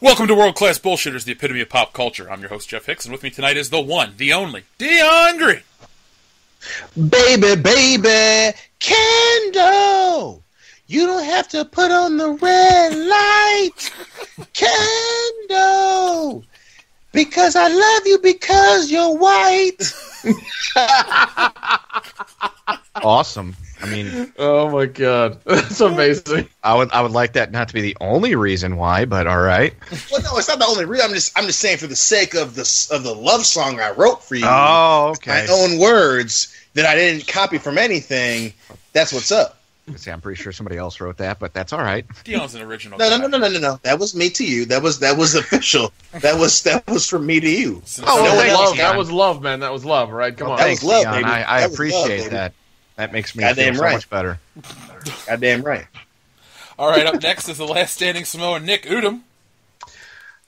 Welcome to World Class Bullshitters, the epitome of pop culture. I'm your host, Jeff Hicks, and with me tonight is the one, the only, Dion Green. Baby, baby, Kendo! You don't have to put on the red light, Kendo! Because I love you because you're white. awesome. I mean, Oh my god, that's amazing. I would I would like that not to be the only reason why, but all right. well, no, it's not the only reason. I'm just, I'm just saying for the sake of the of the love song I wrote for you, Oh, okay. my own words that I didn't copy from anything. That's what's up. See, I'm pretty sure somebody else wrote that, but that's all right. Dion's an original. No, no, guy. no, no, no, no, no. That was me to you. That was that was official. that was that was from me to you. Since- Oh, that, was love. that was love, man. That was love, right? Come Oh, on. that was love, Dion. baby. I, I That was love, appreciate baby. that. That makes me Goddamn feel so right. much better. Goddamn right. All right, up next is the last standing Samoan, Nick Udom.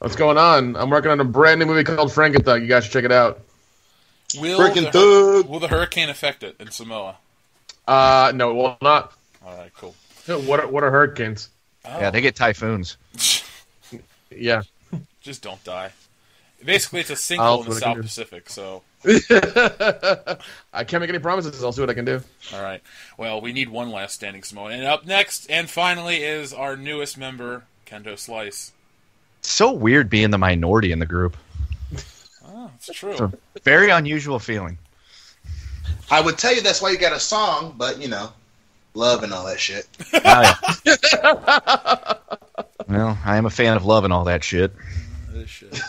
What's going on? I'm working on a brand new movie called Frankenthug. You guys should check it out. Will Freaking the, thug. will the hurricane affect it in Samoa? Uh, no, well, not. All right, cool. What are, what are hurricanes? Oh, Yeah, they get typhoons. Yeah. just don't die. Basically, it's a sinkhole in the see what I South. Pacific. So, I can't make any promises. I'll see what I can do. all right. Well, we need one last standing Samoan. And up next, and finally, is our newest member, Kendo Slice. It's so weird being the minority in the group. Oh, it's true. It's a very unusual feeling. I would tell you that's why you got a song, but you know, love and all that shit. Oh, yeah. well, I am a fan of love and all that shit. This shit.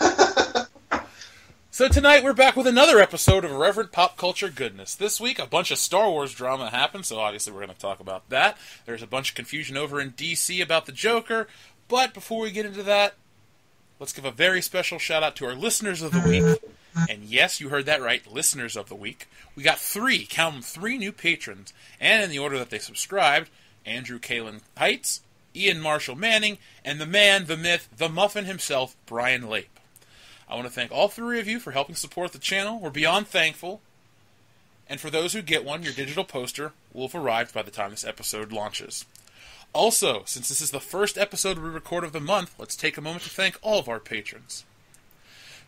so tonight we're back with another episode of Reverent Pop Culture Goodness. This week a bunch of Star Wars drama happened, so obviously we're going to talk about that. There's a bunch of confusion over in DC about the Joker, but before we get into that, let's give a very special shout out to our listeners of the week. And yes, you heard that right, listeners of the week. We got three, count them, three new patrons, and in the order that they subscribed, Andrew Kalen Heights, Ian Marshall Manning, and the man, the myth, the muffin himself, Bryon Lape. I want to thank all three of you for helping support the channel. We're beyond thankful. And for those who get one, your digital poster will have arrived by the time this episode launches. Also, since this is the first episode we record of the month, let's take a moment to thank all of our patrons.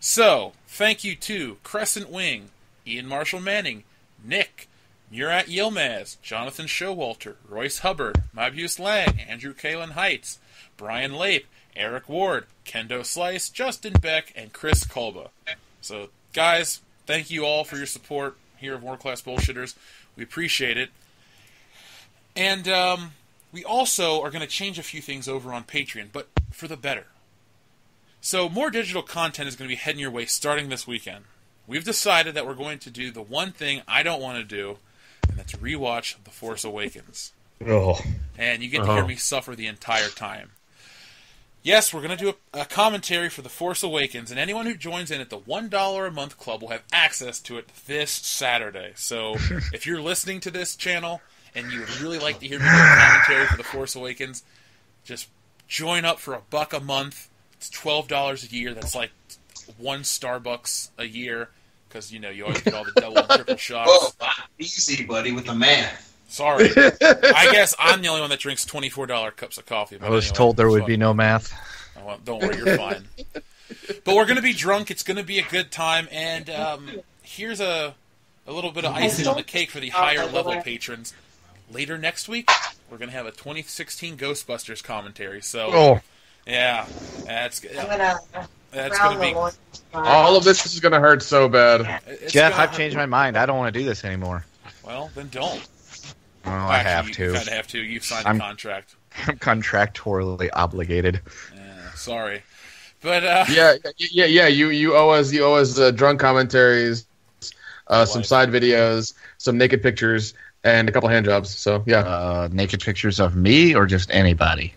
So, thank you to Crescent Wing, Ian Marshall Manning, Nick, Murat Yilmaz, Jonathan Showalter, Royce Hubbard, Mabius Lang, Andrew Kalen Heights, Bryon Lape, Eric Ward, Kendo Slice, Justin Beck, and Chris Kolba. So, guys, thank you all for your support here of World Class Bullshitters. We appreciate it. And um, we also are going to change a few things over on Patreon, but for the better. So, more digital content is going to be heading your way starting this weekend. We've decided that we're going to do the one thing I don't want to do, and that's rewatch The Force Awakens. Oh. And you get to hear Oh. me suffer the entire time. Yes, we're going to do a, a commentary for The Force Awakens, and anyone who joins in at the $1 a month club will have access to it this Saturday. So, if you're listening to this channel and you would really like to hear me do a commentary for The Force Awakens, just join up for a buck a month. It's twelve dollars a year. That's like one Starbucks a year because you know you always get all the double and triple shots. Oh, easy, buddy, with the math. Sorry, I guess I'm the only one that drinks twenty four dollar cups of coffee. I was told there would be no math. Oh, well, don't worry, you're fine. but we're gonna be drunk. It's gonna be a good time. And um, here's a a little bit of icing on the cake for the higher level patrons. Later next week, we're gonna have a 2016 Ghostbusters commentary. So Oh, yeah, that's I'm gonna that's gonna be. All of this is going to hurt so bad. it's Jeff, gonna- I've changed my mind. I don't want to do this anymore. Well, then don't. Oh, I have You to. kind of have to. You've signed I'm- a contract. I'm contractually obligated. Yeah, sorry, but uh, Yeah, yeah, yeah. You you owe us you owe us uh, drunk commentaries, uh, some side videos, some naked pictures, and a couple hand jobs. So yeah, Uh, naked pictures of me or just anybody?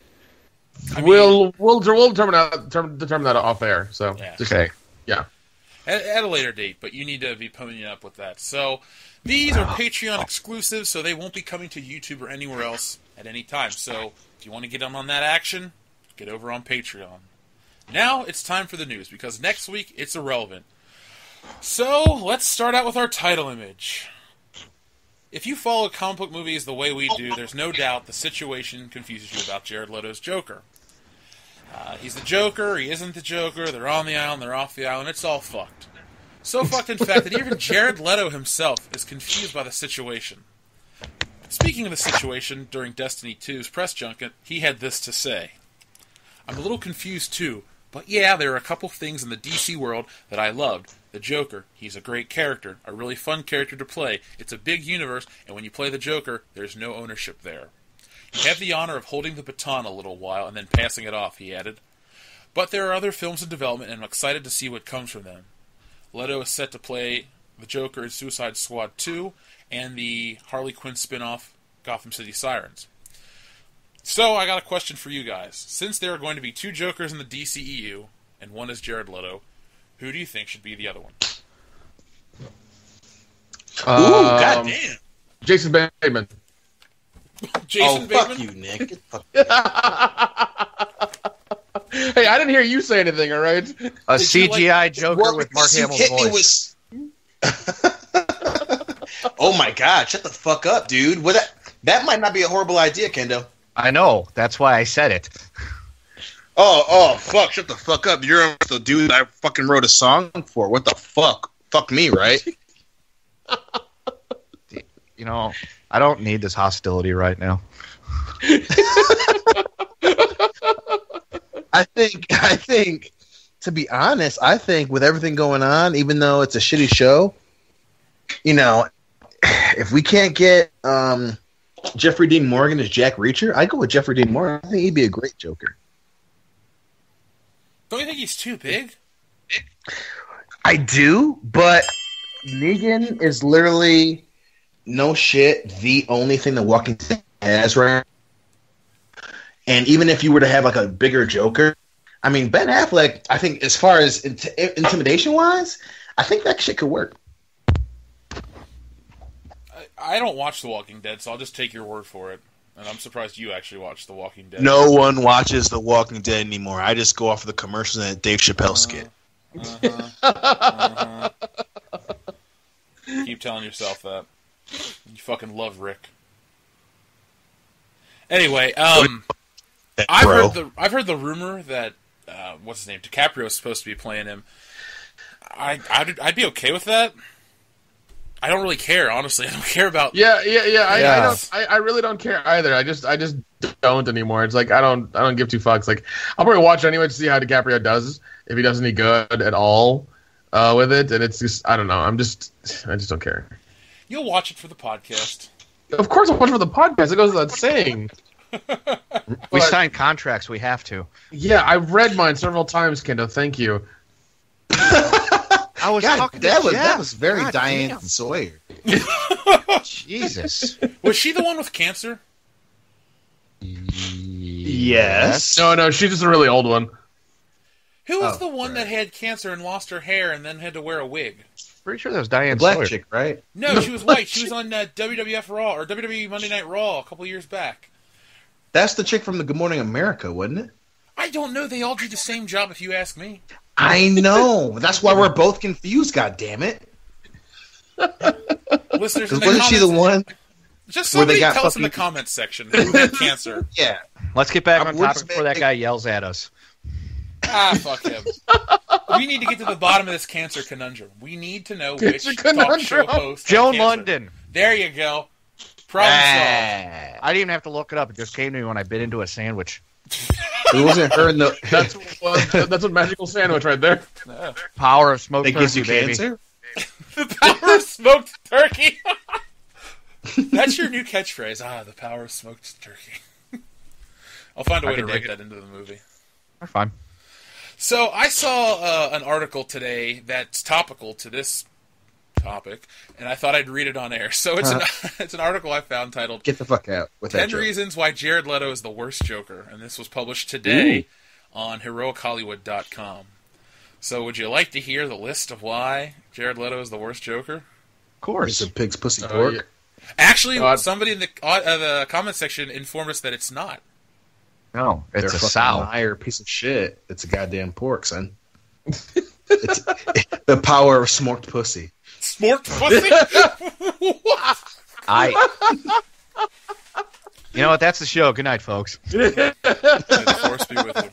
I mean- we'll we'll we'll determine that determine, determine that off air. So Yeah. Okay. yeah. at, at a later date, but you need to be ponying up with that. So these are Patreon exclusives, so they won't be coming to YouTube or anywhere else at any time. So if you want to get them on that action, get over on Patreon. Now it's time for the news because next week it's irrelevant. So let's start out with our title image. If you follow comic book movies the way we do, there's no doubt the situation confuses you about Jared Leto's Joker. Uh, he's the Joker. He isn't the Joker. They're on the island. They're off the island. It's all fucked. So fucked, in fact, that even Jared Leto himself is confused by the situation. Speaking of the situation during Destiny 2's press junket, he had this to say. I'm a little confused too, but yeah, there are a couple things in the DC world that I loved. The Joker, he's a great character, a really fun character to play. It's a big universe, and when you play the Joker, there's no ownership there. You have the honor of holding the baton a little while and then passing it off, he added. But there are other films in development, and I'm excited to see what comes from them. Leto is set to play the Joker in Suicide Squad 2 and the Harley Quinn spin off Gotham City Sirens. So, I got a question for you guys. Since there are going to be two Jokers in the DCEU, and one is Jared Leto, who do you think should be the other one? Ooh, Um, goddamn. Jason Bateman. Jason Oh, Bateman? fuck you, Nick. Get the fuck- Hey, I didn't hear you say anything. All right. A Did you CGI Joker Well, with Mark Hamill's hit me voice. with- oh my god, shut the fuck up, dude. What that, that might not be a horrible idea, Kendo. I know. That's why I said it. Oh, oh, fuck, shut the fuck up. You're the dude I fucking wrote a song for. What the fuck? Fuck me, right? You know, I don't need this hostility right now. I think I think to be honest, I think with everything going on, even though it's a shitty show, you know, if we can't get um, Jeffrey Dean Morgan as Jack Reacher, I go with Jeffrey Dean Morgan. I think he'd be a great Joker. Don't you think he's too big? I do, but Negan is literally no shit the only thing that Walking Dead has right. And even if you were to have like a bigger Joker, I mean Ben Affleck, I think as far as int- intimidation wise, I think that shit could work. I, I don't watch The Walking Dead, so I'll just take your word for it. And I'm surprised you actually watch The Walking Dead. No one watches The Walking Dead anymore. I just go off of the commercials and Dave Chappelle skit. Uh-huh. Uh-huh. Keep telling yourself that. You fucking love Rick. Anyway, um, I've Bro. heard the I've heard the rumor that uh, what's his name DiCaprio is supposed to be playing him. I I'd, I'd be okay with that. I don't really care, honestly. I don't care about. Yeah, yeah, yeah. I, I don't. I, I really don't care either. I just, I just don't anymore. It's like I don't, I don't give two fucks. Like I'll probably watch it anyway to see how DiCaprio does. If he does any good at all uh, with it, and it's just, I don't know. I'm just, I just don't care. You'll watch it for the podcast. Of course, I'll watch for the podcast. It goes without saying. We But- sign contracts. We have to. Yeah, I've read mine several times, Kendo. Thank you. I was God, talking that to was Jeff. that was very God Diane damn. Sawyer. Jesus. Was she the one with cancer? Yes. No, no, she's just a really old one. Who was Oh, the one right. that had cancer and lost her hair and then had to wear a wig? Pretty sure that was Diane Black Sawyer. chick, right? No, she was white. She was on uh, WWF Raw or WWE Monday Night Raw a couple years back. That's the chick from the Good Morning America, wasn't it? I don't know. They all do the same job, if you ask me. I know. That's why we're both confused. God damn it! Listeners, in the wasn't she the one? Just where they somebody got tell us in the comments section who had cancer. Yeah. Let's get back I'm- on topic before that guy yells at us. ah, fuck him. We need to get to the bottom of this cancer conundrum. We need to know which Cancer talk show host. Joan. Lunden. There you go. Problem solved. Ah. I didn't even have to look it up. It just came to me when I bit into a sandwich. It wasn't her in the. That's what, that's a magical sandwich right there. Yeah. Power of smoked that turkey, gives you baby. cancer. The power of smoked turkey. That's your new catchphrase. Ah, the power of smoked turkey. I'll find a way to can write dig that into the movie. Fine. So I saw uh, an article today that's topical to this topic, and I thought I'd read it on air. So it's an uh-huh. it's an article I found titled Get the fuck out with that. Ten joke. Reasons Why Jared Leto is the Worst Joker, and this was published today on HeroicHollywood.com. So would you like to hear the list of why Jared Leto is the worst Joker? Of It's course. a pig's pussy Oh, pork. yeah. Actually, God. somebody in the uh, uh, the comment section informed us that it's not. No, They're it's a fucking sow. liar piece of shit. It's a goddamn pork, son. it's the power of smoked pussy. Smoked pussy. I You know what? That's the show. Good night, folks. Force be with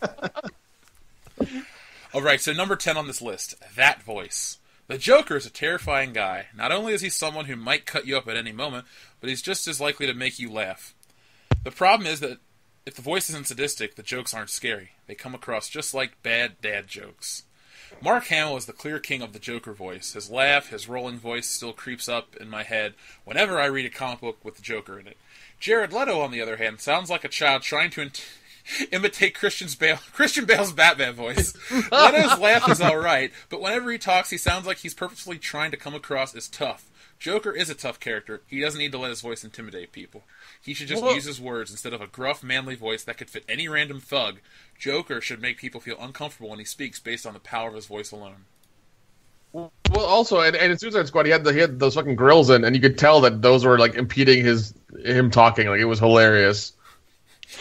you. All right, so number 10 on this list, that voice. The Joker is a terrifying guy. Not only is he someone who might cut you up at any moment, but he's just as likely to make you laugh. The problem is that if the voice isn't sadistic, the jokes aren't scary. They come across just like bad dad jokes. Mark Hamill is the clear king of the Joker voice. His laugh, his rolling voice still creeps up in my head whenever I read a comic book with the Joker in it. Jared Leto, on the other hand, sounds like a child trying to int- imitate Christian's Bale, Christian Bale's Batman voice. Leto's laugh is all right, but whenever he talks, he sounds like he's purposefully trying to come across as tough. Joker is a tough character. He doesn't need to let his voice intimidate people. He should just Well- use his words instead of a gruff, manly voice that could fit any random thug. Joker should make people feel uncomfortable when he speaks based on the power of his voice alone. Well, also, and, and in Suicide Squad, he had the he had those fucking grills in, and you could tell that those were like impeding his him talking. Like it was hilarious.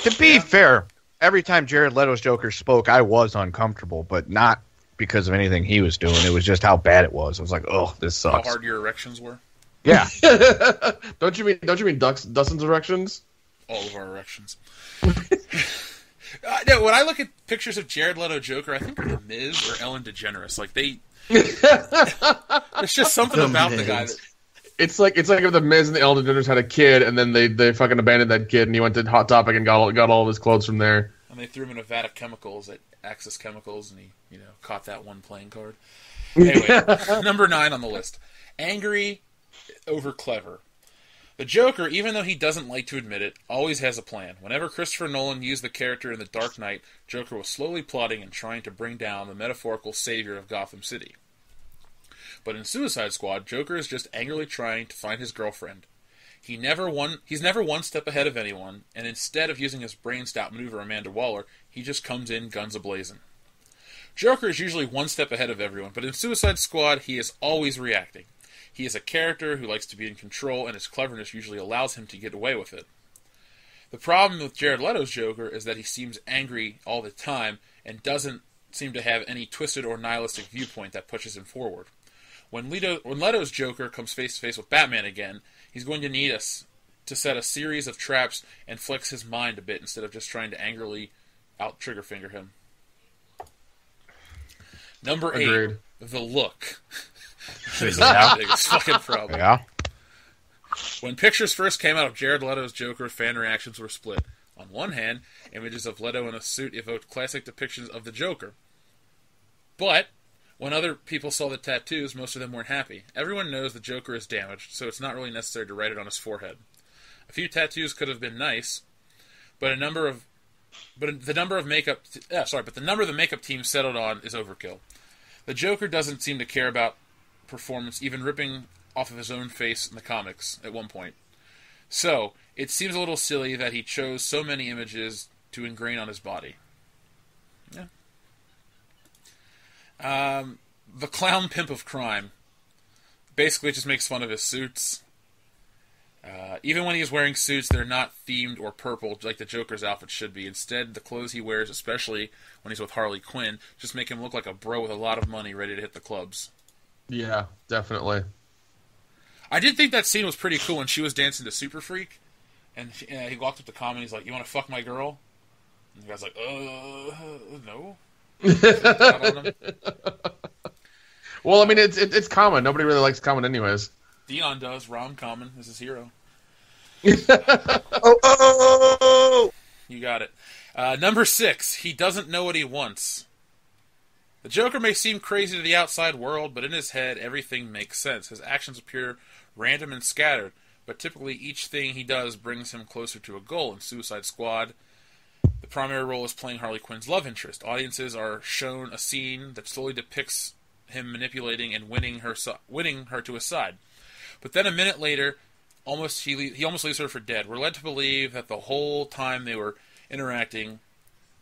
To be fair, every time Jared Leto's Joker spoke, I was uncomfortable, but not because of anything he was doing. It was just how bad it was. I was like, oh, this sucks. How hard your erections were? Yeah. don't you mean don't you mean Dux, Dustin's erections? All of our erections. uh, no, when I look at pictures of Jared Leto Joker, I think of The Miz or Ellen DeGeneres. Like they, there's just something The about the Miz. guy. That, It's like it's like if the Miz and the Elder Dinners had a kid, and then they they fucking abandoned that kid, and he went to Hot Topic and got all, got all of his clothes from there. And they threw him in a vat of chemicals at Axis Chemicals, and he, you know, caught that one playing card. Anyway, number nine on the list: angry over clever. The Joker, even though he doesn't like to admit it, always has a plan. Whenever Christopher Nolan used the character in The Dark Knight, Joker was slowly plotting and trying to bring down the metaphorical savior of Gotham City. But in Suicide Squad, Joker is just angrily trying to find his girlfriend. He never one he's never one step ahead of anyone, and instead of using his brains to outmaneuver Amanda Waller, he just comes in guns ablazing. Joker is usually one step ahead of everyone, but in Suicide Squad, he is always reacting. He is a character who likes to be in control, and his cleverness usually allows him to get away with it. The problem with Jared Leto's Joker is that he seems angry all the time and doesn't seem to have any twisted or nihilistic viewpoint that pushes him forward. When, Leto, when Leto's Joker comes face to face with Batman again, he's going to need us to set a series of traps and flex his mind a bit instead of just trying to angrily out trigger finger him. Number eight, the look. This is the biggest fucking problem. Yeah. When pictures first came out of Jared Leto's Joker, fan reactions were split. On one hand, images of Leto in a suit evoked classic depictions of the Joker. But when other people saw the tattoos, most of them weren't happy. Everyone knows the Joker is damaged, so it's not really necessary to write it on his forehead. A few tattoos could have been nice, but a number of but the number of makeup yeah, sorry, but the number the makeup team settled on is overkill. The Joker doesn't seem to care about performance, even ripping off of his own face in the comics at one point. So, it seems a little silly that he chose so many images to ingrain on his body. Yeah. Um, the clown pimp of crime basically just makes fun of his suits. Uh, even when he's wearing suits, they're not themed or purple like the Joker's outfit should be. Instead, the clothes he wears, especially when he's with Harley Quinn, just make him look like a bro with a lot of money ready to hit the clubs. Yeah, definitely. I did think that scene was pretty cool when she was dancing to Super Freak, and she, uh, he walked up to Common. He's like, "You want to fuck my girl?" And the guy's like, "Uh, no." Got on him. Well, I mean, it's it, it's common. Nobody really likes common, anyways. Dion does. Rom Common is his hero. Oh, oh, You got it. Uh, number six. He doesn't know what he wants. The Joker may seem crazy to the outside world, but in his head, everything makes sense. His actions appear random and scattered, but typically each thing he does brings him closer to a goal. In Suicide Squad, the primary role is playing Harley Quinn's love interest. Audiences are shown a scene that slowly depicts him manipulating and winning her, winning her to his side. But then a minute later, almost he he almost leaves her for dead. We're led to believe that the whole time they were interacting,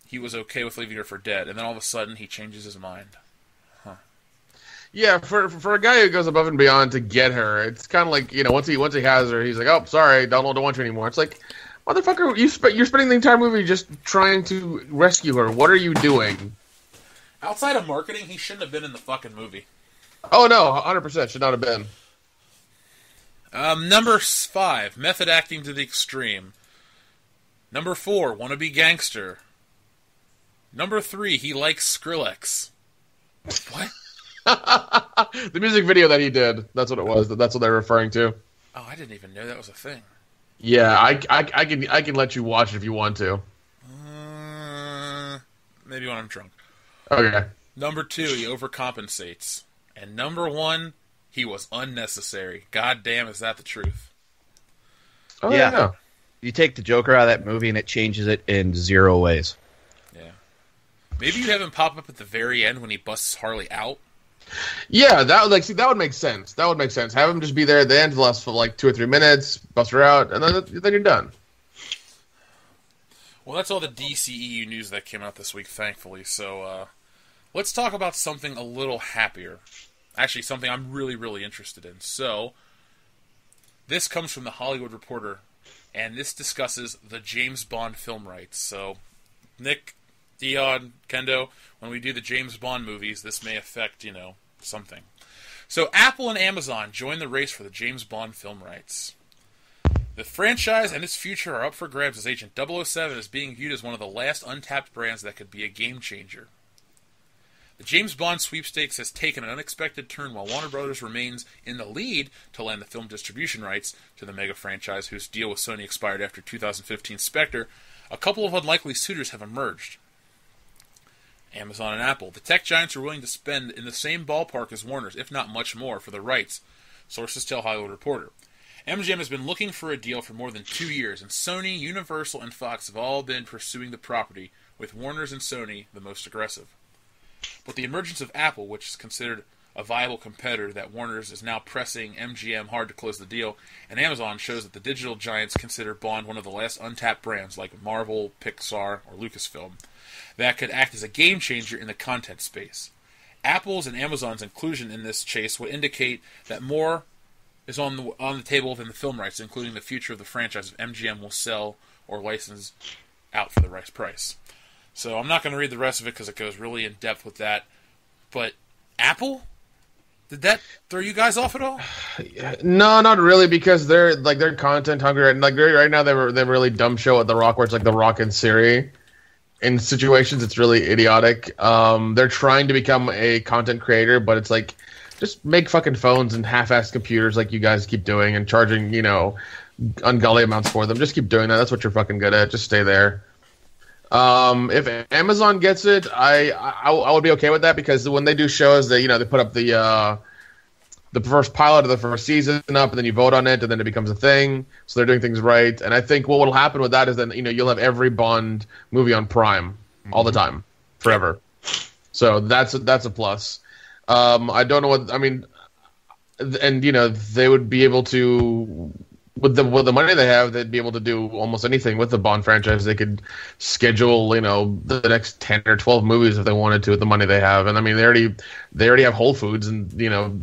he was okay with leaving her for dead, and then all of a sudden he changes his mind. Yeah, for for a guy who goes above and beyond to get her, it's kind of like you know once he once he has her, he's like, oh, sorry, don't don't want you anymore. It's like, motherfucker, you sp- you're spending the entire movie just trying to rescue her. What are you doing? Outside of marketing, he shouldn't have been in the fucking movie. Oh no, hundred percent should not have been. Um, number five, method acting to the extreme. Number four, wannabe gangster. Number three, he likes Skrillex. What? the music video that he did. That's what it was. That's what they're referring to. Oh, I didn't even know that was a thing. Yeah, I, I, I can I can let you watch it if you want to. Uh, maybe when I'm drunk. Okay. Number two, he overcompensates. And number one, he was unnecessary. God damn, is that the truth? Oh, Yeah. yeah. You take the Joker out of that movie and it changes it in zero ways. Yeah. Maybe you have him pop up at the very end when he busts Harley out. Yeah, that would like see that would make sense. That would make sense. Have him just be there at the end, last for like two or three minutes, bust her out, and then then you're done. Well, that's all the DCEU news that came out this week, thankfully. So uh, let's talk about something a little happier. Actually, something I'm really, really interested in. So, this comes from the Hollywood Reporter, and this discusses the James Bond film rights. So, Nick, Dion, Kendo, when we do the James Bond movies, this may affect, you know, something. So, Apple and Amazon join the race for the James Bond film rights. The franchise and its future are up for grabs as Agent 007 is being viewed as one of the last untapped brands that could be a game changer. The James Bond sweepstakes has taken an unexpected turn while Warner Brothers remains in the lead to land the film distribution rights to the mega franchise whose deal with Sony expired after 2015 Spectre. A couple of unlikely suitors have emerged. Amazon and Apple. The tech giants are willing to spend in the same ballpark as Warner's, if not much more, for the rights, sources tell Hollywood Reporter. MGM has been looking for a deal for more than two years, and Sony, Universal, and Fox have all been pursuing the property, with Warner's and Sony the most aggressive. But the emergence of Apple, which is considered a viable competitor that Warner's is now pressing MGM hard to close the deal, and Amazon shows that the digital giants consider Bond one of the last untapped brands like Marvel, Pixar, or Lucasfilm that could act as a game changer in the content space. Apple's and Amazon's inclusion in this chase would indicate that more is on the on the table than the film rights, including the future of the franchise if MGM will sell or license out for the right price. So I'm not going to read the rest of it because it goes really in depth with that. But Apple, did that throw you guys off at all? No, not really, because they're like they're content hungry, and like right now they were they really dumb show at the Rock, where it's like the Rock and Siri. In situations, it's really idiotic. Um, they're trying to become a content creator, but it's like just make fucking phones and half-ass computers like you guys keep doing, and charging you know ungodly amounts for them. Just keep doing that. That's what you're fucking good at. Just stay there. Um, if Amazon gets it, I, I I would be okay with that because when they do shows, they you know they put up the uh, the first pilot of the first season up, and then you vote on it, and then it becomes a thing. So they're doing things right. And I think what will happen with that is then you know you'll have every Bond movie on Prime all the time, forever. So that's a, that's a plus. Um, I don't know what I mean, and you know they would be able to with the with the money they have, they'd be able to do almost anything with the Bond franchise. They could schedule, you know, the next ten or twelve movies if they wanted to with the money they have. And I mean, they already they already have Whole Foods and you know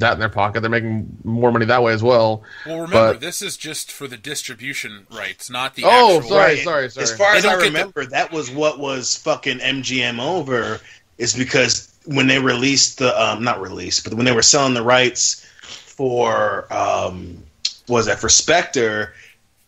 that in their pocket. They're making more money that way as well. Well, remember But- this is just for the distribution rights, not the Oh, actual. sorry, Right. sorry, sorry. As far They as I don't the- remember, that was what was fucking MGM over. Is because when they released the um, not released, but when they were selling the rights for um, what was that for Spectre,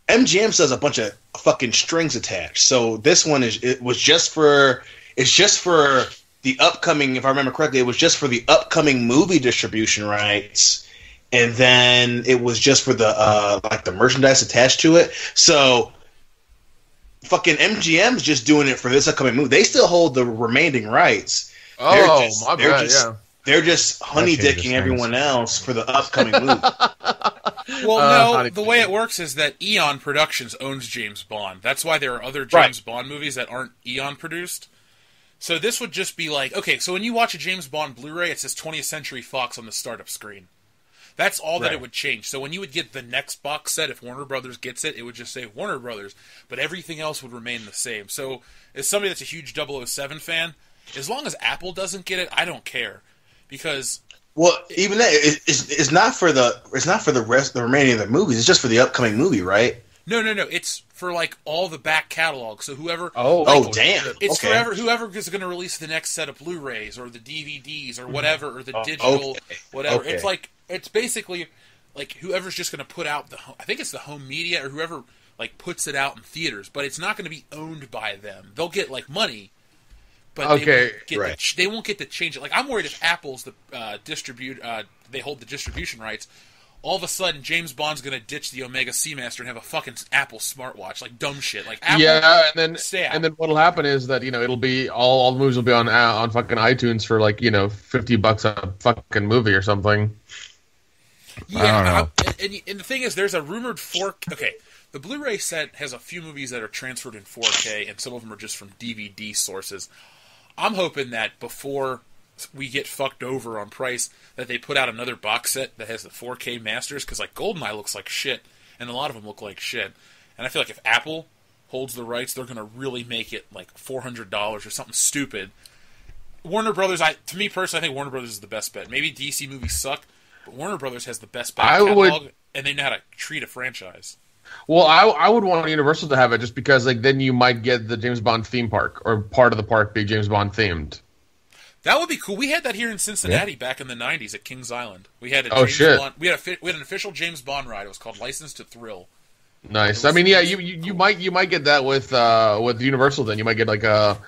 MGM says a bunch of fucking strings attached. So this one is it was just for it's just for the upcoming. If I remember correctly, it was just for the upcoming movie distribution rights. And then it was just for the uh, like the merchandise attached to it. So fucking MGM's just doing it for this upcoming movie. They still hold the remaining rights. They're oh, just- my they're bad. just- yeah. They're just honey dicking everyone else for the upcoming movie. Well, Uh, no, the way it works is that Eon Productions owns James Bond. That's why there are other Right. James Bond movies that aren't Eon produced. So this would just be like, okay, so when you watch a James Bond Blu-ray, it says 20th Century Fox on the startup screen. That's all that it would change. So when you would get the next box set, if Warner Brothers gets it, it would just say Warner Brothers, but everything else would remain the same. So as somebody that's a huge 007 fan, as long as Apple doesn't get it, I don't care. Because well, even that it, it's, it's not for the it's not for the rest the remaining of the movies. It's just for the upcoming movie, right? No, no, no, it's for like all the back catalog. So whoever Oh, Oh, damn! It's okay. forever. Whoever is going to release the next set of Blu-rays or the DVDs or whatever or the Oh, digital okay. whatever. Okay. It's like it's basically like whoever's just going to put out the. ho- I think it's the home media or whoever like puts it out in theaters, but it's not going to be owned by them. They'll get like money, but Okay, they won't, get right. to, they won't get to change it. Like I'm worried if Apple's the uh, distribute, uh, they hold the distribution rights. All of a sudden, James Bond's going to ditch the Omega Seamaster and have a fucking Apple smartwatch, like dumb shit. Like Apple, yeah, and then stay and then what'll happen is that you know it'll be all all the movies will be on uh, on fucking iTunes for like you know fifty bucks a fucking movie or something. Yeah, I don't know. I- and, and, and the thing is, there's a rumored 4K. Okay, the Blu-ray set has a few movies that are transferred in 4K, and some of them are just from DVD sources. I'm hoping that before we get fucked over on price, that they put out another box set that has the 4K masters, because like Goldeneye looks like shit, and a lot of them look like shit. And I feel like if Apple holds the rights, they're gonna really make it like $400 or something stupid. Warner Brothers, I to me personally, I think Warner Brothers is the best bet. Maybe DC movies suck, but Warner Brothers has the best I catalog, would- and they know how to treat a franchise. Well, I I would want Universal to have it just because like then you might get the James Bond theme park or part of the park be James Bond themed. That would be cool. We had that here in Cincinnati back in the '90s at Kings Island. We had a Oh, James shit. Bond, we had a we had an official James Bond ride. It was called License to Thrill. Nice. I mean, yeah, you, you, you might you might get that with uh with Universal. Then you might get like a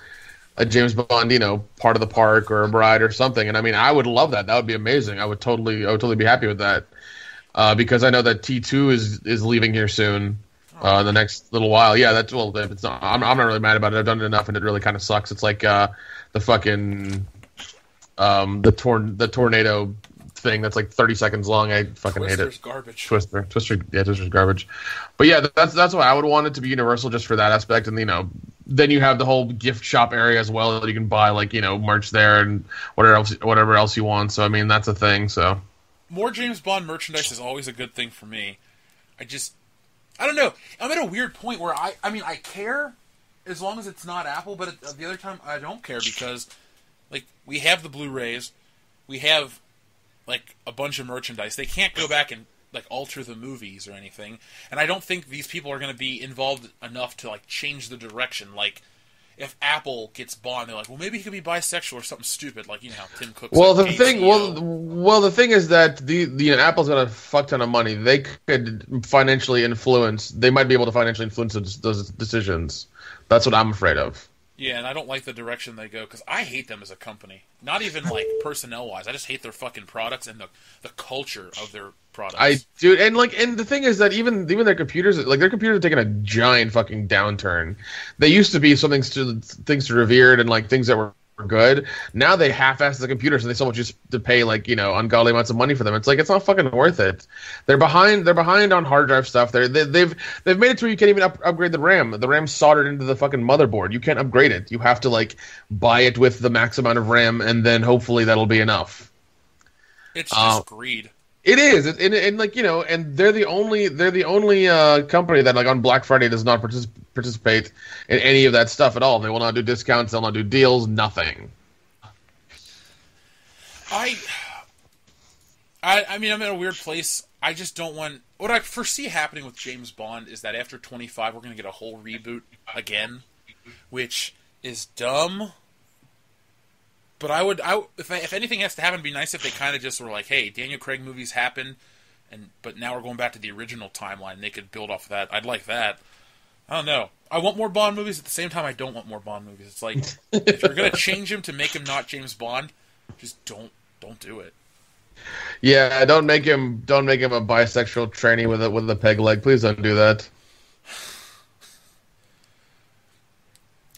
a James Bond, you know, part of the park or a ride or something. And I mean, I would love that. That would be amazing. I would totally I would totally be happy with that. Uh, because I know that T two is is leaving here soon. Uh, the next little while, yeah, that's well. It's not. I'm, I'm not really mad about it. I've done it enough, and it really kind of sucks. It's like uh, the fucking um, the torn the tornado thing that's like 30 seconds long. I fucking hate it. Twister's garbage. Twister, Twister, yeah, Twister's garbage. But yeah, that's that's why I would want it to be universal just for that aspect, and you know, then you have the whole gift shop area as well that you can buy like you know merch there and whatever else whatever else you want. So I mean, that's a thing. So More James Bond merchandise is always a good thing for me. I just, I don't know. I'm at a weird point where I, I mean, I care as long as it's not Apple, but at the other time I don't care because, like, we have the Blu-rays, we have like a bunch of merchandise. They can't go back and like alter the movies or anything, and I don't think these people are going to be involved enough to like change the direction. Like, if Apple gets Bond, they're like, well, maybe he could be bisexual or something stupid, like you know how Tim Cook. well, like, the thing, KTO. well, well, the thing is that the the Apple's got a fuck ton of money. They could financially influence. They might be able to financially influence those, those decisions. That's what I'm afraid of. Yeah, and I don't like the direction they go because I hate them as a company. Not even like personnel wise. I just hate their fucking products and the the culture of their products. I dude, and like, and the thing is that even even their computers, like their computers, are taking a giant fucking downturn. They used to be something to things to revered and like things that were good. Now they half-ass the computers and they still want you to pay like you know ungodly amounts of money for them. It's like it's not fucking worth it. They're behind. They're behind on hard drive stuff. They're, they, they've they've made it to where you can't even up, upgrade the RAM. The RAM's soldered into the fucking motherboard. You can't upgrade it. You have to like buy it with the max amount of RAM and then hopefully that'll be enough. it's just uh, greed. It is, and, and, and like you know, and they're the only they're the only uh, company that like on Black Friday does not particip- participate in any of that stuff at all. They will not do discounts. They'll not do deals. Nothing. I, I, I mean, I'm in a weird place. I just don't want. What I foresee happening with James Bond is that after 25, we're going to get a whole reboot again, which is dumb. But I would, I if I, if anything has to happen, it'd be nice if they kind of just were like, "Hey, Daniel Craig movies happen, and but now we're going back to the original timeline. And They could build off of that. I'd like that. I don't know. I want more Bond movies. At the same time, I don't want more Bond movies. It's like if you're gonna change him to make him not James Bond, just don't don't do it. Yeah, don't make him don't make him a bisexual tranny with a with a peg leg. Please don't do that.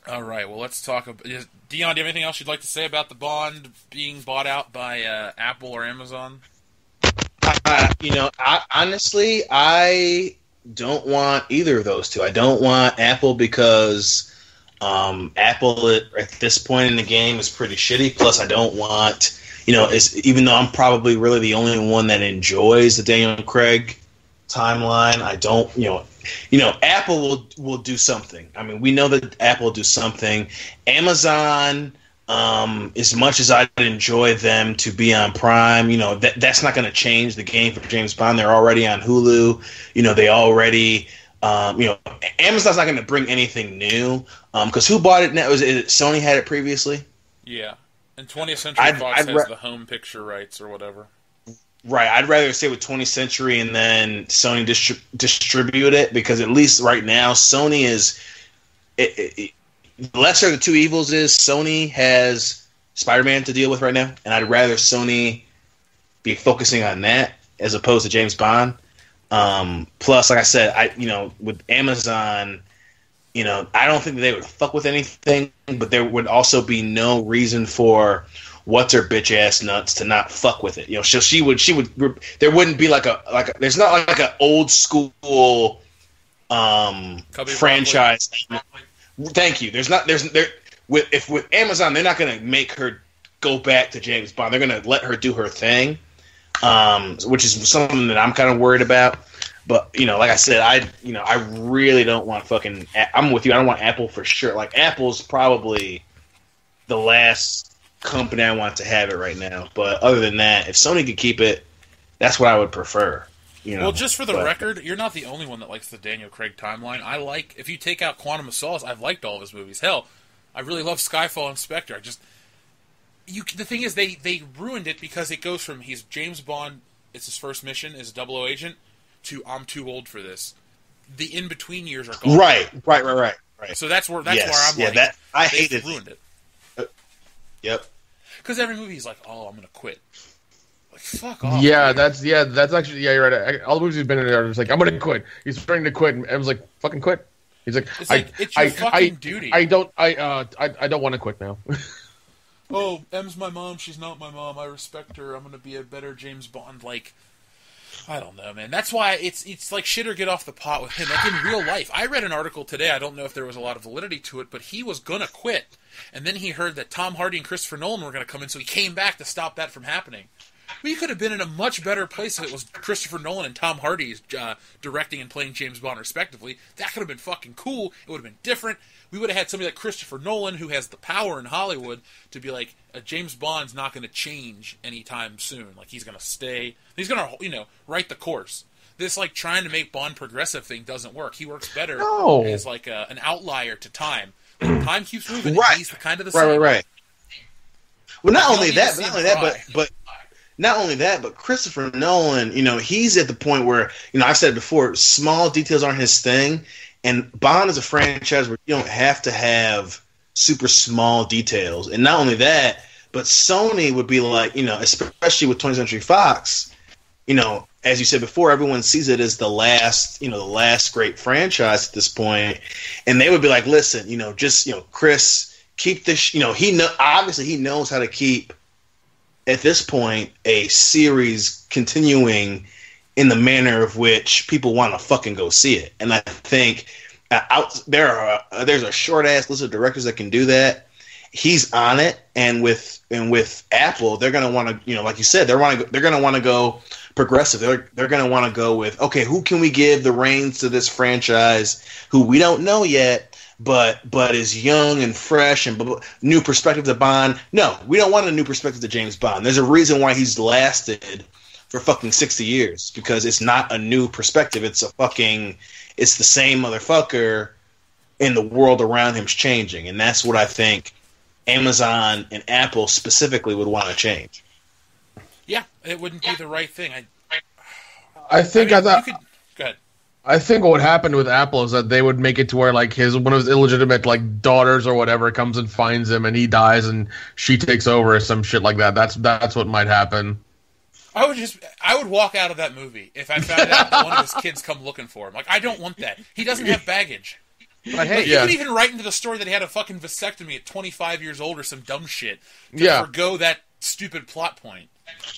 All right. Well, let's talk about Dion. Do you have anything else you'd like to say about the Bond being bought out by uh, Apple or Amazon? Uh, you know, I, honestly, I don't want either of those two. I don't want Apple because um, Apple at, at this point in the game is pretty shitty. Plus, I don't want you know, even though I'm probably really the only one that enjoys the Daniel Craig timeline, I don't, you know, you know, Apple will will do something. I mean, we know that Apple will do something. Amazon, um, as much as I'd enjoy them to be on Prime, you know, that that's not going to change the game for James Bond. They're already on Hulu. You know, they already. Um, you know, Amazon's not going to bring anything new because who bought it now? Was it Sony had it previously? Yeah. And 20th Century I'd- Fox I'd has the home picture rights or whatever. Right, I'd rather stay with 20th Century and then Sony distri- distribute it because at least right now Sony is it, it, it, lesser of the two evils is Sony has Spider-Man to deal with right now, and I'd rather Sony be focusing on that as opposed to James Bond. Um, plus, like I said, I you know with Amazon, you know I don't think they would fuck with anything, but there would also be no reason for what's her bitch ass nuts to not fuck with it. You know, so she would she would there wouldn't be like a like a, there's not like an old school um Cubby franchise. Thank you. There's not there's there with if with Amazon they're not going to make her go back to James Bond. They're going to let her do her thing. Um which is something that I'm kind of worried about. But you know, like I said, I you know I really don't want fucking. I'm with you. I don't want Apple for sure. Like Apple's probably the last company I want to have it right now. But other than that, if Sony could keep it, that's what I would prefer. You know. Well, just for the but- record, you're not the only one that likes the Daniel Craig timeline. I like if you take out Quantum of Solace, I've liked all of his movies. Hell, I really love Skyfall and Spectre. I just you the thing is they they ruined it because it goes from he's James Bond, it's his first mission as a double O agent to I'm too old for this. The in between years are gone. Right, right, right, right, right. So that's where that's Yes, where I'm yeah, like that- I hated- ruined it. Yep. Because every movie he's like, oh, I'm gonna quit. Like fuck off. Yeah, dude. that's yeah, that's actually yeah. You're right. I- All the movies he's been in are just like I'm gonna quit. He's threatening to quit, and M's like fucking quit. He's like, It's I, like, it's your I, fucking I, duty. I don't, I, uh, I, I don't want to quit now. oh, M's my mom. She's not my mom. I respect her. I'm gonna be a better James Bond. Like, I don't know, man. That's why it's it's like shit or get off the pot with him. Like in real life, I read an article today. I don't know if there was a lot of validity to it, but he was gonna quit, and then he heard that Tom Hardy and Christopher Nolan were gonna come in, so he came back to stop that from happening. We could have been in a much better place if it was Christopher Nolan and Tom Hardy uh, directing and playing James Bond respectively. That could have been fucking cool. It would have been different. We would have had somebody like Christopher Nolan, who has the power in Hollywood, to be like, uh, James Bond's not going to change anytime soon. Like he's going to stay. He's going to, you know, write the course. This like trying to make Bond progressive thing doesn't work. He works better No. as like a, an outlier to time. Like, time keeps moving. Right. He's the kind of the Right, same. right, right. Well, not only don't need to that, not only that, but but not only that, but Christopher Nolan, you know, he's at the point where you know I've said before, small details aren't his thing, and Bond is a franchise where you don't have to have super small details, and not only that, but Sony would be like, you know, especially with 20th Century Fox, you know, as you said before, everyone sees it as the last, you know, the last great franchise at this point, and they would be like, listen, you know, just you know, Chris, keep this, you know, he know obviously he knows how to keep at this point a series continuing in the manner of which people want to fucking go see it, and I think uh, out there are uh, there's a short ass list of directors that can do that. He's on it, and with and with Apple, they're gonna want to, you know, like you said, they're want they're gonna want to go progressive. They're they're gonna want to go with okay, who can we give the reins to this franchise? Who we don't know yet, but but is young and fresh and blah, blah, new perspective to Bond. No, we don't want a new perspective to James Bond. There's a reason why he's lasted for fucking sixty years because it's not a new perspective. It's a fucking it's the same motherfucker, and the world around him's changing, and that's what I think Amazon and Apple specifically would want to change. Yeah, it wouldn't be the right thing. I, I think I I, mean, thought. you could. Go ahead. I think what happened with Apple is that they would make it to where like his one of his illegitimate like daughters or whatever comes and finds him and he dies and she takes over or some shit like that. That's that's what might happen. I would just, I would walk out of that movie if I found out that one of his kids come looking for him. Like, I don't want that. He doesn't have baggage. But hey, Like, Yeah. You could even write into the story that he had a fucking vasectomy at 25 years old or some dumb shit to Yeah. forgo that stupid plot point.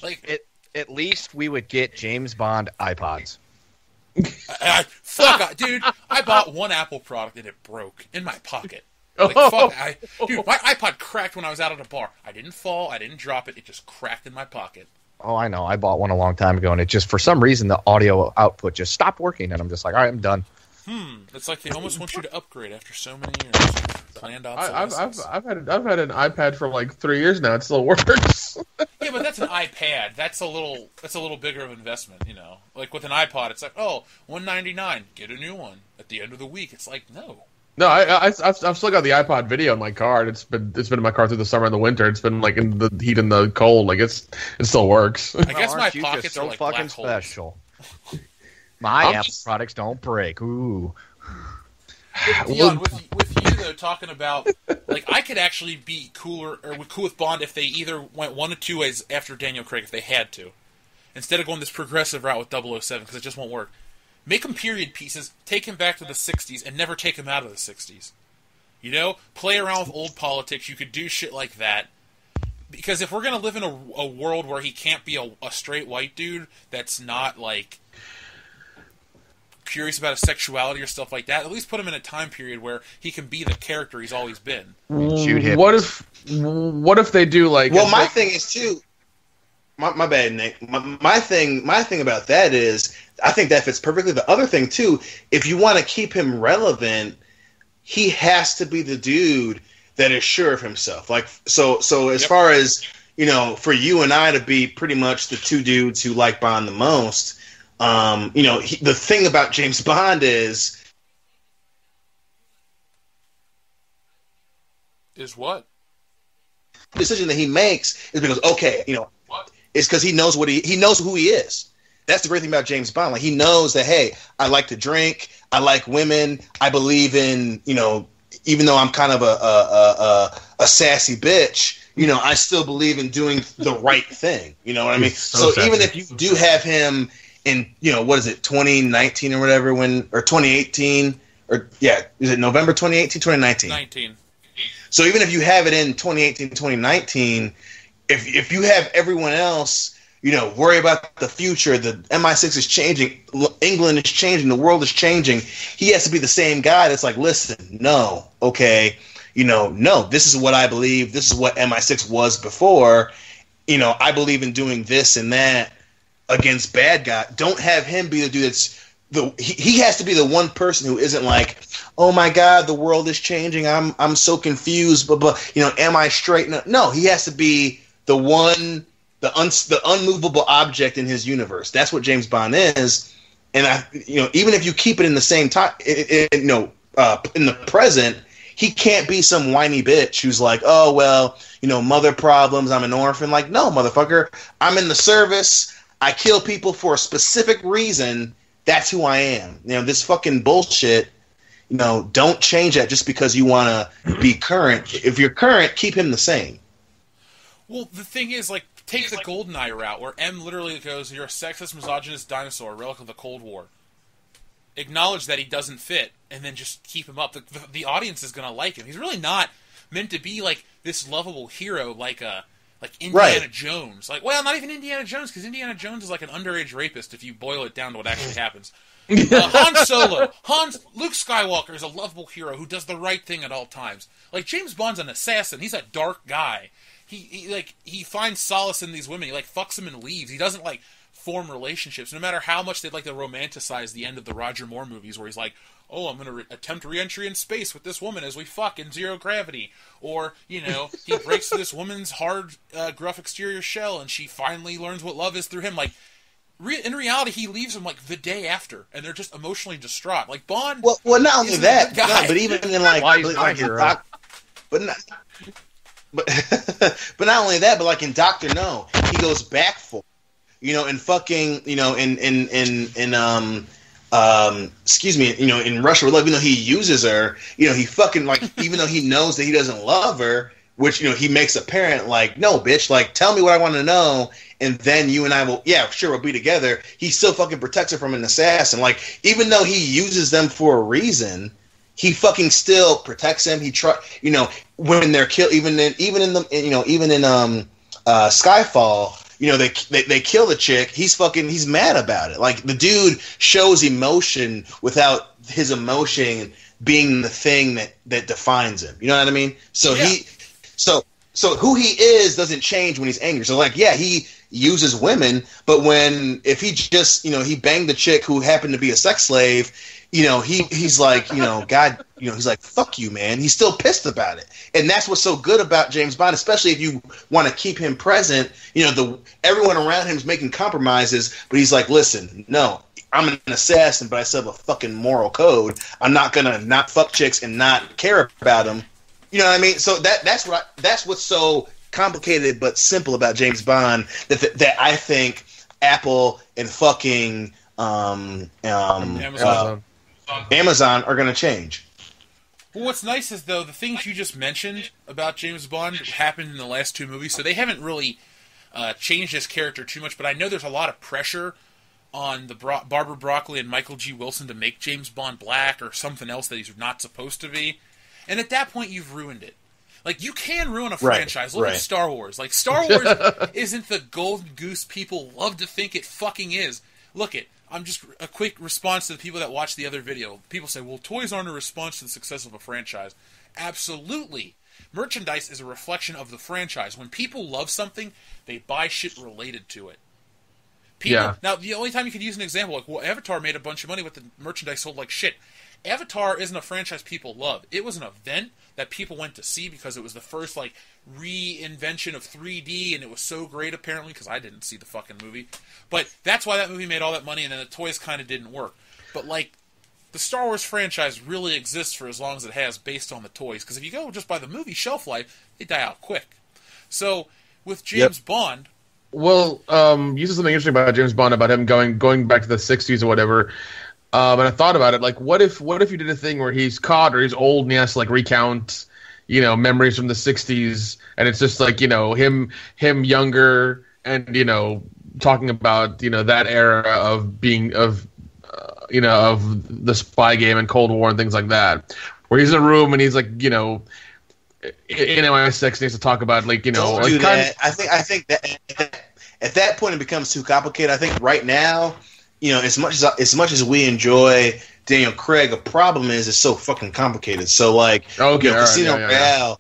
Like, it, at least we would get James Bond iPods. I, I, fuck, I, dude, I bought one Apple product and it broke in my pocket. Like, oh. fuck, I, dude, my iPod cracked when I was out at a bar. I didn't fall, I didn't drop it, it just cracked in my pocket. Oh, I know. I bought one a long time ago, and it just for some reason the audio output just stopped working, and I'm just like, all right, I'm done. Hmm, it's like they almost want you to upgrade after so many years. Planned I, I've, I've. I've had I've had an iPad for like three years now. It still works. Yeah, but that's an iPad. That's a little. That's a little bigger of an investment, you know. Like with an iPod, it's like, oh, one ninety nine, get a new one at the end of the week. It's like, no, No, I, I, I've, I've still got the iPod video in my car. and It's been it's been in my car through the summer and the winter. It's been like in the heat and the cold. Like it's it still works. I guess Well, my aren't you just pockets so are like fucking black holes. special. My Apple just- products don't break. Ooh. Dion, with, with you though, talking about like I could actually be cooler or cool with Bond if they either went one or two ways after Daniel Craig if they had to, instead of going this progressive route with 007 because it just won't work. Make him period pieces, take him back to the '60s, and never take him out of the '60s. You know, play around with old politics. You could do shit like that. Because if we're gonna live in a, a world where he can't be a, a straight white dude that's not like curious about his sexuality or stuff like that, at least put him in a time period where he can be the character he's always been. Shoot hippies. What if what if they do like Well, my they- thing is too. My, my bad, Nick. My, my thing, my thing about that is, I think that fits perfectly. The other thing too, if you want to keep him relevant, he has to be the dude that is sure of himself. Like so, so as Yep. far as you know, for you and I to be pretty much the two dudes who like Bond the most. Um, you know, he, the thing about James Bond is Is what? the decision that he makes is because okay, you know, what? it's because he knows what he he knows who he is. That's the great thing about James Bond. Like he knows that hey, I like to drink, I like women, I believe in you know, even though I'm kind of a a a, a, a sassy bitch, you know, I still believe in doing the right thing. You know what I mean? So So, even if you do have him in you know what is it 2019 or whatever when or 2018 or yeah is it November 2018 2019 Nineteen. so even if you have it in 2018, 2019, if if you have everyone else, you know, worry about the future, the MI6 is changing, England is changing, the world is changing. He has to be the same guy that's like, listen, no, okay, you know, no, this is what I believe. This is what MI6 was before. You know, I believe in doing this and that against bad guy. Don't have him be the dude that's the he, he has to be the one person who isn't like, oh my god, the world is changing. I'm I'm so confused. But but you know, am I straight? No, no he has to be the one, the un, the unmovable object in his universe. That's what James Bond is. And I, you know, even if you keep it in the same time, you know, uh, in the present, he can't be some whiny bitch who's like, oh well, you know, mother problems. I'm an orphan. Like, no, motherfucker, I'm in the service. I kill people for a specific reason. That's who I am. You know, this fucking bullshit. You know, don't change that just because you want to be current. If you're current, keep him the same. Well, the thing is, like, take the GoldenEye route, where M literally goes, "You're a sexist, misogynist dinosaur, relic of the Cold War." Acknowledge that he doesn't fit, and then just keep him up. The, the, the audience is gonna like him. He's really not meant to be like this lovable hero, like a like Indiana Right. Jones. Like, well, not even Indiana Jones, because Indiana Jones is like an underage rapist. If you boil it down to what actually happens. Uh, Han Solo, Hans, Luke Skywalker is a lovable hero who does the right thing at all times. Like James Bond's an assassin. He's a dark guy. He, he like he finds solace in these women. He like fucks them and leaves. He doesn't like form relationships, no matter how much they'd like to romanticize the end of the Roger Moore movies, where he's like, "Oh, I'm going to re- attempt re-entry in space with this woman as we fuck in zero gravity," or you know, he breaks this woman's hard, uh, gruff exterior shell, and she finally learns what love is through him. Like, re- in reality, he leaves him like the day after, and they're just emotionally distraught. Like Bond. Well, well, not only that, guy. no, but even in like, Why he's but, like hero. Doc- but not, but but not only that, but like in Doctor No, he goes back for, you know, in fucking, you know, in in in in um. Um, excuse me, you know, in Russia with Love, even though he uses her, you know, he fucking like, even though he knows that he doesn't love her, which you know he makes apparent, like, no, bitch, like, tell me what I want to know, and then you and I will, yeah, sure, we'll be together. He still fucking protects her from an assassin. Like, even though he uses them for a reason, he fucking still protects him. He try, you know, when they're killed, even in, even in the, you know, even in um, uh, Skyfall, you know, they, they they kill the chick. He's fucking, he's mad about it. Like the dude shows emotion without his emotion being the thing that that defines him. You know what I mean? So Yeah. he, so so who he is doesn't change when he's angry. So like, yeah, he uses women, but when if he just you know he banged the chick who happened to be a sex slave, you know he he's like you know God, you know he's like fuck you, man. He's still pissed about it, and that's what's so good about James Bond, especially if you want to keep him present. You know the everyone around him is making compromises, but he's like, listen, no. I'm an assassin, but I still have a fucking moral code. I'm not gonna not fuck chicks and not care about them. You know what I mean? So that that's what I, that's what's so complicated but simple about James Bond that that, that I think Apple and fucking um, um, Amazon. uh, Amazon are gonna change. Well, what's nice is though the things you just mentioned about James Bond happened in the last two movies, so they haven't really uh, changed his character too much. But I know there's a lot of pressure on the Bro- Barbara Broccoli and Michael G. Wilson to make James Bond black or something else that he's not supposed to be. And at that point, you've ruined it. Like you can ruin a Right, franchise. Look right. at Star Wars. Like Star Wars isn't the golden goose people love to think it fucking is. Look it. I'm just a quick response to the people that watch the other video. People say, "Well, toys aren't a response to the success of a franchise." Absolutely. Merchandise is a reflection of the franchise. When people love something, they buy shit related to it. People, Yeah. Now, the only time you could use an example, like, well, Avatar made a bunch of money, but the merchandise sold like shit. Avatar isn't a franchise people love. It was an event that people went to see because it was the first like reinvention of 3D, and it was so great apparently because I didn't see the fucking movie. But that's why that movie made all that money, and then the toys kind of didn't work. But like the Star Wars franchise really exists for as long as it has based on the toys. Because if you go just by the movie shelf life, they die out quick. So with James Bond, Well, um, you said something interesting about James Bond about him going going back to the '60s or whatever. Um, and I thought about it, like, what if what if you did a thing where he's caught or he's old and he has to like recount, you know, memories from the '60s, and it's just like you know him him younger and you know talking about you know that era of being of uh, you know of the spy game and Cold War and things like that, where he's in a room and he's like you know. In MI6, needs to talk about like you know, like, do kind- that. I think I think that at that point it becomes too complicated. I think right now, you know, as much as as much as we enjoy Daniel Craig, a problem is it's so fucking complicated. So like, Okay, you know, right, Casino yeah, yeah, yeah. Royale,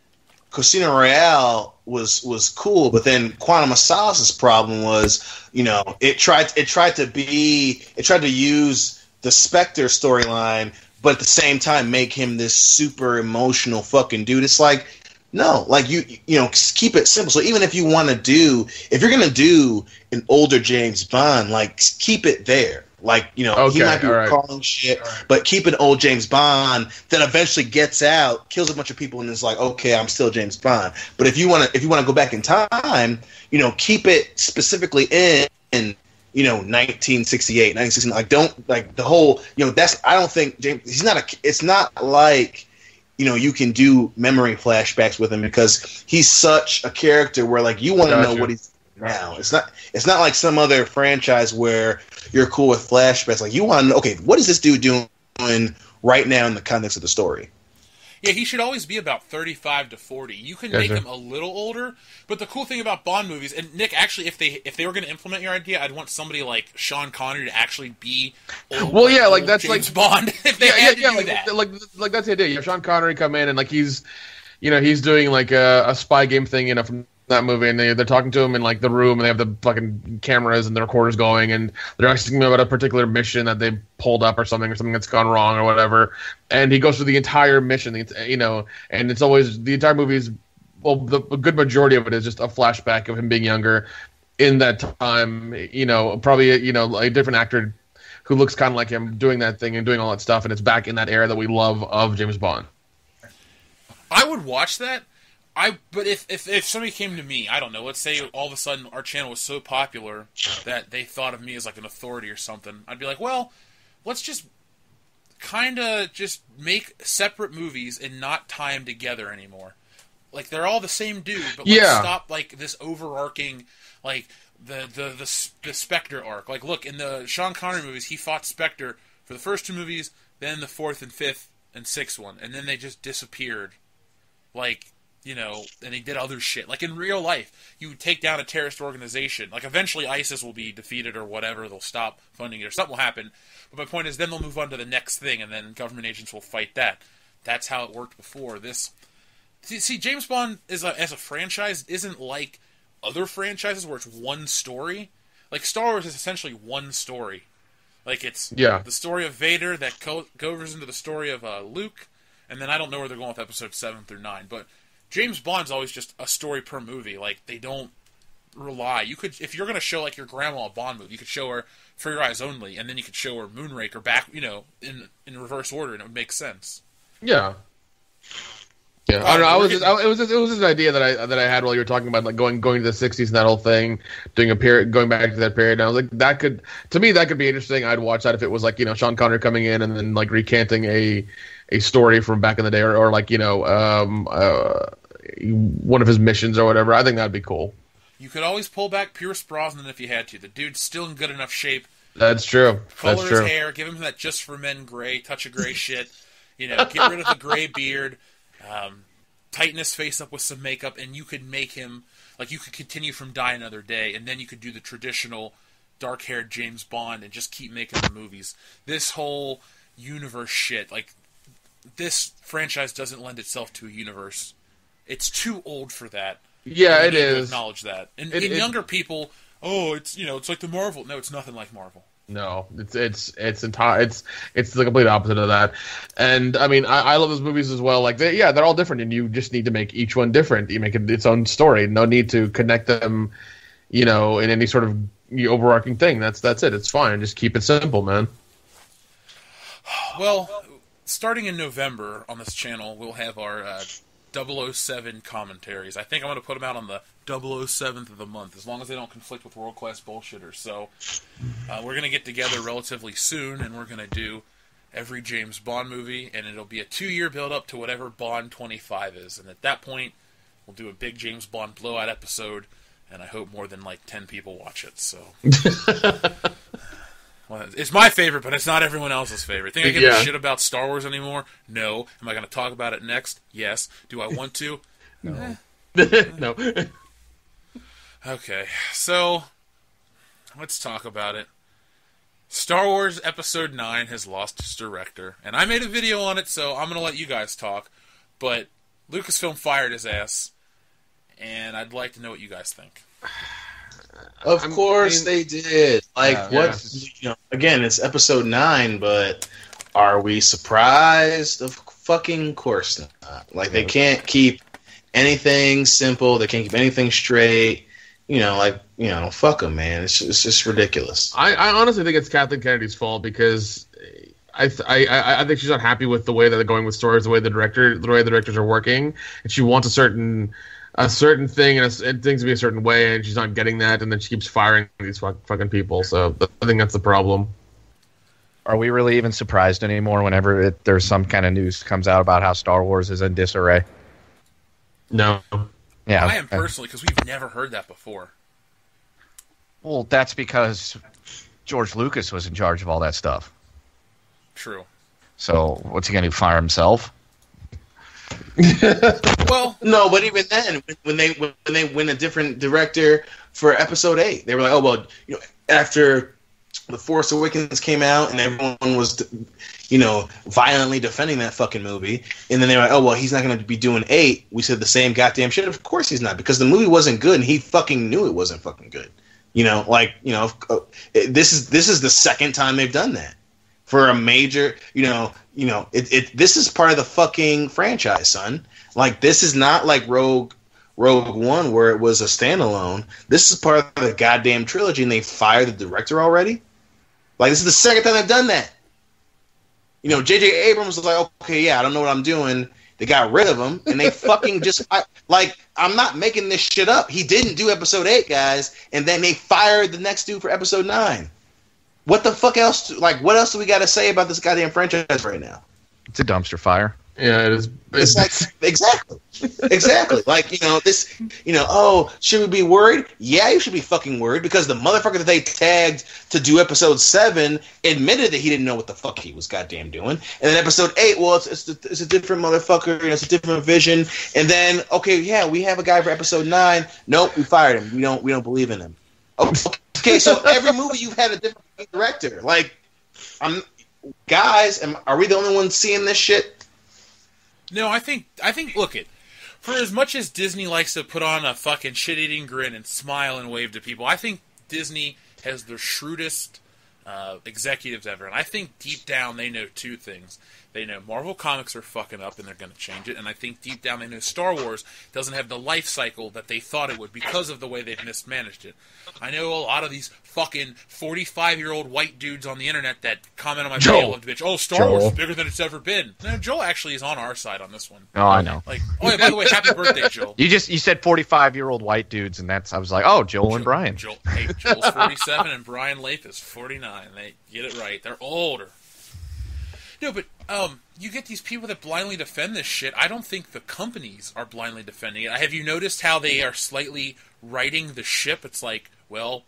Casino Royale was was cool, but then Quantum of Solace's problem was, you know, it tried it tried to be it tried to use the Spectre storyline, but at the same time make him this super emotional fucking dude. It's like no, like you, you know, keep it simple. So even if you want to do, if you're gonna do an older James Bond, like keep it there. Like you know, he might be right. recalling shit, but keep an old James Bond that eventually gets out, kills a bunch of people, and is like, okay, I'm still James Bond. But if you want to, if you want to go back in time, you know, keep it specifically in. in you know, 1968, 1969. Like, don't like the whole. You know, that's. I don't think James. He's not a. It's not like you know you can do memory flashbacks with him because he's such a character where like you want to know what he's now. It's not it's not like some other franchise where you're cool with flashbacks. Like you want to know, okay, what is this dude doing right now in the context of the story? Yeah, he should always be about 35 to 40. You can make him a little older, but the cool thing about Bond movies, and Nick, actually, if they if they were going to implement your idea, I'd want somebody like Sean Connery to actually be. Old, Well, yeah, like, that's James like- Bond. If they yeah, had yeah, to yeah, do like, that. like, like that's the idea. You have Sean Connery come in and like he's, you know, he's doing like a, a spy game thing, you know, from that movie, and they, they're talking to him in like the room, and they have the fucking cameras and the recorders going, and they're asking him about a particular mission that they pulled up or something, or something that's gone wrong or whatever, and he goes through the entire mission, you know, and it's always the entire movie is, well, the a good majority of it is just a flashback of him being younger. In that time, you know, probably you know a different actor who looks kind of like him doing that thing and doing all that stuff, and it's back in that era that we love of James Bond. I would watch that. I but if, if if somebody came to me, I don't know. Let's say all of a sudden our channel was so popular that they thought of me as like an authority or something. I'd be like, well, let's just kind of just make separate movies and not tie them together anymore. Like they're all the same dude, but let's Yeah. stop like this overarching like the the the the Spectre arc. Like, look in the Sean Connery movies, he fought Spectre for the first two movies, then the fourth and fifth and sixth one, and then they just disappeared. Like you know, and they did other shit. Like in real life, you take down a terrorist organization. Like eventually, ISIS will be defeated or whatever. They'll stop funding it or something will happen. But my point is, then they'll move on to the next thing, and then government agents will fight that. That's how it worked before. This see, see James Bond is a, as a franchise isn't like other franchises where it's one story. Like Star Wars is essentially one story. Like it's Yeah. the story of Vader that co- goes into the story of uh, Luke, and then I don't know where they're going with episode seven through nine. But James Bond's always just a story per movie. Like they don't rely. You could, if you're going to show like your grandma a Bond movie, you could show her For Your Eyes Only, and then you could show her Moonraker back, you know, in in reverse order, and it would make sense. Yeah. Yeah, I don't know. I was just, I, it was just, it was an idea that I that I had while you were talking about like going going to the '60s and that whole thing, doing a period, going back to that period. And I was like, that could to me that could be interesting. I'd watch that if it was like you know Sean Connery coming in and then like recanting a a story from back in the day, or, or like you know um, uh, one of his missions or whatever. I think that'd be cool. You could always pull back Pierce Brosnan if you had to. The dude's still in good enough shape. That's true. Color That's his true. hair, give him that just for men gray, touch of gray shit. You know, get rid of the gray beard, um, tighten his face up with some makeup, and you could make him like you could continue from Die Another Day, and then you could do the traditional dark-haired James Bond and just keep making the movies. This whole universe shit, like this franchise doesn't lend itself to a universe. It's too old for that. Yeah, it is. Acknowledge that. And, It- and it- younger people, oh, it's you know, it's like the Marvel. No, it's nothing like Marvel. No, it's it's it's entire it's it's the complete opposite of that. And I mean, I, I love those movies as well. Like, they, yeah, they're all different, and you just need to make each one different. You make it its own story. No need to connect them, you know, in any sort of overarching thing. That's that's it. It's fine. Just keep it simple, man. Well, starting in November on this channel, we'll have our uh, 007 commentaries. I think I'm going to put them out on the 007th of the month, as long as they don't conflict with World Class Bullshitters. So uh, we're going to get together relatively soon, and we're going to do every James Bond movie, and it'll be a two-year build-up to whatever Bond 25 is. And at that point, we'll do a big James Bond blowout episode, and I hope more than like 10 people watch it. So. Well, it's my favorite, but it's not everyone else's favorite. Think I give Yeah. a shit about Star Wars anymore? No. Am I going to talk about it next? Yes. Do I want to? No. Eh. no. Okay. So, let's talk about it. Star Wars Episode 9 has lost its director, and I made a video on it, so I'm going to let you guys talk. But Lucasfilm fired his ass, and I'd like to know what you guys think. Of I'm- course I they did. Like Yeah, what? You know, again, it's episode nine, but are we surprised? Of fucking course not. Like they can't keep anything simple. They can't keep anything straight. You know, like you know, fuck them, man. It's just, it's just ridiculous. I, I honestly think it's Kathleen Kennedy's fault because I, th- I I I think she's not happy with the way that they're going with stories, the way the director, the way the directors are working, and she wants a certain a certain thing and, a, and things to be a certain way, and she's not getting that, and then she keeps firing these fuck, fucking people. So I think that's the problem. Are we really even surprised anymore whenever it, there's some kind of news comes out about how Star Wars is in disarray? No, Yeah. I am personally, because we've never heard that before. Well, that's because George Lucas was in charge of all that stuff. True. So what's he going to do? Fire himself? Well, No, but even then, when they when they win a different director for episode eight, they were like, "Oh well, you know, after the Force Awakens came out and everyone was, you know, violently defending that fucking movie, and then they were like, "Oh well, he's not going to be doing eight. We said the same goddamn shit. Of course he's not, because the movie wasn't good, and he fucking knew it wasn't fucking good. You know, like you know, uh, this is this is the second time they've done that for a major, you know, you know, it, it this is part of the fucking franchise, son. Like this is not like Rogue Rogue One where it was a standalone. This is part of the goddamn trilogy, and they fired the director already. Like this is the second time they've done that. You know, J.J. Abrams was like, okay, yeah, I don't know what I'm doing. They got rid of him, and they fucking just I, like I'm not making this shit up. He didn't do episode eight, guys, and then they fired the next dude for episode nine. What the fuck else? Like, what else do we got to say about this goddamn franchise right now? It's a dumpster fire. yeah, it is. It's like exactly, exactly. Like you know this. You know, oh, should we be worried? Yeah, you should be fucking worried because the motherfucker that they tagged to do episode seven admitted that he didn't know what the fuck he was goddamn doing. And then episode eight, well, it's it's, it's a different motherfucker and it's a different vision. And then okay, yeah, we have a guy for episode nine. Nope, we fired him. We don't we don't believe in him. Okay, so every movie you've had a different director. Like, I'm guys, am, are we the only ones seeing this shit? no, I think I think look it. For as much as Disney likes to put on a fucking shit-eating grin and smile and wave to people, I think Disney has the shrewdest uh, executives ever, and I think deep down they know two things: They know Marvel Comics are fucking up and they're going to change it. And I think deep down they know Star Wars doesn't have the life cycle that they thought it would because of the way they've mismanaged it. I know a lot of these fucking 45 year old white dudes on the internet that comment on my Joel. video of bitch, oh, Star Joel. Wars is bigger than it's ever been. No, Joel actually is on our side on this one. Oh, I know. Like, oh, yeah, by the way, happy birthday, Joel. You just you said forty five year old white dudes, and that's I was like, oh, Joel and Brian. Joel, hey, Joel's 47 and Bryon Lape is 49. They get it right. They're older. No, but um, you get these people that blindly defend this shit. I don't think the companies are blindly defending it. Have you noticed how they are slightly righting the ship? It's like, well,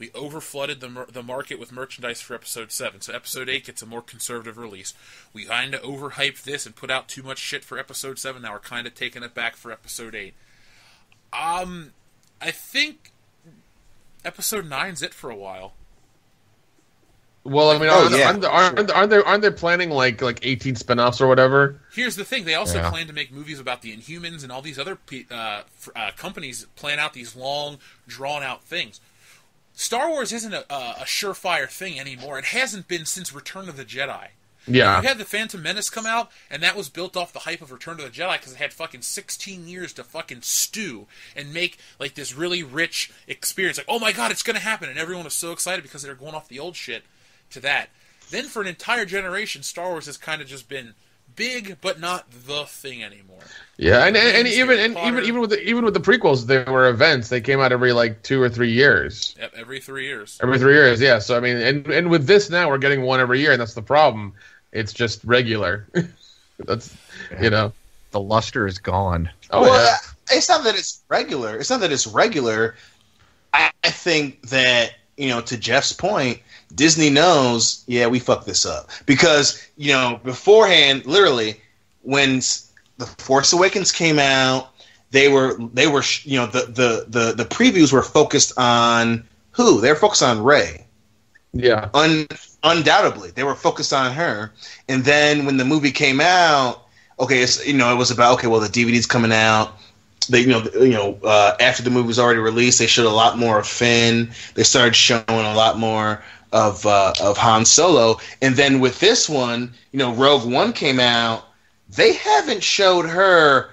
we overflooded the the market with merchandise for episode seven, so episode eight gets a more conservative release. We kind of overhyped this and put out too much shit for episode seven. Now we're kind of taking it back for episode eight. Um, I think episode nine's it for a while. Well, I mean, Oh, aren't, yeah. aren't, aren't, aren't they aren't they planning like like eighteen spin-offs or whatever? Here's the thing: they also Yeah. plan to make movies about the Inhumans and all these other uh, uh, companies plan out these long, drawn-out things. Star Wars isn't a, a, a surefire thing anymore. It hasn't been since Return of the Jedi. Yeah, You had the Phantom Menace come out, and that was built off the hype of Return of the Jedi because it had fucking 16 years to fucking stew and make like this really rich experience. Like, oh my god, it's gonna happen, and everyone was so excited because they're going off the old shit to that. Then for an entire generation, Star Wars has kind of just been big, but not the thing anymore. yeah, and, and, and even and even even with the, even with the prequels, they were events. They came out every like two or three years. Yep, Every three years. Every three years, yeah. So I mean, and and with this now, we're getting one every year, and that's the problem. It's just regular. that's you know. The luster is gone. Oh well, yeah. Uh, it's not that it's regular. It's not that it's regular. I I think that you know, to Jeff's point, Disney knows, yeah, we fucked this up because you know beforehand, literally, when the Force Awakens came out, they were they were you know the the the the previews were focused on who? They were focused on Rey. Yeah. Un- undoubtedly, they were focused on her. And then when the movie came out, okay, it's, you know, it was about okay, well, the DVD's coming out. They, you know, you know, uh, after the movie was already released, they showed a lot more of Finn. They started showing a lot more of uh, of Han Solo. And then with this one, you know, Rogue One came out. They haven't showed her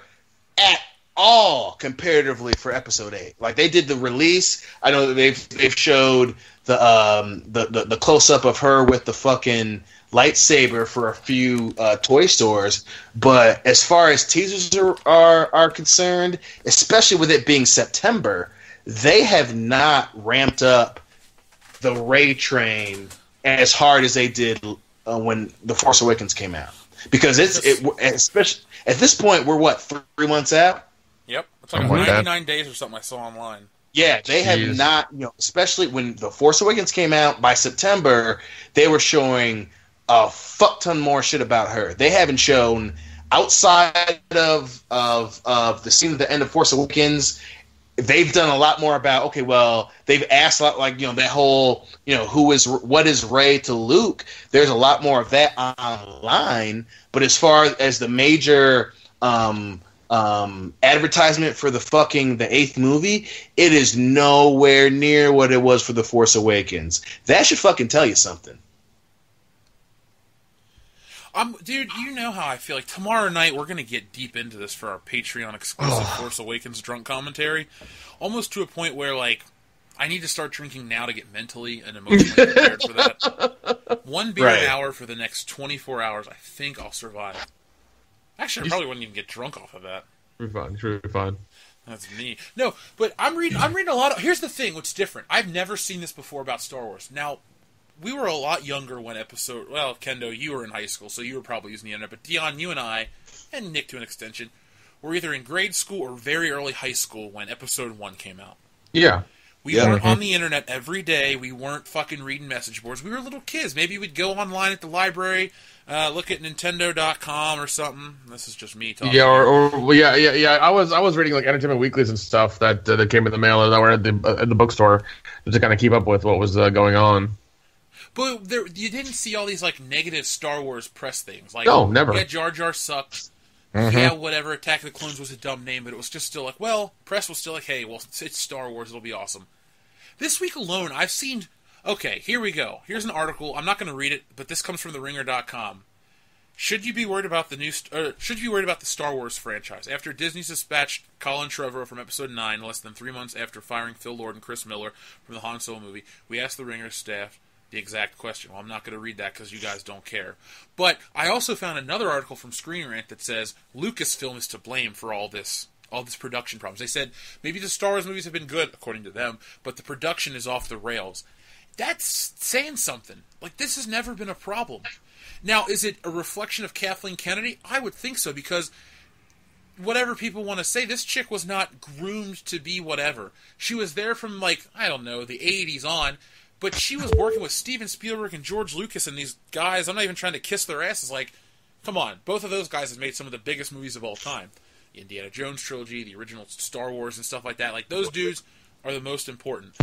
at all comparatively for Episode Eight. Like they did the release. I know they've they've showed the um the the, the close up of her with the fucking lightsaber for a few uh, toy stores, but as far as teasers are, are are concerned, especially with it being September, they have not ramped up the Rey train as hard as they did uh, when the Force Awakens came out. Because it's it, especially at this point we're what three months out. Yep, it's like Something like 99 days or something I saw online. Yeah, they have Jeez. not, you know, especially when The Force Awakens came out by September, they were showing a fuck ton more shit about her. They haven't shown outside of of of the scene at the end of Force Awakens. They've done a lot more about okay, well, they've asked a lot like you know that whole you know who is what is Rey to Luke. There's a lot more of that online, but as far as the major um, um, advertisement for the fucking the eighth movie, it is nowhere near what it was for the Force Awakens. That should fucking tell you something. Um, dude, you know how I feel. Like tomorrow night, we're gonna get deep into this for our Patreon exclusive Force Awakens drunk commentary, almost to a point where like I need to start drinking now to get mentally and emotionally prepared for that. One beer Right. an hour for the next twenty four hours. I think I'll survive. Actually, I probably wouldn't even get drunk off of that. Be fine. Be fine. That's me. No, but I'm reading. I'm reading a lot of. Here's the thing. What's different? I've never seen this before about Star Wars. Now, we were a lot younger when episode. Well, Kendo, you were in high school, so you were probably using the internet. But Dion, you and I, and Nick to an extension, were either in grade school or very early high school when episode one came out. Yeah. We Yeah. weren't on the internet every day. We weren't fucking reading message boards. We were little kids. Maybe we'd go online at the library, uh, look at Nintendo.com or something. This is just me talking. Yeah, or, or well, yeah, yeah, yeah. I was I was reading like entertainment weeklies and stuff that uh, that came in the mail or that were at the uh, at the bookstore to kind of keep up with what was uh, going on. But there, you didn't see all these like negative Star Wars press things. Like, No, never. Yeah, Jar Jar sucked. Yeah, whatever. Attack of the Clones was a dumb name, but it was just still like, well, press was still like, hey, well, it's, Star Wars, it'll be awesome. This week alone, I've seen. Okay, here we go. Here's an article. I'm not going to read it, but this comes from TheRinger.com. Should you be worried about the new? Uh, should you be worried about the Star Wars franchise after Disney's dispatched Colin Trevorrow from Episode Nine less than three months after firing Phil Lord and Chris Miller from the Han Solo movie? We asked the Ringer staff the exact question. Well, I'm not going to read that because you guys don't care. But I also found another article from Screen Rant that says Lucasfilm is to blame for all this all this production problems. They said maybe the Star Wars movies have been good according to them, but the production is off the rails. That's saying something. Like this has never been a problem. Now, is it a reflection of Kathleen Kennedy? I would think so because whatever people want to say, this chick was not groomed to be whatever. She was there from like I don't know the '80s on, but she was working with Steven Spielberg and George Lucas and these guys. I'm not even trying to kiss their asses. Like, come on, both of those guys have made some of the biggest movies of all time. The Indiana Jones trilogy, the original Star Wars, and stuff like that. Like those dudes are the most important.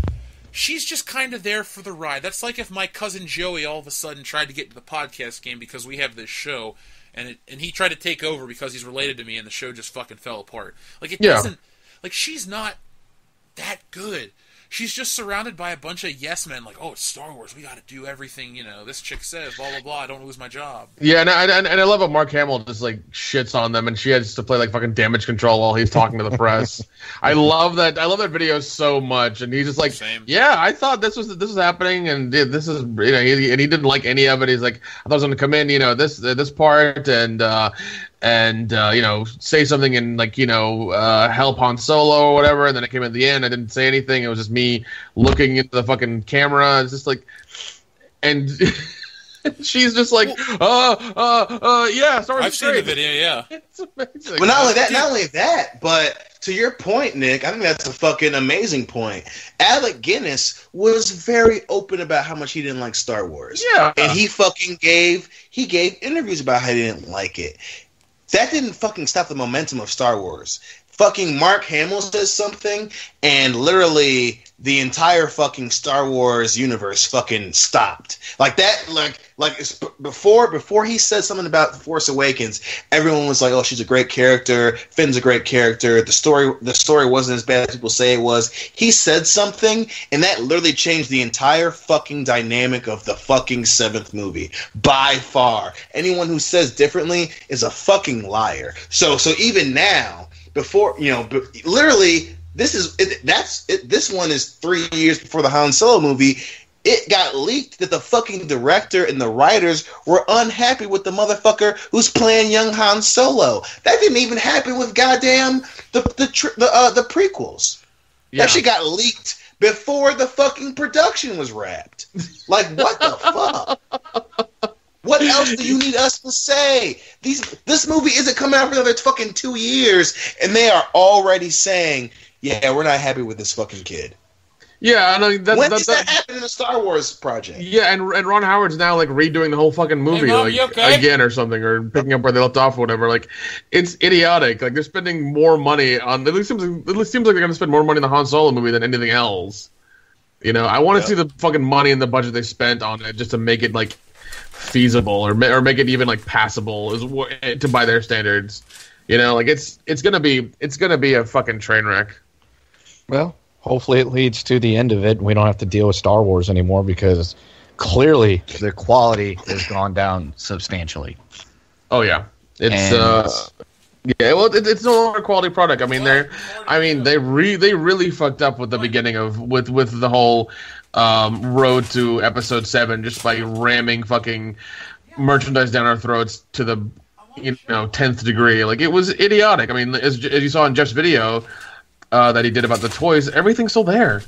She's just kind of there for the ride. That's like if my cousin Joey all of a sudden tried to get into the podcast game because we have this show, and it, and he tried to take over because he's related to me, and the show just fucking fell apart. Like it Yeah. doesn't. Like she's not that good. She's just surrounded by a bunch of yes men. Like, oh, it's Star Wars. We got to do everything. You know, this chick says blah blah blah. I don't lose my job. Yeah, and I, and, and I love how Mark Hamill just like shits on them, and she has to play like fucking damage control while he's talking to the press. I love that. I love that video so much, and he's just like, Same. "Yeah, I thought this was this was happening, and this is you know," he, and he didn't like any of it. He's like, "I thought I was going to come in, you know, this uh, this part, and uh, and uh, you know, say something and like you know, uh, help Han Solo or whatever." And then it came at the end. I didn't say anything. It was just me looking into the fucking camera. It's just like, and. She's just like, uh, uh, uh, yeah. Star Wars I've is seen the video. Yeah. It's amazing. But not only that, not only that, but to your point, Nick, I think that's a fucking amazing point. Alec Guinness was very open about how much he didn't like Star Wars. Yeah. And he fucking gave he gave interviews about how he didn't like it. That didn't fucking stop the momentum of Star Wars. Fucking Mark Hamill says something, and literally the entire fucking Star Wars universe fucking stopped. Like that, like like before before he said something about Force Awakens, everyone was like, "Oh, she's a great character. Finn's a great character. The story the story wasn't as bad as people say it was." He said something, and that literally changed the entire fucking dynamic of the fucking seventh movie by far. Anyone who says differently is a fucking liar. So so even now, before you know, b- literally. This is it, that's it, this one is three years before the Han Solo movie. It got leaked that the fucking director and the writers were unhappy with the motherfucker who's playing young Han Solo. That didn't even happen with goddamn the the tr- the uh, the prequels. Yeah. That shit got leaked before the fucking production was wrapped. Like what the fuck? What else do you need us to say? These this movie isn't coming out for another fucking two years, and they are already saying, "Yeah, we're not happy with this fucking kid." Yeah, I know that's when that, does that happen in the Star Wars project? Yeah, and and Ron Howard's now like redoing the whole fucking movie Mom, like okay? again or something, or picking up where they left off or whatever. Like, it's idiotic. Like they're spending more money on. It least seems it least seems like they're gonna spend more money on the Han Solo movie than anything else. You know, I want to Yeah. see the fucking money and the budget they spent on it just to make it like feasible or or make it even like passable is to by their standards. You know, like it's it's gonna be it's gonna be a fucking train wreck. Well, hopefully it leads to the end of it. We don't have to deal with Star Wars anymore because clearly the quality has gone down substantially. Oh yeah, it's And- uh, yeah. Well, it, it's no longer a quality product. I mean, they're, I mean, they re they really fucked up with the beginning of with with the whole um, road to episode seven just by ramming fucking merchandise down our throats to the you know tenth degree. Like it was idiotic. I mean, as, as you saw in Jeff's video uh, that he did about the toys, everything's still there.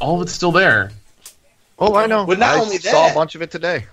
All of it's still there. Oh, I know. But not I only saw a bunch of it today.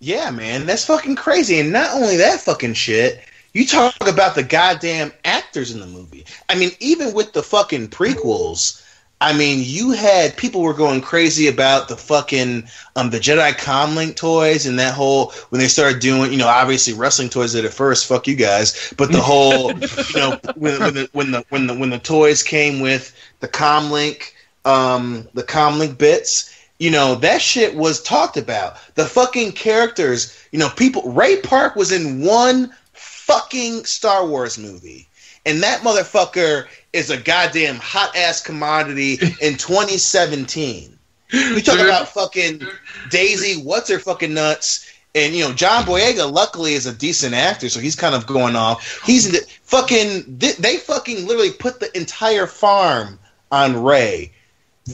Yeah, man, that's fucking crazy. And not only that fucking shit, you talk about the goddamn actors in the movie. I mean, even with the fucking prequels, I mean, you had people were going crazy about the fucking um the Jedi Comlink toys and that whole when they started doing, you know, obviously wrestling toys did it first. Fuck you guys, but the whole, you know, when, when the when the when the when the toys came with the Comlink, um, the Comlink bits you know that shit was talked about the fucking characters you know people ray park was in one fucking star wars movie and that motherfucker is a goddamn hot ass commodity in 2017 we talk about fucking daisy what's her fucking nuts and you know John Boyega luckily is a decent actor, so he's kind of going off. He's the, fucking they, they fucking literally put the entire farm on Rey.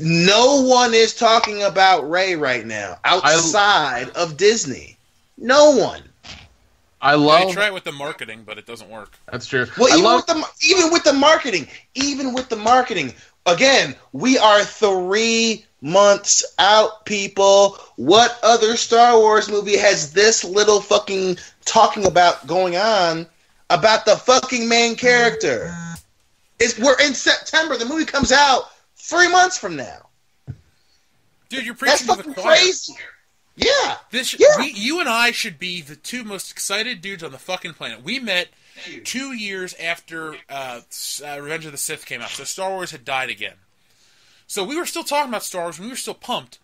No one is talking about Rey right now outside of Disney. No one. I Yeah, love. they try it with the marketing, but it doesn't work. That's true. Well, I even love. with the even with the marketing, even with the marketing, again, we are three months out, people. What other Star Wars movie has this little fucking talking about going on about the fucking main character? It's we're in September. The movie comes out three months from now. Dude, you're That's preaching to the choir. crazy. Yeah. This Yeah. we, you and I should be the two most excited dudes on the fucking planet. We met two years after uh, uh, Revenge of the Sith came out, so Star Wars had died again. So we were still talking about Star Wars, and we were still pumped.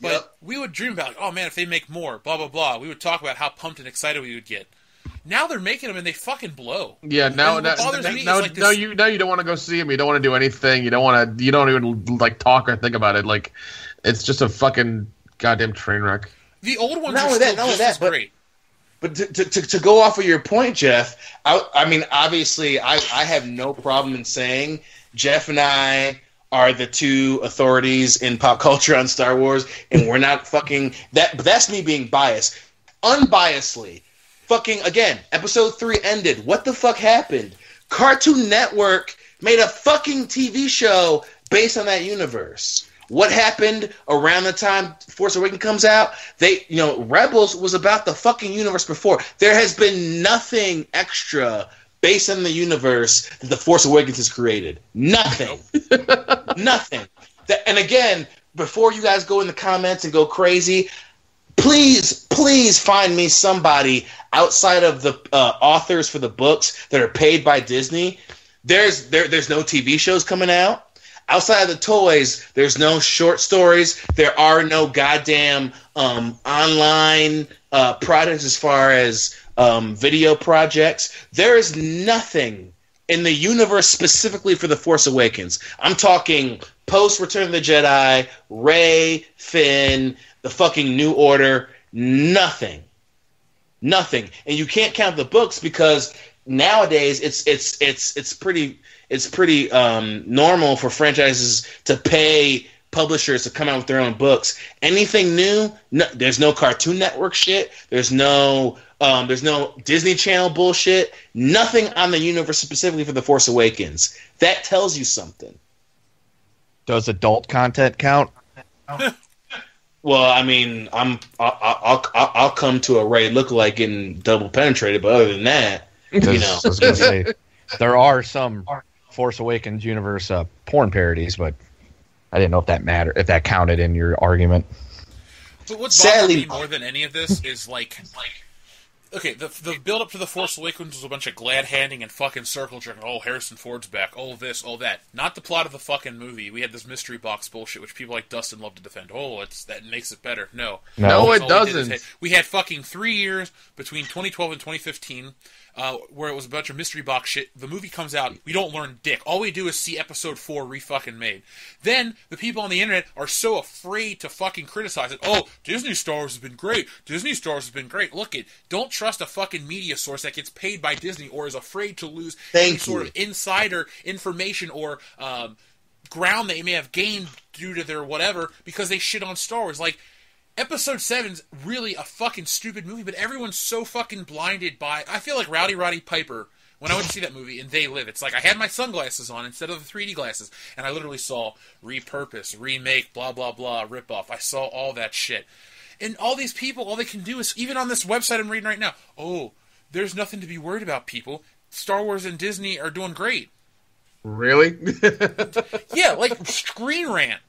But Yep. we would dream about, oh man, if they make more, blah blah blah. We would talk about how pumped and excited we would get. Now they're making them, and they fucking blow. Yeah, now, And now, now, now, like, now you now you don't want to go see them. You don't want to do anything. You don't want to. You don't even like talk or think about it. Like, it's just a fucking goddamn train wreck. The old ones Not are still that, not only just that, as but- great. But to, to, to, to go off of your point, Jeff, I, I mean, obviously, I, I have no problem in saying Jeff and I are the two authorities in pop culture on Star Wars, and we're not fucking that. But that's me being biased, unbiasedly. Fucking again, episode three ended. What the fuck happened? Cartoon Network made a fucking TV show based on that universe. What happened around the time Force Awakens comes out? They, you know, Rebels was about the fucking universe before. There has been nothing extra based on the universe that the Force Awakens has created. Nothing. Nothing. That, and again, before you guys go in the comments and go crazy, please, please find me somebody outside of the uh, authors for the books that are paid by Disney. There's there, there's no TV shows coming out. Outside of the toys, there's no short stories. There are no goddamn um, online uh, products as far as um, video projects. There is nothing in the universe specifically for the Force Awakens. I'm talking post Return of the Jedi, Rey, Finn, the fucking New Order. Nothing, nothing, and you can't count the books because nowadays it's it's it's it's pretty it's pretty um, normal for franchises to pay publishers to come out with their own books. Anything new? No, there's no Cartoon Network shit. There's no um, there's no Disney Channel bullshit. Nothing on the universe specifically for the Force Awakens. That tells you something. Does adult content count? Well, I mean, I'm I'll I'll, I'll, I'll come to a Rey lookalike getting double penetrated, but other than that, you know, I was gonna say there are some Force Awakens universe uh, porn parodies, but I didn't know if that mattered, if that counted in your argument. But what's Sadly- me more than any of this is like, like, okay, the the build up to the Force Awakens was a bunch of glad handing and fucking circle jerking. Oh, Harrison Ford's back. Oh, this, oh that. Not the plot of the fucking movie. We had this mystery box bullshit, which people like Dustin love to defend. Oh, it's that makes it better. No, No. No, it That's all we did is doesn't. hit- We had fucking three years between 2012 and 2015, uh, where it was a bunch of mystery box shit. The movie comes out, we don't learn dick. All we do is see episode four re fucking made. Then the people on the internet are so afraid to fucking criticize it. Oh, Disney Star Wars has been great. Disney Star Wars has been great. Look it, don't trust a fucking media source that gets paid by Disney or is afraid to lose any Thank sort of insider information or um, ground they may have gained due to their whatever because they shit on Star Wars. Like Episode Seven's really a fucking stupid movie, but everyone's so fucking blinded by. I feel like Rowdy Roddy Piper when I went to see that movie and They Live. It's like I had my sunglasses on instead of the 3D glasses, and I literally saw repurpose, remake, blah blah blah, rip off. I saw all that shit, and all these people, all they can do is even on this website I'm reading right now. Oh, there's nothing to be worried about, people. Star Wars and Disney are doing great. Really? Yeah, like Screen Rant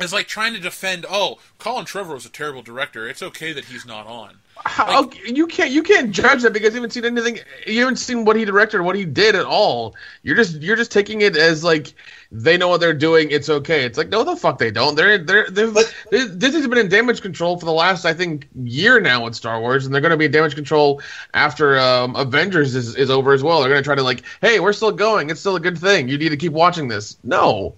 is like trying to defend. Oh, Colin Trevorrow's a terrible director. It's okay that he's not on. How, you can't you can't judge that because you haven't seen anything. You haven't seen what he directed or what he did at all. You're just you're just taking it as like they know what they're doing. It's okay. It's like no, the fuck they don't. They're they're they're. But- has been in damage control for the last I think year now with Star Wars, and they're going to be in damage control after um, Avengers is, is over as well. They're going to try to like, hey, we're still going. It's still a good thing. You need to keep watching this. No.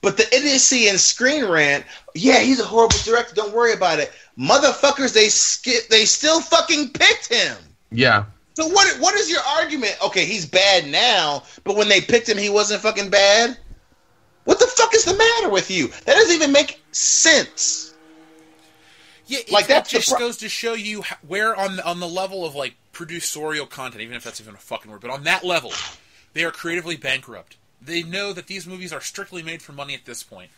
But the idiocy in Screen Rant, yeah, he's a horrible director. Don't worry about it. motherfuckers, they skip, they still fucking picked him. Yeah. So what? What is your argument? Okay, he's bad now, but when they picked him, he wasn't fucking bad. What the fuck is the matter with you? That doesn't even make sense. Yeah, Like, that just pro- goes to show you where on the, on the level of like producerial content, even if that's even a fucking word, but on that level, they are creatively bankrupt. They know that these movies are strictly made for money at this point.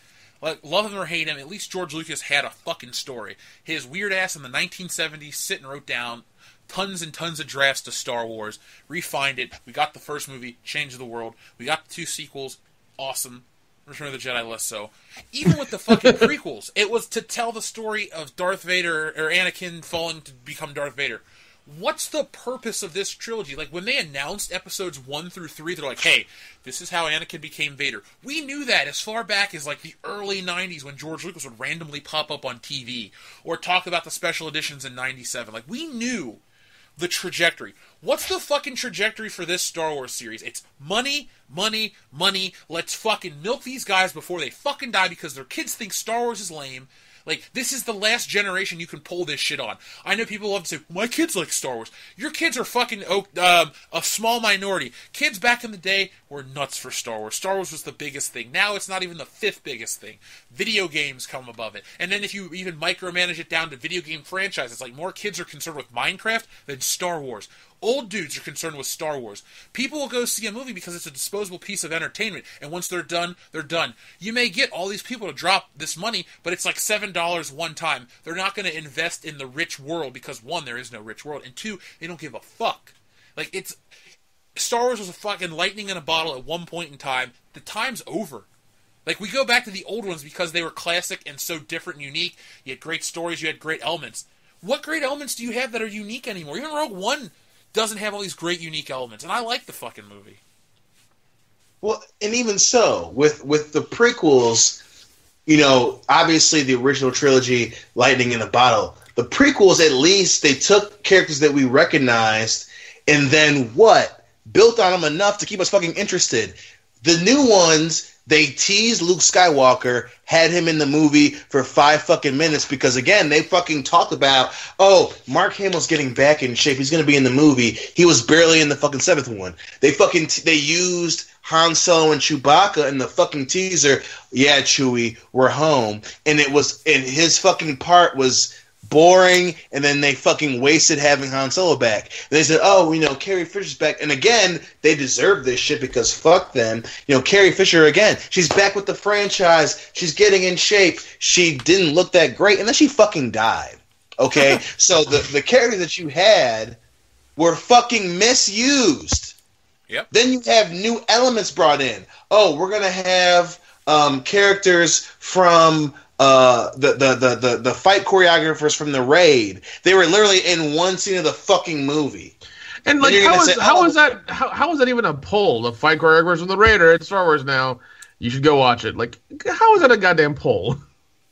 Like love him or hate him, at least George Lucas had a fucking story. His weird ass in the 1970s sit and wrote down tons and tons of drafts to Star Wars, refined it. We got the first movie, changed the world. We got the two sequels, awesome. Return of the Jedi less so. Even with the fucking prequels, it was to tell the story of Darth Vader or Anakin falling to become Darth Vader. What's the purpose of this trilogy? Like when they announced episodes one through three, they're like, "Hey, this is how Anakin became Vader." We knew that as far back as like the early '90s when George Lucas would randomly pop up on TV or talk about the special editions in '97. Like we knew the trajectory. What's the fucking trajectory for this Star Wars series? It's money, money, money. Let's fucking milk these guys before they fucking die because their kids think Star Wars is lame. Like, this is the last generation you can pull this shit on. I know people love to say, my kids like Star Wars. Your kids are fucking oh, um, a small minority. Kids back in the day were nuts for Star Wars. Star Wars was the biggest thing. Now it's not even the fifth biggest thing. Video games come above it. And then if you even micromanage it down to video game franchises, like more kids are concerned with Minecraft than Star Wars. Old dudes are concerned with Star Wars. People will go see a movie because it's a disposable piece of entertainment, and once they're done, they're done. You may get all these people to drop this money, but it's like seven dollars one time. They're not going to invest in the rich world because one, there is no rich world, and two, they don't give a fuck. Like it's Star Wars was a fucking lightning in a bottle at one point in time. The time's over. Like we go back to the old ones because they were classic and so different and unique. You had great stories, you had great elements. What great elements do you have that are unique anymore? Even Rogue One doesn't have all these great unique elements, and I like the fucking movie. Well, and even so, with with the prequels, you know, obviously the original trilogy, Lightning in a Bottle. The prequels, at least, they took characters that we recognized, and then what? Built on them enough to keep us fucking interested. The new ones, they teased Luke Skywalker, had him in the movie for five fucking minutes because again, they fucking talked about, oh, Mark Hamill's getting back in shape. He's gonna be in the movie. He was barely in the fucking seventh one. They fucking t- they used Han Solo and Chewbacca in the fucking teaser. Yeah, Chewie, we're home, and it was and his fucking part was boring, and then they fucking wasted having Han Solo back. They said, "Oh, you know, Carrie Fisher's back," and again, they deserve this shit because fuck them. You know, Carrie Fisher again, she's back with the franchise. She's getting in shape. She didn't look that great, and then she fucking died. Okay, so the the characters that you had were fucking misused. Yep. Then you have new elements brought in. Oh, we're gonna have um, characters from uh, the, the, the, the, the fight choreographers from the raid. They were literally in one scene of the fucking movie. And like, Then you're how gonna say, how oh. is that? How, how is that even a poll? The fight choreographers from the Raider at Star Wars now. You should go watch it. Like, how is that a goddamn poll?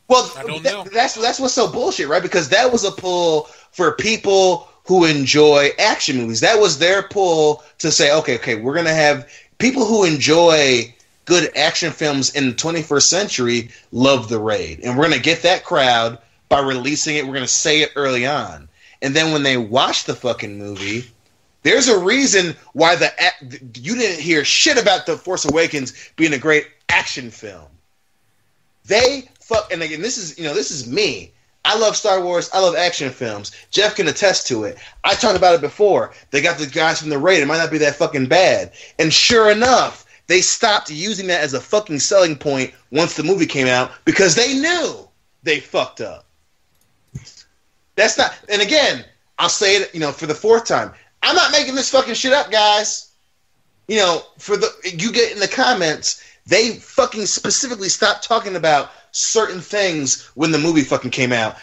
Well, I don't that- know. that's that's what's so bullshit, right? Because that was a pull for people who enjoy action movies. That was their pull to say, okay, okay, we're gonna have people who enjoy good action films in the 21st century love the raid, and we're gonna get that crowd by releasing it. We're gonna say it early on, and then when they watch the fucking movie. There's a reason why the you didn't hear shit about the Force Awakens being a great action film. They fuck, and again, this is you know this is me. I love Star Wars. I love action films. Jeff can attest to it. I talked about it before. They got the guys from the raid. It might not be that fucking bad. And sure enough, they stopped using that as a fucking selling point once the movie came out because they knew they fucked up. That's not. And again, I'll say it. You know, for the fourth time, I'm not making this fucking shit up, guys. You know, for the you get in the comments, they fucking specifically stopped talking about certain things when the movie fucking came out.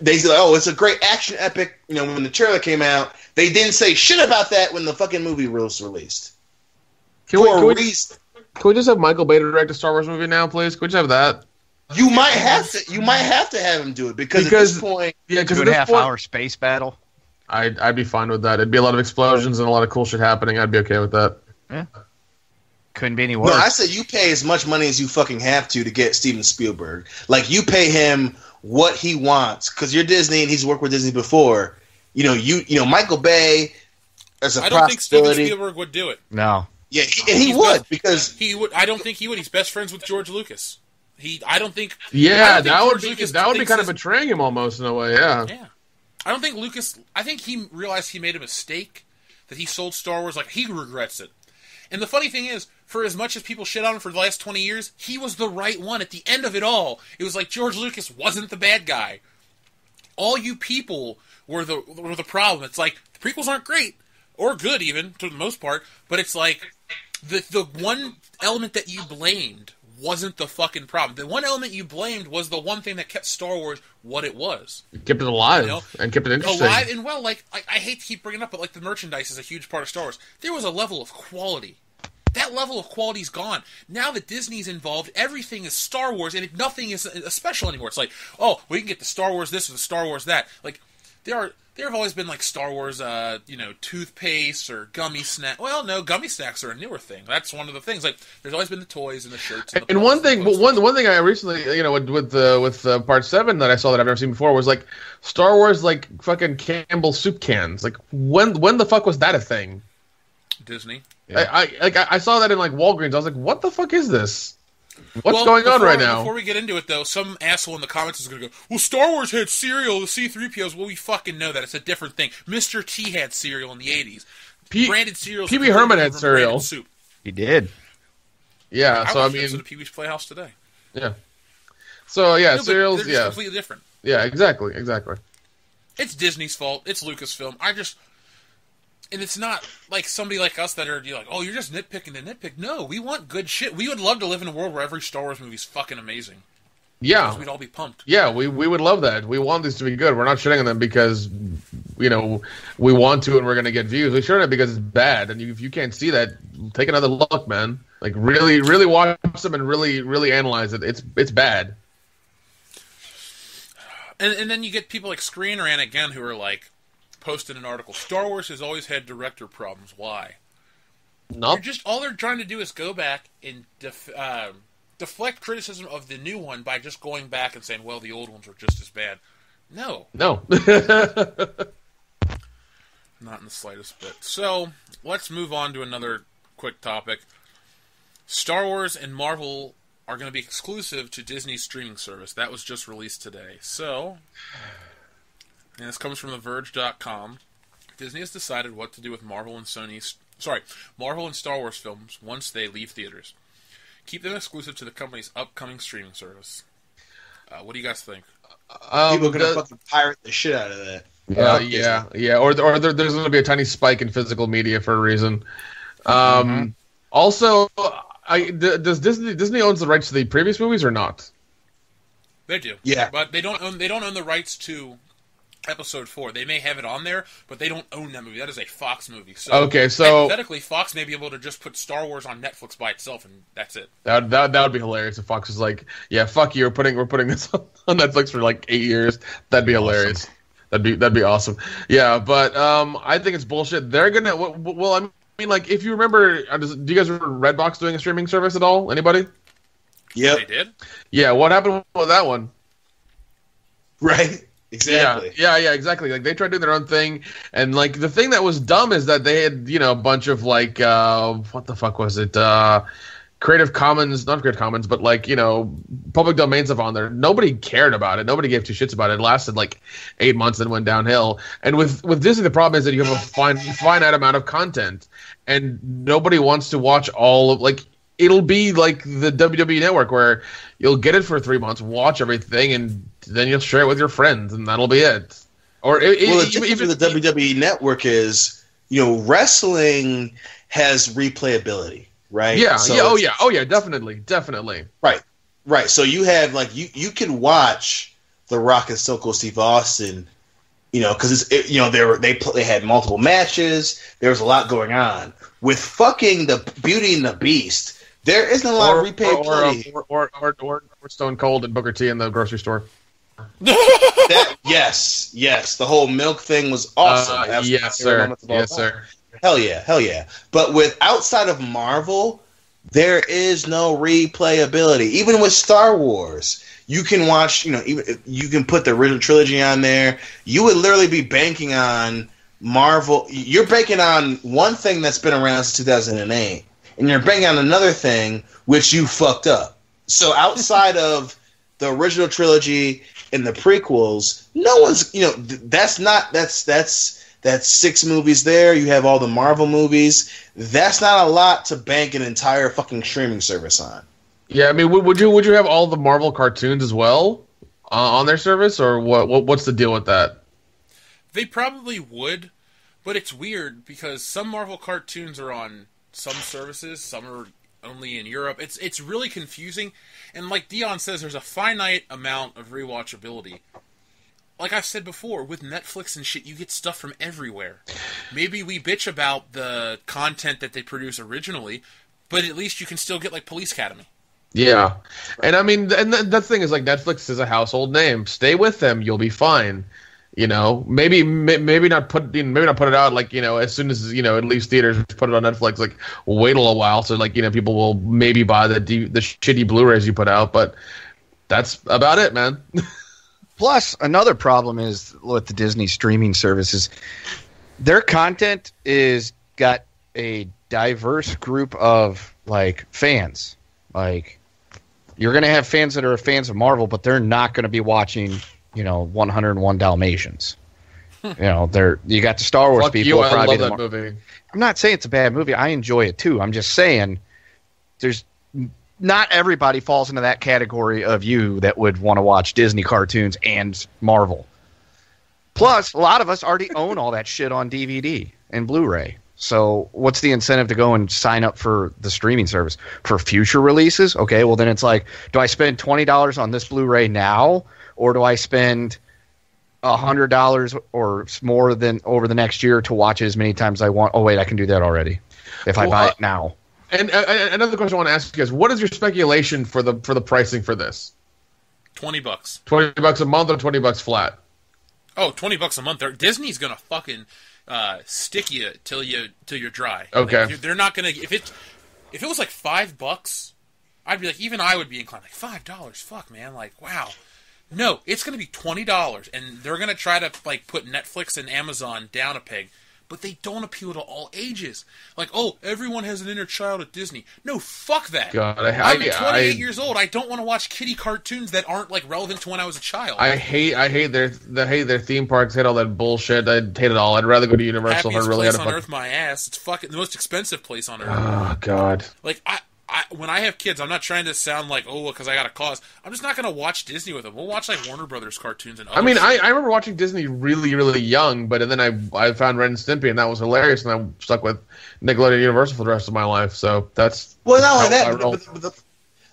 They said, "Oh, it's a great action epic." You know, when the trailer came out, they didn't say shit about that when the fucking movie was released. Can we, can, we, reason. can we just have Michael Bay direct a Star Wars movie now, please? Can we just have that? You might have to. You might have to have him do it because, Because- at this point, Yeah, because Two at and a half point, hour space battle. I'd I'd be fine with that. It'd be a lot of explosions and a lot of cool shit happening. I'd be okay with that. Yeah. Couldn't be any No, worse. I said you pay as much money as you fucking have to to get Steven Spielberg. Like you pay him what he wants because you're Disney and he's worked with Disney before. You know, you you know Michael Bay. There's a I don't think Steven possibility. Spielberg would do it. no. Yeah, he, and he He's would best- because He would. I don't think he would. He's best friends with George Lucas. He. I don't think. Yeah, don't think that would George be Lucas that would be kind of betraying him almost in a way. Yeah. Yeah. I don't think Lucas. I think he realized he made a mistake that he sold Star Wars. Like he regrets it. And the funny thing is, for as much as people shit on him for the last twenty years, he was the right one at the end of it all. It was like George Lucas wasn't the bad guy. All you people were the were the problem. It's like the prequels aren't great or good even to the most part, but it's like the the one element that you blamed wasn't the fucking problem. The one element you blamed was the one thing that kept Star Wars what it was Kept it alive You know, and kept it interesting. alive and well. Like I, I hate to keep bringing it up, but like the merchandise is a huge part of Star Wars. There was a level of quality. That level of quality's gone. Now that Disney's involved, everything is Star Wars, and nothing is uh, special anymore. It's like, oh, we can get the Star Wars this or the Star Wars that. Like there are there have always been like Star Wars, uh, you know, toothpaste or gummy snack. Well, no, gummy snacks are a newer thing. That's one of the things. Like there's always been the toys and the shirts. And, the And one thing, one one thing I recently, you know, with with uh, with uh, part seven that I saw that I've never seen before was like Star Wars, like fucking Campbell soup cans. Like when when the fuck was that a thing? Disney. I, I like I saw that in like Walgreens. I was like, what the fuck is this? What's Well, going on before- right now? Before we get into it, though, some asshole in the comments is going to go, "Well, Star Wars had cereal, the C-3POs." Well, we fucking know that it's a different thing. Mr. T had cereal in the '80s. P- branded cereal. Pee Wee Herman had cereal. Soup. He did. yeah, so I watch episodes mean, of Pee Wee's Playhouse today. yeah. So yeah, No, cereals. Yeah, completely different. yeah, exactly, exactly. It's Disney's fault. It's Lucasfilm. I just, and it's not like somebody like us that are you're like, oh, you're just nitpicking the nitpick. No, we want good shit. We would love to live in a world where every Star Wars movie is fucking amazing. Yeah, Because we'd all be pumped. yeah, we we would love that. We want these to be good. We're not shitting on them because you know we want to and we're gonna get views. We it because it's bad. And you, if you can't see that, take another look, man. Like really, really watch them and really, really analyze it. It's it's bad. And, and then you get people like Screen Rant again who are like posted an article. Star Wars has always had director problems. Why? No, They're just all they're trying to do is go back and def, um deflect criticism of the new one by just going back and saying, "Well, the old ones were just as bad." No, no. not in the slightest bit. So let's move on to another quick topic. Star Wars and Marvel are going to be exclusive to Disney's streaming service. That was just released today. So, and this comes from TheVerge.com. Disney has decided what to do with Marvel and Sony's sorry, Marvel and Star Wars films once they leave theaters. Keep them exclusive to the company's upcoming streaming service. Uh, what do you guys think? um, people are gonna the- fucking pirate the shit out of that. Uh, yeah, yeah, or or there, there's going to be a tiny spike in physical media for a reason. Um, Also, I d- does Disney Disney owns the rights to the previous movies or not? They do. Yeah. But they don't own they don't own the rights to episode four. They may have it on there, but they don't own that movie. That is a Fox movie. So Okay, so- hypothetically Fox may be able to just put Star Wars on Netflix by itself and that's it. That that that would be hilarious if Fox was like, yeah, fuck you, we're putting we're putting this on Netflix for like eight years. That'd be hilarious. That'd be that'd be awesome. Yeah, but um, I think it's bullshit. They're gonna well, well I mean, like if you remember, uh, does- do you guys remember Redbox doing a streaming service at all? Anybody? Yeah, they did? Yeah, what happened with that one? Right. Exactly. Yeah, yeah, yeah, exactly. Like they tried doing their own thing, and like the thing that was dumb is that they had you know a bunch of like uh what the fuck was it uh Creative Commons, not Creative Commons, but like you know public domain stuff on there. Nobody cared about it. Nobody gave two shits about it. It lasted like eight months and went downhill. And with with Disney, the problem is that you have a fine finite amount of content, and nobody wants to watch all of like. It'll be like the WWE Network where you'll get it for three months, watch everything, and then you'll share it with your friends, and that'll be it. Or it, Well, the it, even, the WWE network is, you know, wrestling has replayability, right? yeah, So yeah, oh yeah, oh yeah, definitely, definitely. Right, right. So you have like you you can watch The Rock and Stone Cold Steve Austin, you know, because it's it, you know they were they they had multiple matches. There was a lot going on with fucking the Beauty and the Beast. There isn't a lot Or, of or, replayability. or, or, or, or, or Stone Cold and Booker T in the grocery store. that yes, yes, the whole milk thing was awesome. Uh, was yes, sir. moments of all Yes, time. sir. Hell yeah, hell yeah. But with outside of Marvel, there is no replayability. Even with Star Wars, you can watch, you know, even you can put the original trilogy on there. You would literally be banking on Marvel. You're banking on one thing that's been around since 2008, and you're banking on another thing which you fucked up. So outside of the original trilogy and the prequels, no one's, you know, th- that's not that's that's that's six movies there. You have all the Marvel movies. That's not a lot to bank an entire fucking streaming service on. Yeah, I mean, would, would you would you have all the Marvel cartoons as well uh, on their service, or what, what? What's the deal with that? They probably would, but it's weird because some Marvel cartoons are on some services, some are only in Europe. It's it's really confusing, and like Dion says, there's a finite amount of rewatchability like I've said before, with Netflix and shit, you get stuff from everywhere. Maybe we bitch about the content that they produce originally, but at least you can still get like Police Academy. Yeah, and I mean, and the, the thing is, like Netflix is a household name. Stay with them, you'll be fine. You know, maybe maybe not put maybe not put it out like you know as soon as you know it leaves theaters, put it on Netflix. Like wait a little while, so like you know people will maybe buy the the shitty Blu-rays you put out, but that's about it, man. Plus, another problem is with the Disney streaming services, their content is got a diverse group of like fans. Like you're going to have fans that are fans of Marvel, but they're not going to be watching, you know, 101 Dalmatians. you know, they're you got the Star Wars Fuck people. you, I love that movie. I'm not saying it's a bad movie. I enjoy it too. I'm just saying there's not everybody falls into that category of you that would want to watch Disney cartoons and Marvel. Plus, a lot of us already own all that shit on DVD and Blu-ray. So, what's the incentive to go and sign up for the streaming service for future releases? Okay, well then it's like, do I spend twenty dollars on this Blu-ray now, or do I spend a hundred dollars or more than over the next year to watch it as many times as I want? Oh wait, I can do that already if I Well, buy uh, it now. And uh, uh, another question I want to ask you guys: What is your speculation for the for the pricing for this? Twenty bucks. Twenty bucks a month or twenty bucks flat? Oh, 20 bucks a month. They're, Disney's gonna fucking uh, stick you till you till you're dry. Okay. Like, they're not gonna if it if it was like five bucks, I'd be like even I would be inclined like five dollars. Fuck man, like wow. No, it's gonna be twenty dollars, and they're gonna try to like put Netflix and Amazon down a peg. But they don't appeal to all ages. Like, oh, everyone has an inner child at Disney. No, fuck that. God, I- I'm 28 I- years old. I don't want to watch kiddie cartoons that aren't like relevant to when I was a child. I hate I hate their the hate their theme parks. Hate all that bullshit. I hate it all. I'd rather go to Universal if I happiest really place had a on fuck. earth, my ass. It's fucking the most expensive place on earth. Oh God. like I, I, when I have kids, I'm not trying to sound like oh, because I got a cause. I'm just not gonna watch Disney with them. We'll watch like Warner Brothers cartoons and. I mean. I, I remember watching Disney really, really young, but and then I I found Ren and Stimpy, and that was hilarious, and I'm stuck with Nickelodeon Universal for the rest of my life. So that's Well, not how only I that, roll. but, but, but,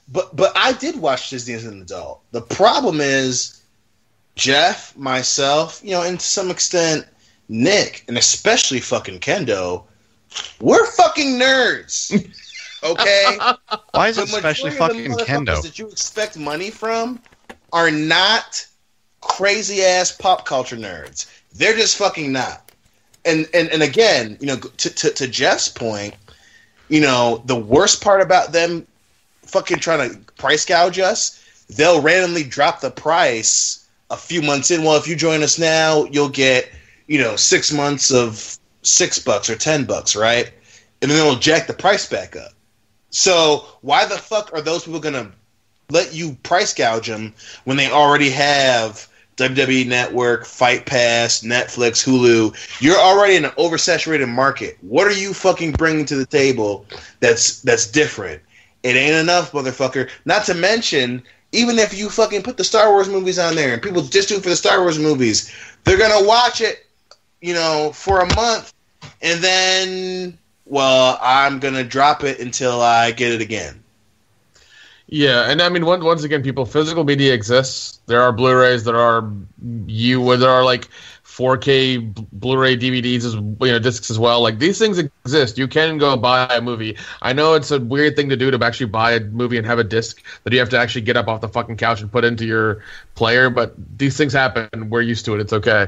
but but I did watch Disney as an adult. The problem is Jeff, myself, you know, and to some extent Nick, and especially fucking Kendo, we're fucking nerds. Okay, Why is it especially fucking of the motherfuckers Kendo? that you expect money from are not crazy ass pop culture nerds. They're just fucking not. And and and again, you know, to to, to Jeff's point, you know, the worst part about them fucking trying to price gouge us, they'll randomly drop the price a few months in. Well, if you join us now, you'll get, you know, six months of six bucks or ten bucks, right? And then they'll jack the price back up. So why the fuck are those people gonna let you price gouge them when they already have WWE Network, Fight Pass, Netflix, Hulu? You're already in an oversaturated market. What are you fucking bringing to the table that's that's different? It ain't enough, motherfucker. Not to mention, even if you fucking put the Star Wars movies on there and people just do it for the Star Wars movies, they're gonna watch it, you know, for a month, and then, well, I'm gonna drop it until I get it again. Yeah, and I mean, once once again, people, physical media exists. There are Blu-rays, there are you, where there are like 4K Blu-ray DVDs, as you know, discs as well. Like these things exist. You can go buy a movie. I know it's a weird thing to do to actually buy a movie and have a disc that you have to actually get up off the fucking couch and put into your player. But these things happen. We're used to it. It's okay.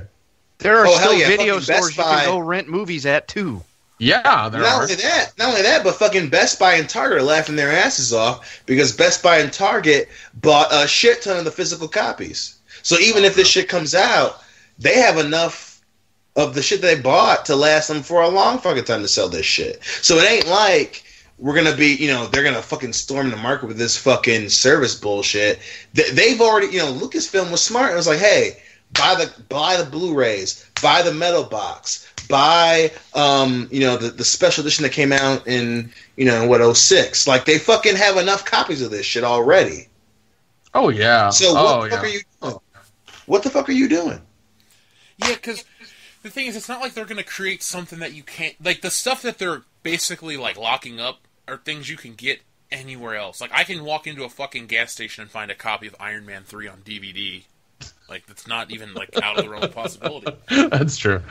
There are Oh, still yeah, video fucking stores Best you Buy. can go rent movies at too. Yeah, there not are. only that, not only that, but fucking Best Buy and Target are laughing their asses off because Best Buy and Target bought a shit ton of the physical copies. So even if this shit comes out, they have enough of the shit they bought to last them for a long fucking time to sell this shit. So it ain't like we're gonna be, you know, they're gonna fucking storm the market with this fucking service bullshit. They- They've already, you know, Lucasfilm was smart. It was like, hey, buy the buy the Blu-rays, buy the metal box, buy um, you know, the, the special edition that came out in, you know, what 06. Like they fucking have enough copies of this shit already. Oh yeah. So what oh the fuck yeah. are you doing? What the fuck are you doing? Yeah, because the thing is, it's not like they're going to create something that you can't. Like the stuff that they're basically like locking up are things you can get anywhere else. Like I can walk into a fucking gas station and find a copy of Iron Man three on DVD. Like that's not even like out of the realm of possibility. That's true.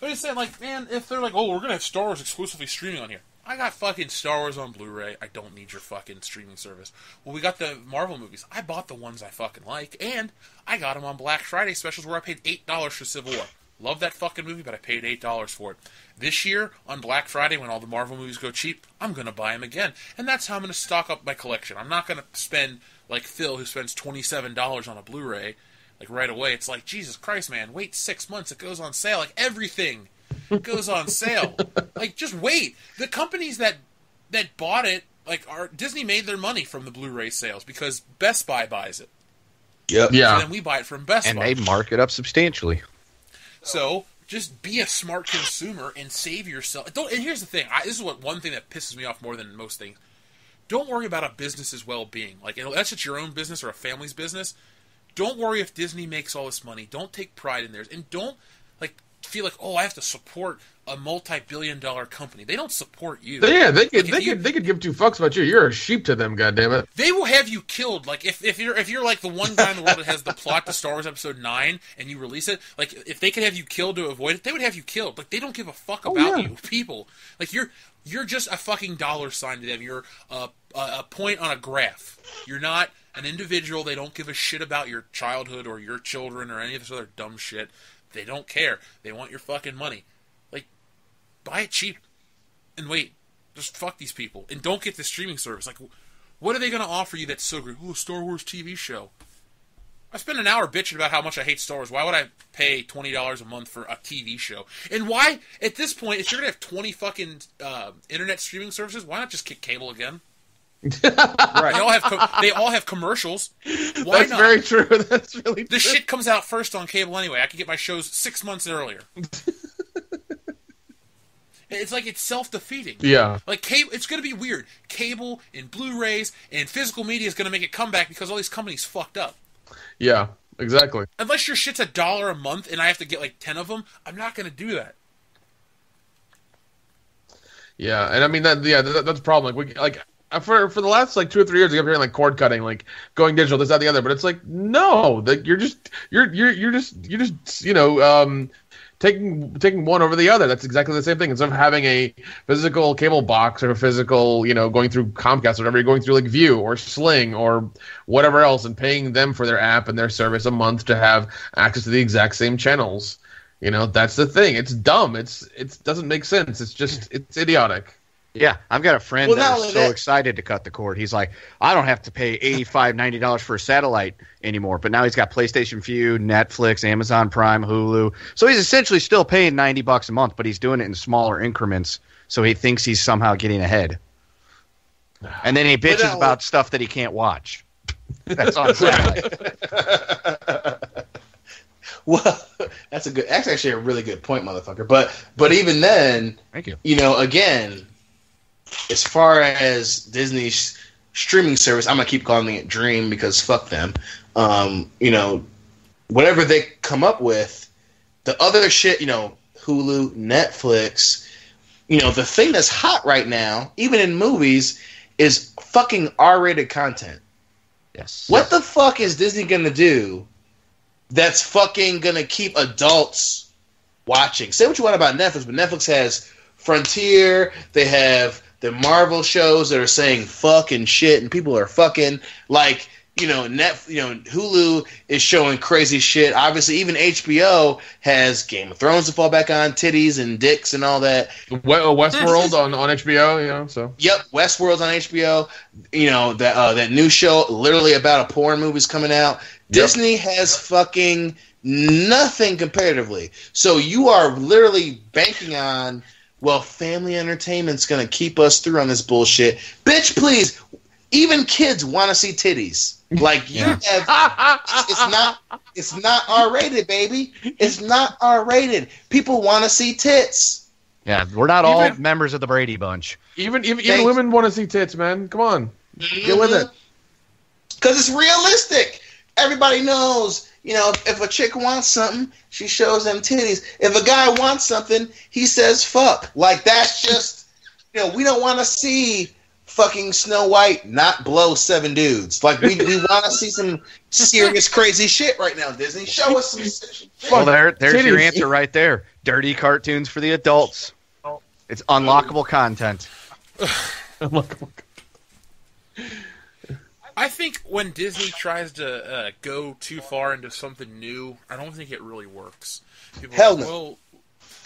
I'm just saying, like, man, if they're like, oh, we're gonna have Star Wars exclusively streaming on here. I got fucking Star Wars on Blu-ray. I don't need your fucking streaming service. Well, we got the Marvel movies. I bought the ones I fucking like, and I got them on Black Friday specials where I paid eight dollars for Civil War. Love that fucking movie, but I paid eight dollars for it. This year on Black Friday, when all the Marvel movies go cheap, I'm gonna buy them again, and that's how I'm gonna stock up my collection. I'm not gonna spend like Phil, who spends twenty-seven dollars on a Blu-ray, like right away. It's like Jesus Christ, man! Wait six months, it goes on sale. Like everything goes on sale. like just wait. The companies that that bought it, like, are Disney made their money from the Blu-ray sales because Best Buy buys it. Yep. So Yeah. then we buy it from Best and Buy. And they mark it up substantially. So just be a smart consumer and save yourself. Don't. And here's the thing. I, this is what one thing that pisses me off more than most things. Don't worry about a business's well-being. Like you know, that's just your own business or a family's business. Don't worry if Disney makes all this money. Don't take pride in theirs, and don't like feel like oh I have to support a multi-billion-dollar company. They don't support you. Yeah, they could Like, they you- could they could give two fucks about you. You're a sheep to them, goddammit. They will have you killed. Like if, if you're if you're like the one guy in the world that has the plot to Star Wars Episode Nine and you release it, like if they could have you killed to avoid it, they would have you killed. Like they don't give a fuck Oh, about yeah. you, people. Like you're you're just a fucking dollar sign to them. You're a, a point on a graph. You're not an individual. They don't give a shit about your childhood or your children or any of this other dumb shit. They don't care. They want your fucking money. Like buy it cheap and wait. Just fuck these people and don't get the streaming service. Like, what are they going to offer you that's so great? Oh, Star Wars TV show. I spent an hour bitching about how much I hate Star Wars. Why would I pay twenty dollars a month for a TV show? And why, at this point, if you're gonna have twenty fucking uh, internet streaming services, why not just kick cable again? Right. They all have co- they all have commercials. Why That's not? very true. That's really This true. shit comes out first on cable anyway. I can get my shows six months earlier. it's like it's self defeating. Yeah. Like cable, it's going to be weird. Cable and Blu-rays and physical media is going to make a comeback because all these companies fucked up. Yeah. Exactly. Unless your shit's a dollar a month and I have to get like ten of them, I'm not going to do that. Yeah, and I mean that. Yeah, that, that's a problem. Like we like uh, for for the last like two or three years, kept hearing like cord cutting, like going digital, this, that, the other. But it's like no, that you're just you're you're you're just you're just you know um taking taking one over the other. That's exactly the same thing. Instead of having a physical cable box or a physical, you know, going through Comcast or whatever, you're going through like Vue or Sling or whatever else, and paying them for their app and their service a month to have access to the exact same channels. You know, that's the thing. It's dumb. It's it doesn't make sense. It's just it's idiotic. Yeah, I've got a friend Well, that not was only so that- excited to cut the cord. He's like, I don't have to pay $85, $90 for a satellite anymore. But now he's got PlayStation Vue, Netflix, Amazon Prime, Hulu. So he's essentially still paying 90 bucks a month, but he's doing it in smaller increments. So he thinks he's somehow getting ahead. And then he bitches about stuff that he can't watch. That's on satellite. Well, that's a good. That's actually a really good point, motherfucker. But but even then, Thank you. you know, again, as far as Disney's streaming service, I'm gonna keep calling it Dream because fuck them. Um, you know, whatever they come up with, the other shit, you know, Hulu, Netflix, you know, the thing that's hot right now, even in movies, is fucking R-rated content. Yes. What the fuck is Disney gonna do that's fucking gonna keep adults watching? Say what you want about Netflix, but Netflix has Frontier, they have the Marvel shows that are saying fucking shit and people are fucking like you know, net, you know, Hulu is showing crazy shit. Obviously, even HBO has Game of Thrones to fall back on, titties and dicks and all that. Uh, Westworld on, on HBO, you know, so. Yep, Westworld's on HBO. You know that uh, that new show, literally about a porn movie's coming out. Disney has fucking nothing comparatively. So you are literally banking on. Well, family entertainment's gonna keep us through on this bullshit, bitch. Please, even kids want to see titties. Like you Yeah. have, it's not, it's not R rated, baby. It's not R rated. People want to see tits. Yeah, we're not all Even- members of the Brady Bunch. Even even, Thank- even women want to see tits, man. Come on. Get with it. Mm-hmm. Because it's realistic. Everybody knows, you know, if, if a chick wants something, she shows them titties. If a guy wants something, he says fuck. Like, that's just, you know, we don't want to see fucking Snow White not blow seven dudes. Like, we, we want to see some serious, crazy shit right now, Disney. Show us some shit. Well, there, there's your answer right there. Dirty cartoons for the adults. It's unlockable content. I think when Disney tries to uh, go too far into something new, I don't think it really works. People Hell like, no.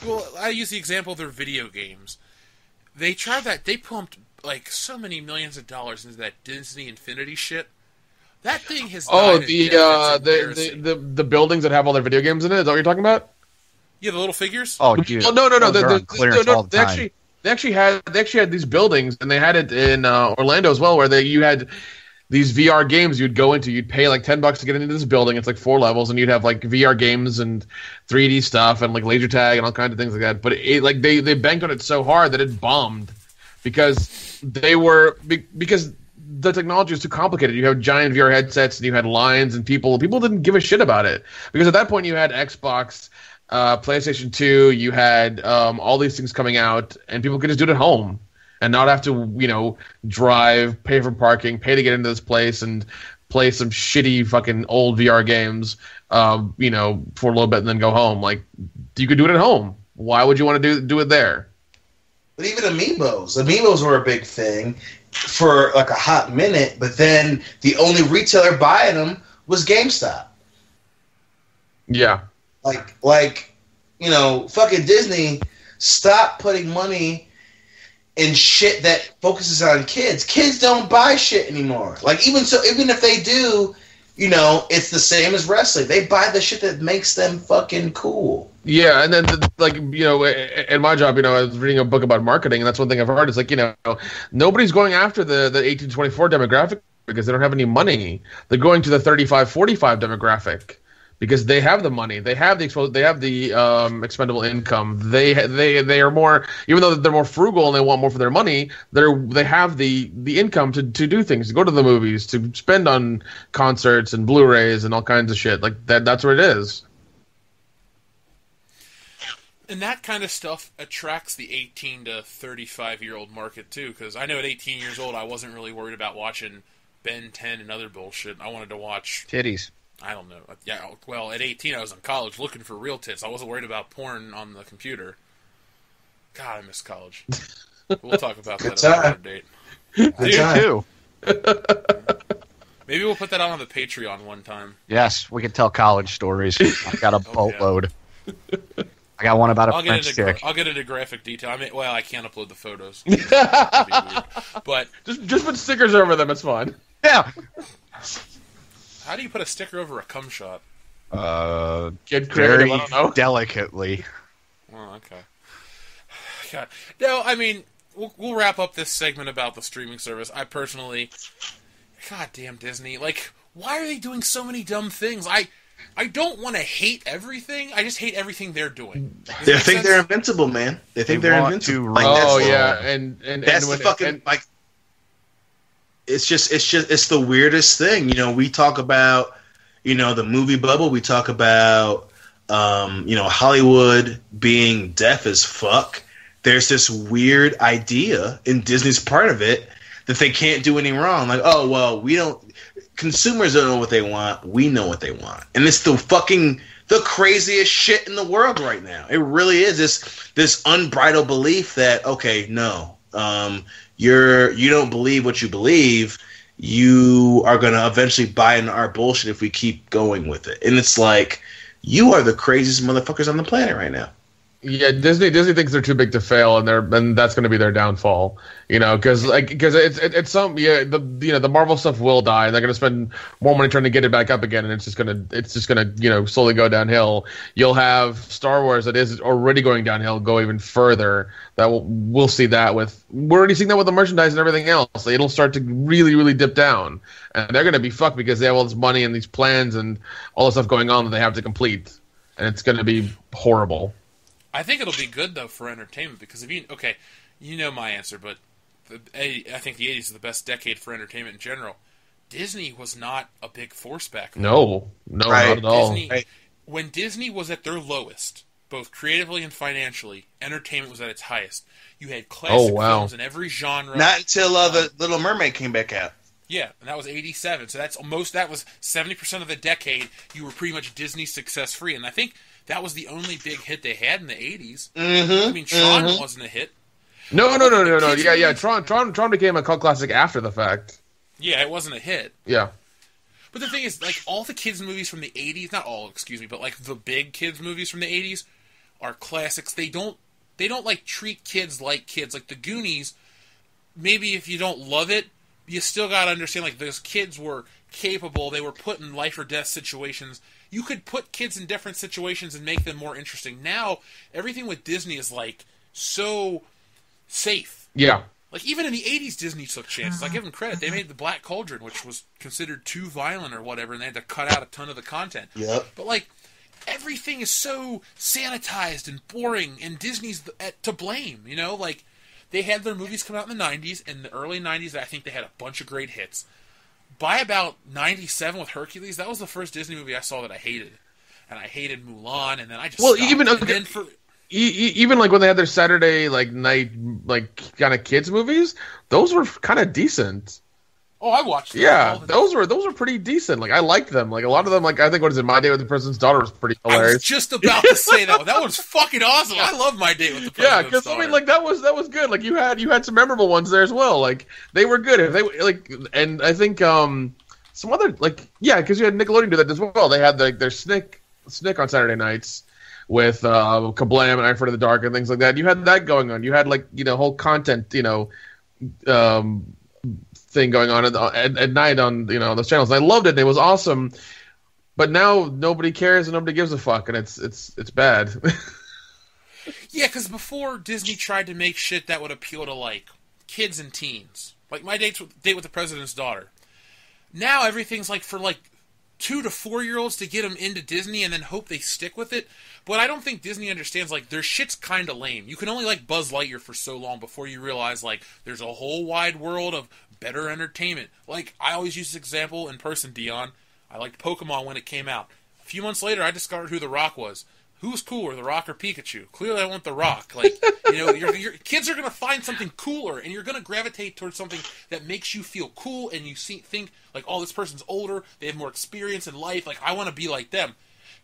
Well, well, I use the example of their video games. They tried that. They pumped like so many millions of dollars into that Disney Infinity shit. That thing has. Oh, died the uh, the, the the the buildings that have all their video games in it. Is that what you're talking about? yeah, the little figures. Oh, dude. Oh no no no! Those The, are the, on no, no, all the they actually they actually had they actually had these buildings, and they had it in uh, Orlando as well, where they you had these VR games you'd go into. You'd pay like ten bucks to get into this building. It's like four levels, and you'd have like VR games and 3D stuff and like laser tag and all kinds of things like that. But it like they they banked on it so hard that it bombed because they were because the technology was too complicated. You have giant VR headsets and you had lines and people people didn't give a shit about it because at that point you had Xbox, uh, PlayStation Two, you had um, all these things coming out, and people could just do it at home and not have to you know drive, pay for parking, pay to get into this place, and play some shitty fucking old VR games, um, you know, for a little bit and then go home. Like you could do it at home. Why would you want to do do it there? But even amiibos, amiibos were a big thing for like a hot minute. But then the only retailer buying them was GameStop. Yeah. Like, like you know, fucking Disney, stop putting money in shit that focuses on kids. Kids don't buy shit anymore. Like even so, even if they do, you know, it's the same as wrestling. They buy the shit that makes them fucking cool. Yeah, and then the, like you know, in my job, you know, I was reading a book about marketing, and that's one thing I've heard. Is like you know, nobody's going after the the eighteen twenty four demographic because they don't have any money. They're going to the thirty five forty five demographic because they have the money, they have the expo- they have the um, expendable income. They they they are more, even though they're more frugal and they want more for their money. They're they have the the income to to do things, to go to the movies, to spend on concerts and Blu-rays and all kinds of shit. Like that. That's what it is. And that kind of stuff attracts the 18 to 35 year old market too. Because I know at 18 years old, I wasn't really worried about watching Ben 10 and other bullshit. I wanted to watch, Titties. I don't know. Yeah, well, at 18, I was in college looking for real tits. I wasn't worried about porn on the computer. God, I miss college. We'll talk about that Good at a time. later date. Good You time. too. Maybe we'll put that on the Patreon one time. Yes, we can tell college stories. I've got a oh, yeah. boatload. I got one about a I'll get French into gra- chick. I'll get into graphic detail. I mean, well, I can't upload the photos. That'd be weird. But Just just put stickers over them. It's fine. Yeah. How do you put a sticker over a cum shot? Uh, Get creative. very I don't know. delicately. Oh, okay. God. No, I mean, we'll, we'll wrap up this segment about the streaming service. I personally, God damn Disney, like, why are they doing so many dumb things? I, I don't want to hate everything. I just hate everything they're doing. Does They think sense? they're invincible, man. They think They they are invincible. to Like, Oh that's- yeah, and and That's and the when, fucking and, like. It's just, it's just, it's the weirdest thing. You know, we talk about, you know, the movie bubble. We talk about, um, you know, Hollywood being deaf as fuck. There's this weird idea, and Disney's part of it, that they can't do any wrong. Like, oh well, we don't. Consumers don't know what they want. We know what they want, and it's the fucking the craziest shit in the world right now. It really is this this unbridled belief that okay, no, um, you're you don't believe what you believe. you are going to eventually buy into our bullshit if we keep going with it. And it's like, you are the craziest motherfuckers on the planet right now. Yeah, Disney Disney thinks they're too big to fail, and they're and that's going to be their downfall. You know, because like because it's it, it's some yeah the you know the Marvel stuff will die, and they're going to spend more money trying to get it back up again, and it's just gonna it's just gonna you know slowly go downhill. You'll have Star Wars that is already going downhill go even further. That will we'll see that with we're already seeing that with the merchandise and everything else. It'll start to really really dip down, and they're going to be fucked because they have all this money and these plans and all the stuff going on that they have to complete, and it's going to be horrible. I think it'll be good though for entertainment because if you okay, you know my answer, but the, I think the '80s is the best decade for entertainment in general. Disney was not a big force back then. No, no, Right. not at all. Disney, Right. when Disney was at their lowest, both creatively and financially, entertainment was at its highest. You had classic Oh, wow. films in every genre. Not until uh, the Little Mermaid came back out. yeah, and that was '87. So that's almost that was 70 percent of the decade. You were pretty much Disney success free, and I think that was the only big hit they had in the '80s. Mm-hmm. I mean, Tron mhm. wasn't a hit. No, no, no, no, no. Kids Yeah, yeah. Tron, Tron, Tron became a cult classic after the fact. Yeah, it wasn't a hit. Yeah. But the thing is, like all the kids movies from the '80s, not all, excuse me, but like the big kids movies from the '80s are classics. They don't they don't like treat kids like kids. Like the Goonies, maybe if you don't love it, you still got to understand like those kids were capable. They were put in life or death situations. You could put kids in different situations and make them more interesting. Now everything with Disney is like so safe. Yeah. Like even in the '80s, Disney took chances. I uh-huh. give them credit; they uh-huh. made the Black Cauldron, which was considered too violent or whatever, and they had to cut out a ton of the content. Yep. But like everything is so sanitized and boring, and Disney's at, to blame. You know, like they had their movies come out in the '90s. and the early '90s, I think they had a bunch of great hits. By about '97 with Hercules, that was the first Disney movie I saw that I hated, and I hated Mulan, and then I just Well, stopped. even- then for even like when they had their Saturday like night like kind of kids movies, those were kind of decent. Oh, I watched. Yeah, those were those were pretty decent. Like I liked them. Like a lot of them. Like I think what is it? My Day with the President's Daughter was pretty I was hilarious. just about to say that one. That was fucking awesome. I love my date with the Yeah, president's because I mean, like that was that was good. Like you had you had some memorable ones there as well. Like they were good. If they like, and I think um some other like yeah, because you had Nickelodeon do that as well. They had like their Snick Snick on Saturday nights with uh Kablam and Iron Foot in the Dark and things like that. You had that going on. You had like you know whole content you know um thing going on at, at, at night on you know those channels. And I loved it. It was awesome. But now nobody cares and nobody gives a fuck, and it's it's it's bad. yeah, because before Disney tried to make shit that would appeal to like kids and teens, like my with, date with the president's daughter. Now everything's like for like two to four year olds to get them into Disney and then hope they stick with it. But I don't think Disney understands like their shit's kind of lame. You can only like Buzz Lightyear for so long before you realize like there's a whole wide world of better entertainment. Like I always use this example in person, Dion. I liked Pokemon when it came out. A few months later, I discovered who The Rock was. Who's cooler, The Rock or Pikachu? Clearly, I want The Rock. Like, you know, your, your kids are going to find something cooler, and you're going to gravitate towards something that makes you feel cool, and you see, think like, oh, this person's older, they have more experience in life. Like, I want to be like them.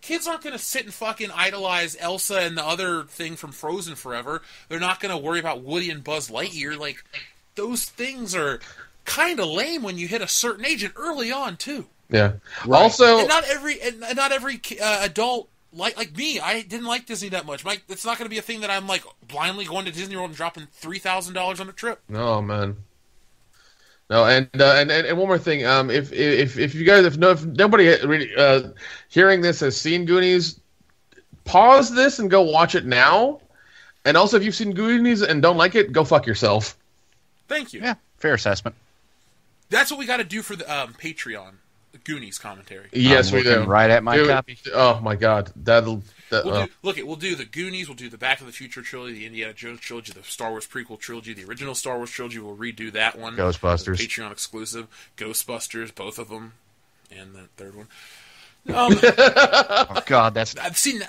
Kids aren't going to sit and fucking idolize Elsa and the other thing from Frozen forever. They're not going to worry about Woody and Buzz Lightyear. Like, those things are kind of lame when you hit a certain age and early on too. yeah. Also, And not every and not every uh, adult like like me. I didn't like Disney that much. Mike, it's not going to be a thing that I'm like blindly going to Disney World and dropping three thousand dollars on a trip. Oh man. No, and, uh, and and and one more thing. Um, if if if you guys if no if nobody really uh, hearing this has seen Goonies, pause this and go watch it now. And also, if you've seen Goonies and don't like it, go fuck yourself. Thank you. Yeah, fair assessment. That's what we got to do for the um, Patreon, the Goonies commentary. Yes, I'm we do. Right at my Dude, copy. Oh my god, that'll. That, We'll uh, do, look, it. We'll do the Goonies. We'll do the Back to the Future trilogy, the Indiana Jones trilogy, the Star Wars prequel trilogy, the original Star Wars trilogy. We'll redo that one. Ghostbusters. Patreon exclusive. Ghostbusters, both of them, and the third one. Um, Oh God, that's I've seen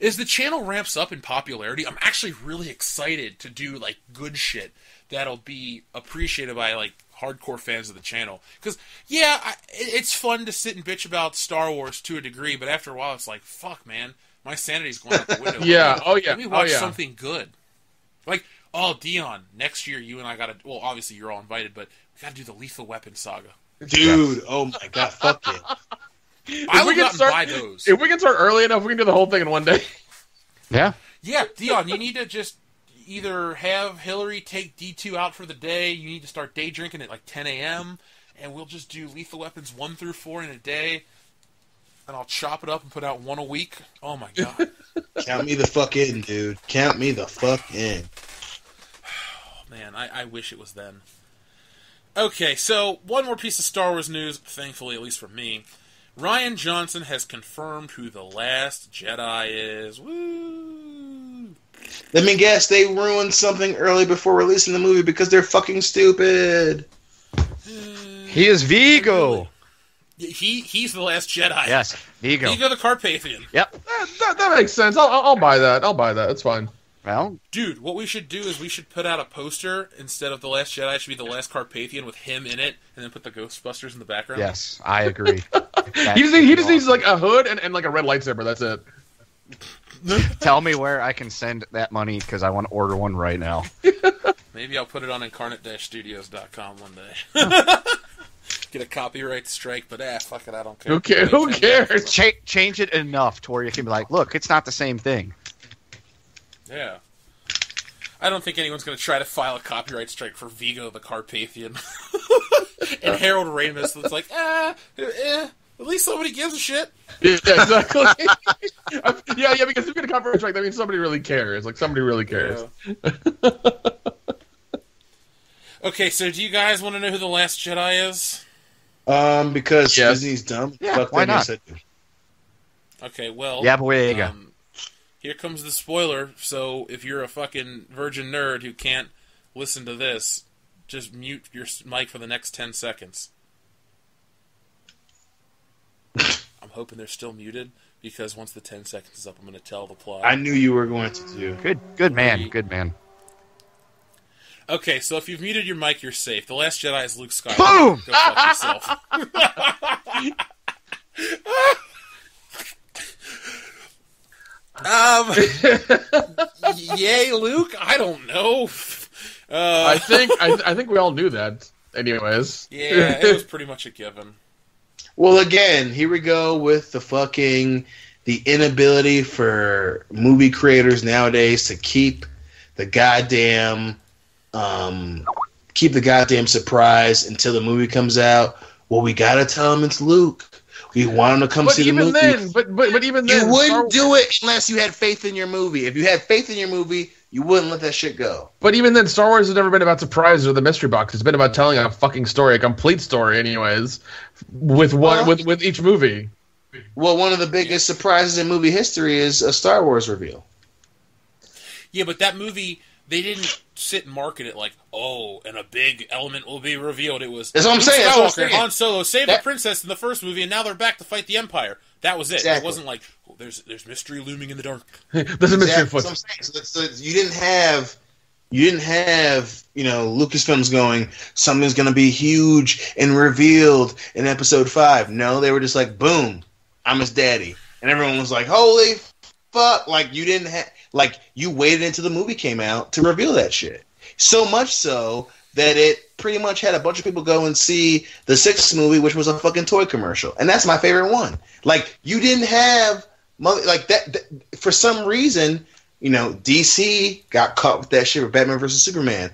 as the channel ramps up in popularity. I'm actually really excited to do like good shit that'll be appreciated by like hardcore fans of the channel. Because yeah, I, it's fun to sit and bitch about Star Wars to a degree, but after a while, it's like fuck, man, my sanity's going out the window. Yeah, Let me- oh, yeah, Let me oh, watch yeah. something good. Like oh, Dion, next year you and I gotta. Well, obviously you're all invited, but we gotta do the Lethal Weapon saga. dude. Oh my god, fuck it. I we would can not start- buy those. If we can start early enough, we can do the whole thing in one day. Yeah. Yeah, Dion, you need to just either have Hillary take D2 out for the day, you need to start day drinking at like 10 a.m., and we'll just do Lethal Weapons 1 through 4 in a day, and I'll chop it up and put out one a week. Oh my god. Count me the fuck in, dude. Count me the fuck in. Oh, Man, I, I wish it was then. Okay, so one more piece of Star Wars news, thankfully, at least for me. Rian Johnson has confirmed who the last Jedi is. Woo! Let me guess, they ruined something early before releasing the movie because they're fucking stupid. He is Vigo. He he's the last Jedi. Yes, Vigo. Vigo the Carpathian. Yep. that, that, that makes sense. I'll, I'll, I'll buy that. I'll buy that. It's fine. Well, Dude, what we should do is we should put out a poster instead of the Last Jedi. It should be the Last Carpathian with him in it, and then put the Ghostbusters in the background. yes, I agree. He just, need- he just needs like a hood and, and like a red lightsaber. That's it. Tell me where I can send that money because I want to order one right now. Maybe I'll put it on incarnate-studios.com one day. Get a copyright strike, but ah, fuck it, I don't care. Who, care, who cares? Cha- change it enough to where you can be like, look, it's not the same thing. Yeah. I don't think anyone's going to try to file a copyright strike for Vigo the Carpathian. and Harold Ramis that's like, ah, eh, at least somebody gives a shit. Yeah, exactly. yeah, yeah. Because if you get a copyright strike, that means somebody really cares. Like somebody really cares. Okay, so do you guys want to know who the Last Jedi is? Um, because Yes. Disney's dumb. Yeah, Fuck why not? yes, I do. Okay, well, Yeah, boyega. um, here comes the spoiler. So if you're a fucking virgin nerd who can't listen to this, just mute your mic for the next ten seconds. I'm hoping they're still muted because once the ten seconds is up, I'm going to tell the plot. I knew you were going to do. Good, good man, good man. Okay, so if you've muted your mic, you're safe. The Last Jedi is Luke Skywalker. Boom! Go fuck yourself. um, yay, Luke? I don't know. Uh, I think I, I think we all knew that. Anyways. yeah, it was pretty much a given. Well, again, here we go with the fucking the inability for movie creators nowadays to keep the goddamn um keep the goddamn surprise until the movie comes out. Well, we gotta tell them it's Luke. We want them to come But see the movie. then, but but but even then, you wouldn't Star- do it unless you had faith in your movie. If you had faith in your movie, you wouldn't let that shit go. But even then, Star Wars has never been about surprises or the mystery box. It's been about telling a fucking story, a complete story, anyways, with one Well- with with each movie. Well, one of the biggest surprises in movie history is a Star Wars reveal. Yeah, but that movie, they didn't sit and market it like, oh, and a big element will be revealed. It was That's what I'm Luke saying, that's what I'm saying. Han Solo saved That- the princess in the first movie, and now they're back to fight the Empire. That was it. It wasn't like oh, there's there's mystery looming in the dark. There's a mystery Exactly. foot. That's what I'm saying. So, so you didn't have you didn't have you know Lucasfilms going something's going to be huge and revealed in Episode Five. No, they were just like boom, I'm his daddy, and everyone was like, holy fuck! Like you didn't have like you waited until the movie came out to reveal that shit. So much so that it pretty much had a bunch of people go and see the sixth movie, which was a fucking toy commercial, and that's my favorite one. Like you didn't have mother like that, that for some reason. You know, DC got caught with that shit with Batman versus Superman.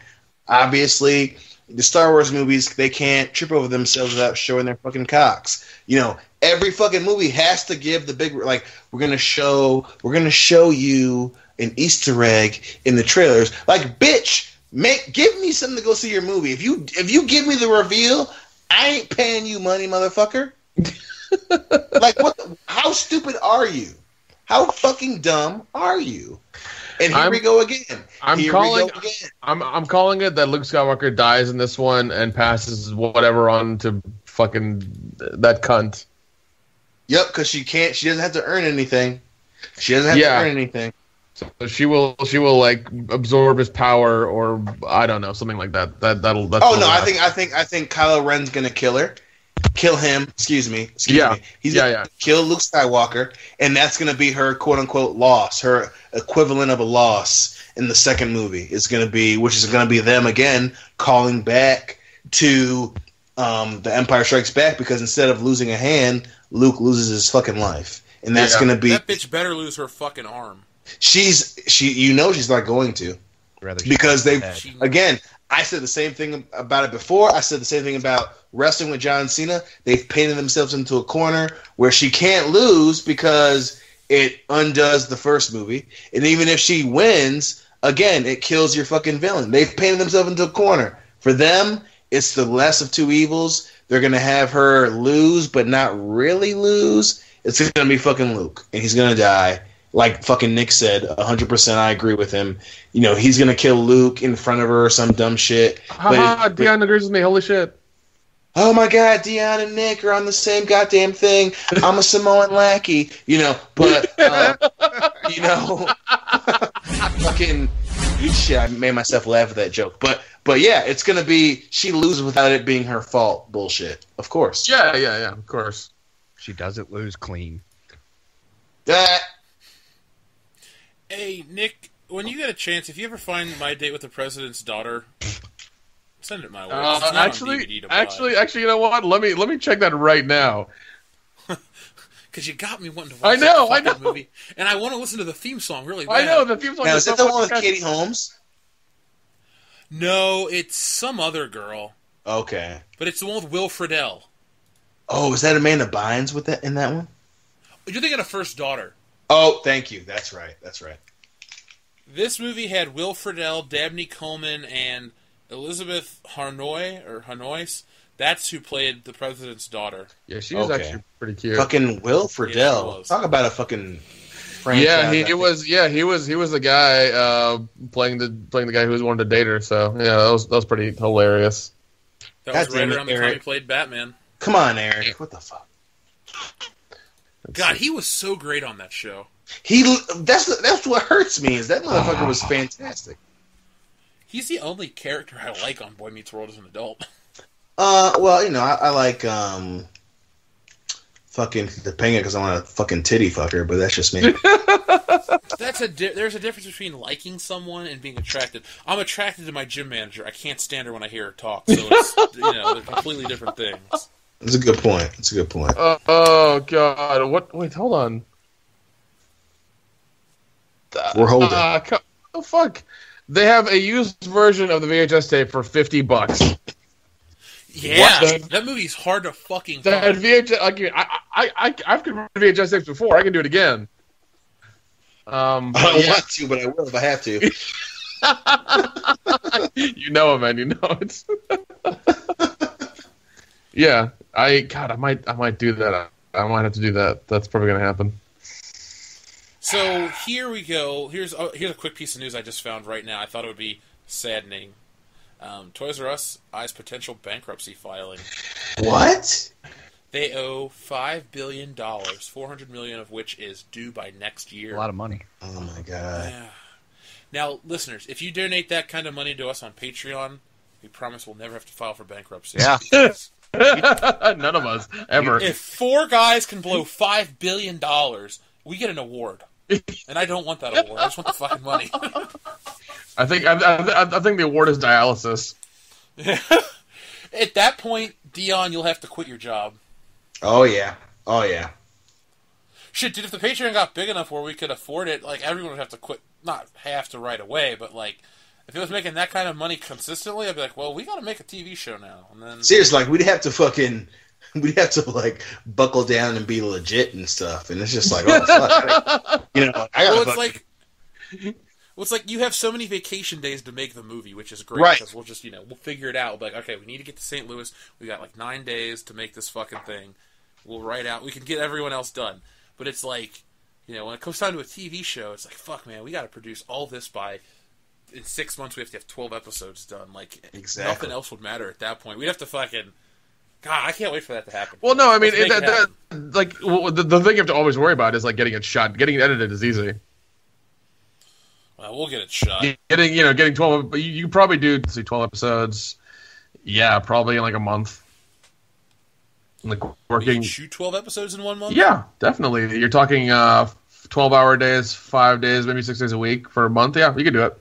Obviously, the Star Wars movies they can't trip over themselves without showing their fucking cocks. You know, every fucking movie has to give the big like we're gonna show we're gonna show you an Easter egg in the trailers. Like, bitch, make give me something to go see your movie. If you if you give me the reveal, I ain't paying you money, motherfucker. like, what? How stupid are you? How fucking dumb are you? And here I'm- we go again. I'm here calling- again. I'm I'm calling it that Luke Skywalker dies in this one and passes whatever on to fucking that cunt. Yep, because she can't. She doesn't have to earn anything. She doesn't have Yeah. to earn anything. So she will she will like absorb his power or I don't know something like that. That that'll. That's Oh no, I think I think I think Kylo Ren's gonna kill her, kill him. Excuse me. Excuse Yeah. me. He's Yeah, gonna yeah. kill Luke Skywalker, and that's gonna be her quote unquote loss, her equivalent of a loss in the second movie. Is gonna be, which is gonna be them again calling back to um, The Empire Strikes Back because instead of losing a hand, Luke loses his fucking life, and that's Yeah. gonna be That bitch better lose her fucking arm. She's she you know she's not going to Rather because they again I said the same thing about it before. I said the same thing about wrestling with John Cena. They've painted themselves into a corner where she can't lose because it undoes the first movie, and even if she wins, again it kills your fucking villain. They've painted themselves into a corner. For them, it's the less of two evils. They're gonna have her lose, but not really lose. It's gonna be fucking Luke, and he's gonna die. Like fucking Nick said, 100%. I agree with him. You know, he's gonna kill Luke in front of her or some dumb shit. Haha, it- Dion agrees with me. Holy shit. oh my god, Dion and Nick are on the same goddamn thing. I'm a Samoan lackey, you know. But uh, you know, fucking shit. I made myself laugh at that joke. But but yeah, it's gonna be she loses without it being her fault. Bullshit. Of course. Yeah, yeah, yeah. Of course. she doesn't lose clean. That Hey, Nick, when you get a chance, if you ever find My Date with the President's Daughter, send it my way. Uh, It's not on actually, DVD to buy. actually, actually, you know what? Let me let me check that right now. because you got me wanting to watch I watch know, that I fucking know. movie, and I want to listen to the theme song really bad. I know the theme song. now is is that the one with Katie Holmes? No, it's some other girl, Okay. but it's the one with Will Friedle. Oh, is that Amanda Bynes with that in that one? You're thinking of First Daughter. Oh, thank you. That's right. That's right. This movie had Will Friedle, Dabney Coleman, and Elizabeth Harnoy or Hanois. That's who played the president's daughter. Yeah, she was Okay. actually pretty cute. Fucking Will Yeah, Friedle. was. Talk about a fucking franchise. yeah, he, he was. Yeah, he was. He was the guy uh, playing the playing the guy who was wanted to date her. So yeah, that was that was pretty hilarious. That God was right damn it, around the time he played Batman. Come on, Eric. What the fuck? God, he was so great on that show. He. That's that's what hurts me. Is that motherfucker was fantastic. He's the only character I like on Boy Meets World as an adult. Uh, well, you know, I, I like um, fucking Topanga because I want a fucking titty fucker, but that's just me. That's a di- there's a difference between liking someone and being attracted. I'm attracted to my gym manager. I can't stand her when I hear her talk. So it's you know they're completely different things. That's a good point. That's a good point. Oh, oh god, what? Wait, hold on. We're holding. Uh, co- what the fuck? They have a used version of the VHS tape for fifty bucks. Yeah, What the- that movie's hard to fucking That find. VHS, like, I, I, I, I've converted VHS tapes before. I can do it again. Um, I don't yeah. want to, but I will if I have to. you know it, man. You know it. yeah, I God, I might, I might do that. I might have to do that. That's probably gonna happen. So here we go. Here's uh, here's a quick piece of news I just found right now. I thought it would be saddening. Um, Toys R Us eyes potential bankruptcy filing. what? They owe five billion dollars, four hundred million of which is due by next year. A lot of money. Oh my god. Yeah. Now, listeners, if you donate that kind of money to us on Patreon, we promise we'll never have to file for bankruptcy. Yeah. None of us ever. If four guys can blow five billion dollars, we get an award. And I don't want that award. I just want the fucking money. I think, I, I, I think the award is dialysis. At that point, Dion, you'll have to quit your job. Oh yeah. Oh yeah. Shit, dude, if the Patreon got big enough where we could afford it, like everyone would have to quit. Not have to right away, but like if it was making that kind of money consistently, I'd be like, well, we got to make a TV show now. And then Seriously, like we'd have to fucking, we'd have to like buckle down and be legit and stuff, and it's just like, oh fuck, you know, I gotta it's like. Well, it's like you have so many vacation days to make the movie, which is great Right. because we'll just, you know, we'll figure it out. We'll be like, okay, we need to get to St. Louis. We got like nine days to make this fucking thing. We'll write out. We can get everyone else done. But it's like, you know, when it comes down to a TV show, it's like, fuck, man, we got to produce all this by in six months. We have to have twelve episodes done. Like, Exactly. nothing else would matter at that point. We'd have to fucking. God, I can't wait for that to happen. Well, no, I mean, Let's that, that, like well, the, the thing you have to always worry about is like getting it shot. Getting it edited is easy. Well, we'll get it shot. Getting you know getting twelve, but you, you probably do see twelve episodes. Yeah, probably in like a month. Like working. shoot twelve episodes in one month. Yeah, definitely. You're talking uh, twelve hour days, five days, maybe six days a week for a month. Yeah, you could do it.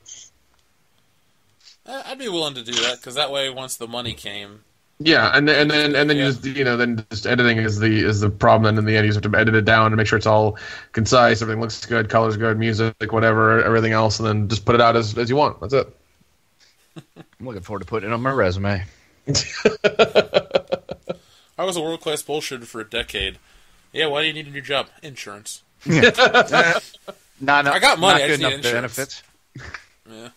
I- I'd be willing to do that because that way, once the money came, Yeah, and then and then and then Yeah. you just you know then just editing is the is the problem. And in the end, you just have to edit it down and make sure it's all concise, everything looks good, colors good, music, whatever, everything else, and then just put it out as as you want. That's it. I'm looking forward to putting it on my resume. I was a world class bullshitter for a decade. Yeah, why do you need a new job? Insurance. Not, not, I got money, Not I good just enough insurance. benefits. Yeah,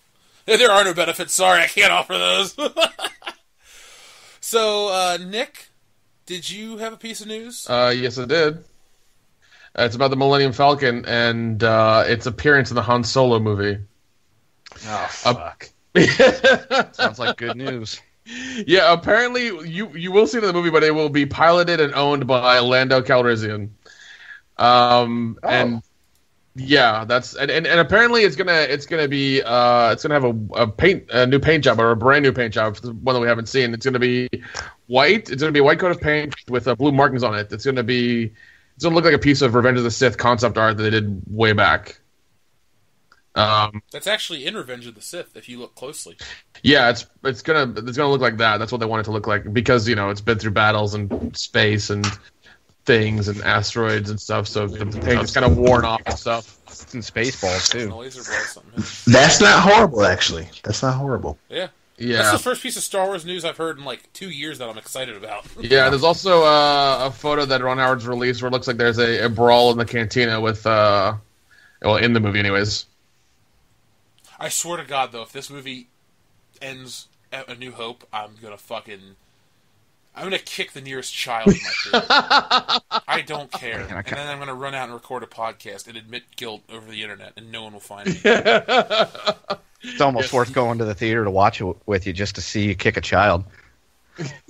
There are no benefits. Sorry, I can't offer those. so, uh, Nick, did you have a piece of news? Uh, yes, it did. Uh, it's about the Millennium Falcon and uh, its appearance in the Han Solo movie. Oh fuck. Sounds like good news. Yeah, apparently you you will see it in the movie, but it will be piloted and owned by Lando Calrissian. Um, and yeah, that's and, and, and apparently it's gonna it's gonna be uh it's gonna have a, a paint a new paint job or a brand new paint job, the one that we haven't seen. It's gonna be white. It's gonna be a white coat of paint with uh, blue markings on it. It's gonna be it's gonna look like a piece of Revenge of the Sith concept art that they did way back. Um, That's actually in Revenge of the Sith, if you look closely. yeah, it's it's gonna it's gonna look like that. That's what they want it to look like because you know it's been through battles and space and things and asteroids and stuff. So the paint is kind of worn off and stuff. It's in Spaceballs too. laser ball something. That's not horrible, actually. That's not horrible. Yeah. Yeah. That's the first piece of Star Wars news I've heard in like two years that I'm excited about. yeah. There's also uh, a photo that Ron Howard's released where it looks like there's a, a brawl in the cantina with uh, well in the movie anyways. I swear to God, though, if this movie ends at A New Hope, I'm gonna fucking. I'm gonna kick the nearest child in my crew. I don't care. I And then I'm gonna run out and record a podcast and admit guilt over the internet, and no one will find me. It's almost worth going to the theater to watch it with you just to see you kick a child.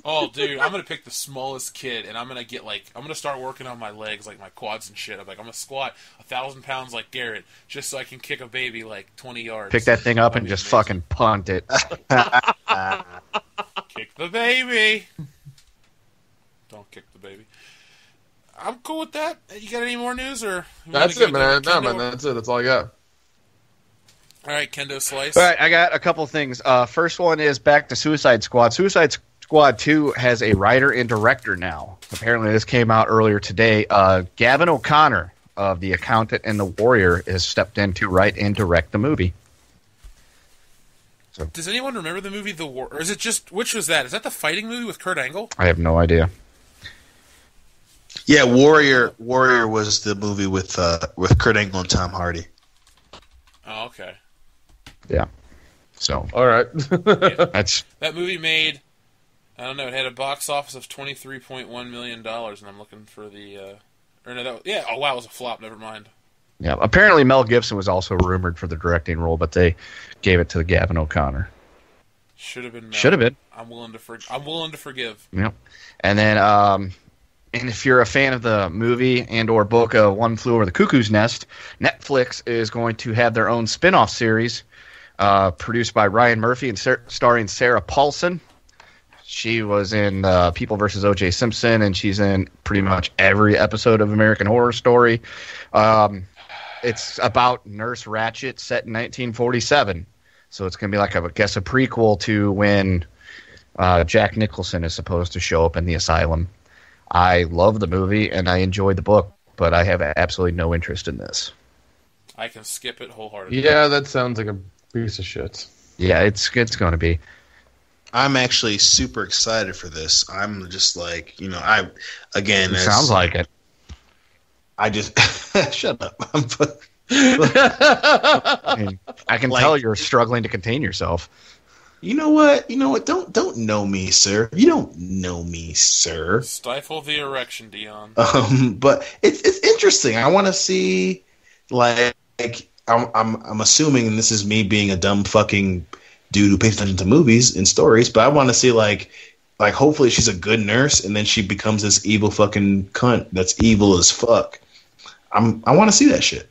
Oh, dude, I'm gonna pick the smallest kid, and I'm gonna get like I'm gonna start working on my legs, like my quads and shit. I'm like I'm gonna squat a thousand pounds like Garrett, just so I can kick a baby like 20 yards. Pick that thing up and That'd be just amazing. fucking punt it. kick the baby. Don't kick the baby. I'm cool with that. You got any more news, or That's it, man. to No, man. That's it. That's all I got. All right, Kendo Slice. All right, I got a couple things. Uh, first one is back to Suicide Squad. Suicide Squad 2 has a writer and director now. Apparently, this came out earlier today. Uh, Gavin O'Connor of The Accountant and the Warrior has stepped in to write and direct the movie. Does anyone remember the movie The War? Or is it just which was that? Is that the fighting movie with Kurt Angle? I have no idea. Yeah, Warrior. Warrior was the movie with uh, with Kurt Angle and Tom Hardy. Oh, okay. Yeah. So All right. that's That movie made. I don't know. It had a box office of twenty three point one million dollars, and I'm looking for the. Uh, or no, that, yeah. Oh wow, it was a flop. Never mind. yeah. Apparently, Mel Gibson was also rumored for the directing role, but they gave it to Gavin O'Connor. Should have been. Should have been. I'm willing to. For, I'm willing to forgive. Yep. And then, um, and if you're a fan of the movie and or book of One Flew Over the Cuckoo's Nest, Netflix is going to have their own spin-off series uh, produced by Ryan Murphy and starring Sarah Paulson. She was in uh, People versus O.J. Simpson, and she's in pretty much every episode of American Horror Story. Um, it's about Nurse Ratched set in 1947, so it's going to be like, a, I guess, a prequel to when uh, Jack Nicholson is supposed to show up in the asylum. I love the movie and I enjoyed the book, but I have absolutely no interest in this. I can skip it wholeheartedly. yeah, that sounds like a piece of shit. Yeah, it's it's going to be. I'm actually super excited for this. I'm just like, you know, I again, It sounds like it. I just shut up. I, I can Like- tell you're struggling to contain yourself. You know what? You know what? Don't don't know me, sir. You don't know me, sir. Stifle the erection, Dion. Um, but it's it's interesting. I want to see, like, I'm I'm I'm assuming, and this is me being a dumb fucking dude who pays attention to movies and stories, but I want to see like. Like hopefully she's a good nurse and then she becomes this evil fucking cunt that's evil as fuck. I'm I want to see that shit.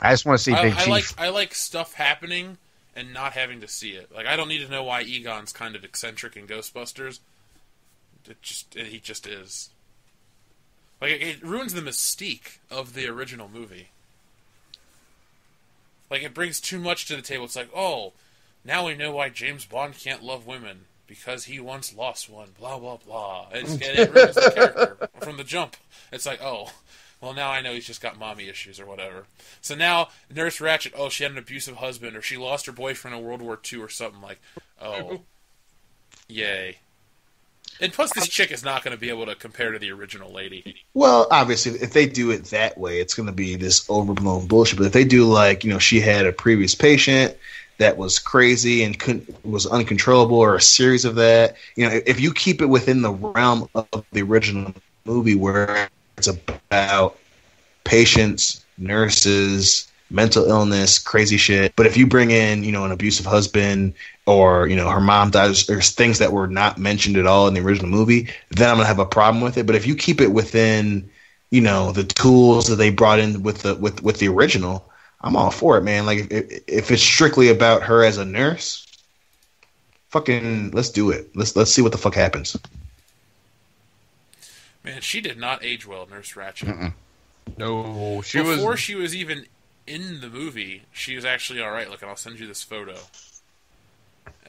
I just want to see I, Big I Chief. like I like stuff happening and not having to see it. Like I don't need to know why Egon's kind of eccentric in Ghostbusters. It just he just is. Like it, it ruins the mystique of the original movie. Like it brings too much to the table. It's like, oh, now we know why James Bond can't love women because he once lost one. Blah blah blah. It's, it ruins the character from the jump. It's like, oh, well now I know he's just got mommy issues or whatever. So now Nurse Ratched, oh, she had an abusive husband or she lost her boyfriend in World War II or something like, oh, yay. And plus, this chick is not going to be able to compare to the original lady. Well, obviously, if they do it that way, it's going to be this overblown bullshit. But if they do like, you know, she had a previous patient that was crazy and couldn't was uncontrollable, or a series of that, you know, if you keep it within the realm of the original movie, where it's about patients, nurses, mental illness, crazy shit. But if you bring in, you know, an abusive husband or, you know, her mom dies, there's things that were not mentioned at all in the original movie, then I'm gonna have a problem with it. But if you keep it within, you know, the tools that they brought in with the with with the original, I'm all for it, man. Like if if it's strictly about her as a nurse, fucking let's do it. Let's let's see what the fuck happens. Man, she did not age well, Nurse Ratched. Mm-mm. No, she Before was. Before she was even in the movie, she was actually all right. Look, and I'll send you this photo.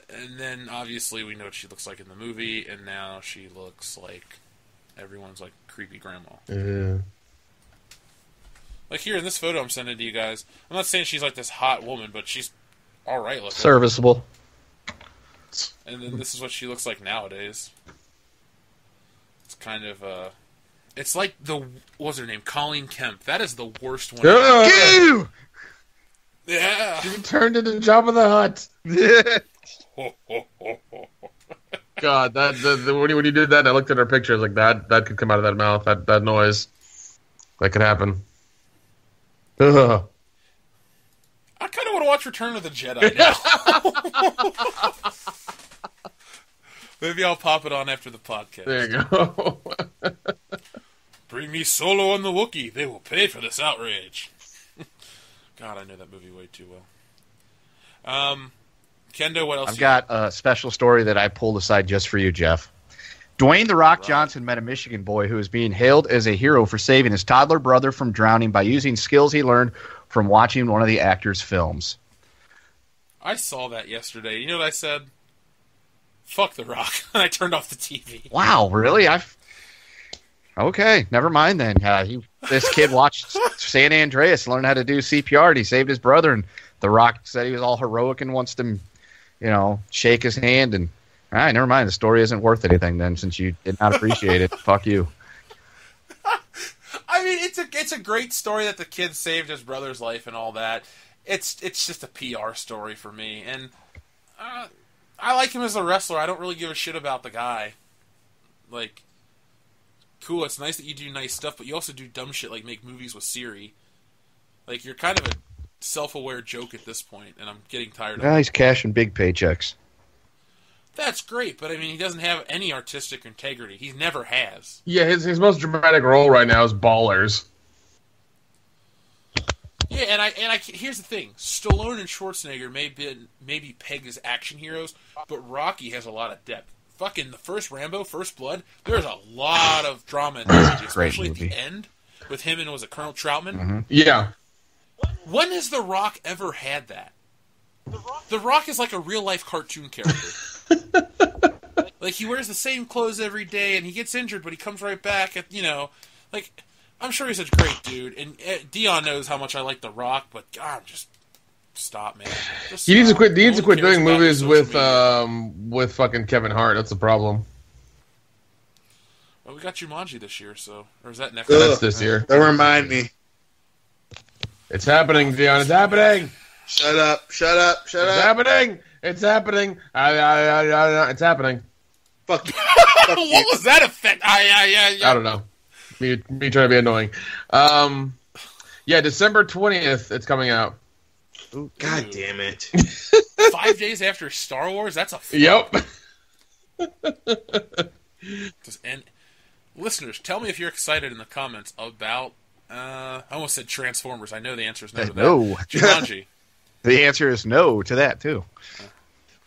And then obviously we know what she looks like in the movie, and now she looks like everyone's like creepy grandma. Yeah. Like here in this photo I'm sending to you guys, I'm not saying she's like this hot woman, but she's all right looking. Serviceable. And then this is what she looks like nowadays. It's kind of uh, it's like the what's her name, Colleen Kemp. That is the worst one. Yeah. Ew! Yeah. She turned into Jabba the Hutt. God, that the, the, when, you, when you did that, and I looked at her picture. I was like, that that could come out of that mouth. That that noise, that could happen. Ugh. I kind of want to watch Return of the Jedi now. Maybe I'll pop it on after the podcast. There you go. Bring me Solo and the Wookiee. They will pay for this outrage. God, I know that movie way too well. Um, Kendo, what else? I've you got a special story that I pulled aside just for you, Jeff. Dwayne The Rock Johnson met a Michigan boy who is being hailed as a hero for saving his toddler brother from drowning by using skills he learned from watching one of the actor's films. I saw that yesterday. You know what I said? Fuck the Rock. and I turned off the TV. Wow, really? I've okay. Never mind then. Uh, he, this kid watched San Andreas, learned how to do CPR, and he saved his brother. And The Rock said he was all heroic and wants to, you know, shake his hand. And all right, never mind. The story isn't worth anything then, since you did not appreciate it. Fuck you. I mean, it's a it's a great story that the kid saved his brother's life and all that. It's it's just a PR story for me, and uh, I like him as a wrestler. I don't really give a shit about the guy. Like, cool. It's nice that you do nice stuff, but you also do dumb shit like make movies with Siri. Like, you're kind of a self-aware joke at this point, and I'm getting tired of Yeah, it. he's cashing big paychecks. That's great, but I mean, he doesn't have any artistic integrity. He never has. yeah, his his most dramatic role right now is Ballers. Yeah, and I and I here's the thing: Stallone and Schwarzenegger may be maybe pegged as action heroes, but Rocky has a lot of depth. Fucking the first Rambo, First Blood. There's a lot of drama in that movie, especially at the end with him and was it Colonel Trautman. Mm-hmm. Yeah, When has The Rock ever had that? The Rock is like a real life cartoon character. like he wears the same clothes every day, and he gets injured, but he comes right back. At you know, like I'm sure he's a great dude, and uh, Dion knows how much I like The Rock. But God, just stop, man. Just he needs to quit. He needs No to quit doing movies with media. um with fucking Kevin Hart. That's the problem. Well, we got Jumanji this year, so or is that next? Ugh. That's this year. Don't remind me. It's happening, Dion. It's happening. Shut up! Shut up! Shut It's up! It's happening. It's happening. I, I, I, I, it's happening. Fuck you! what Fuck you. was that effect? I, I, I, I don't know. Me, me trying to be annoying. Um, yeah, December twentieth. It's coming out. God damn it! Five days after Star Wars, that's a f- Yep. Does- And listeners, tell me if you're excited in the comments about. Uh, I almost said Transformers. I know the answer is no. To that. No. Jumanji. The answer is no to that too.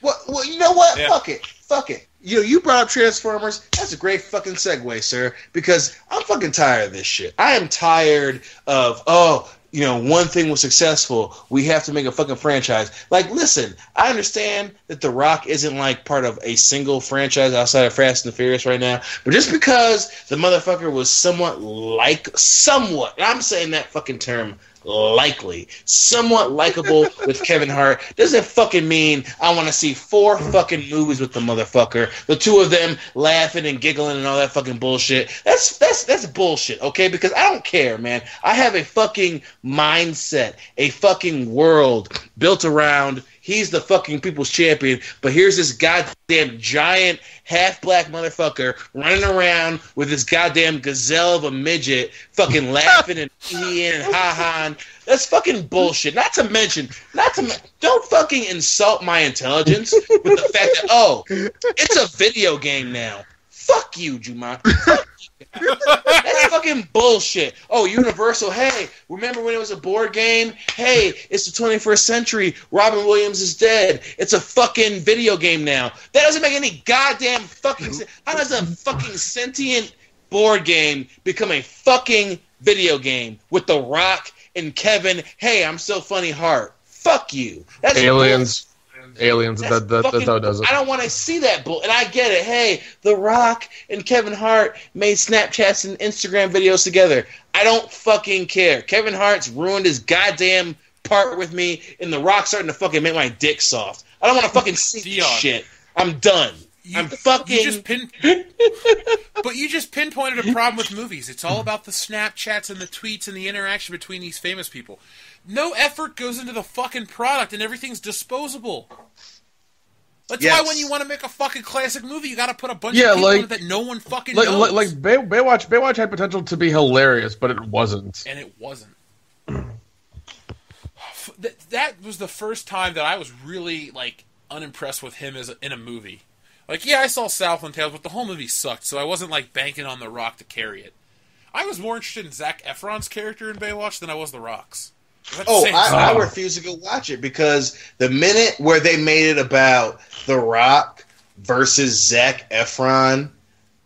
Well, well, you know what? Yeah. Fuck it. Fuck it. You know, you brought up Transformers. That's a great fucking segue, sir, because I'm fucking tired of this shit. I am tired of oh, you know, one thing was successful, we have to make a fucking franchise. Like, listen, I understand that The Rock isn't like part of a single franchise outside of Fast and the Furious right now, but just because the motherfucker was somewhat like somewhat, I'm saying that fucking term likely, somewhat likable with Kevin Hart doesn't fucking mean I want to see four fucking movies with the motherfucker. The two of them laughing and giggling and all that fucking bullshit. That's that's that's bullshit, okay? Because I don't care, man. I have a fucking mindset, a fucking world built around he's the fucking people's champion, but here's this goddamn giant half black motherfucker running around with this goddamn gazelle of a midget, fucking laughing and eating and ha ha. That's fucking bullshit. Not to mention, not to don't fucking insult my intelligence with the fact that oh, it's a video game now. Fuck you, Juma. Fuck that's fucking bullshit. Oh, Universal, hey, remember when it was a board game? Hey, it's the 21st century. Robin Williams is dead. It's a fucking video game now. That doesn't make any goddamn fucking sense. How does a fucking sentient board game become a fucking video game with The Rock and Kevin? Hey, I'm so funny Hart. Fuck you. That's aliens. Aliens. That's that, that, fucking- that's how it does it. I don't want to see that bull. And I get it. Hey, The Rock and Kevin Hart made Snapchats and Instagram videos together. I don't fucking care. Kevin Hart's ruined his goddamn part with me, and The Rock starting to fucking make my dick soft. I don't want to fucking see this shit. I'm done. You, I'm fucking. You just pin, but you just pinpointed a problem with movies. It's all about the Snapchats and the tweets and the interaction between these famous people. No effort goes into the fucking product, and everything's disposable. That's Yes. why when you want to make a fucking classic movie, you got to put a bunch Yeah, of people like- it that no one fucking Like, knows. like, like Bay, Baywatch. Baywatch had potential to be hilarious, but it wasn't. and it wasn't. Th- that was the first time that I was really like unimpressed with him as a, in a movie. Like, yeah, I saw Southland Tales, but the whole movie sucked, so I wasn't like banking on The Rock to carry it. I was more interested in Zac Efron's character in Baywatch than I was The Rock's. Oh, I, I refuse to go watch it because the minute where they made it about The Rock versus Zac Efron,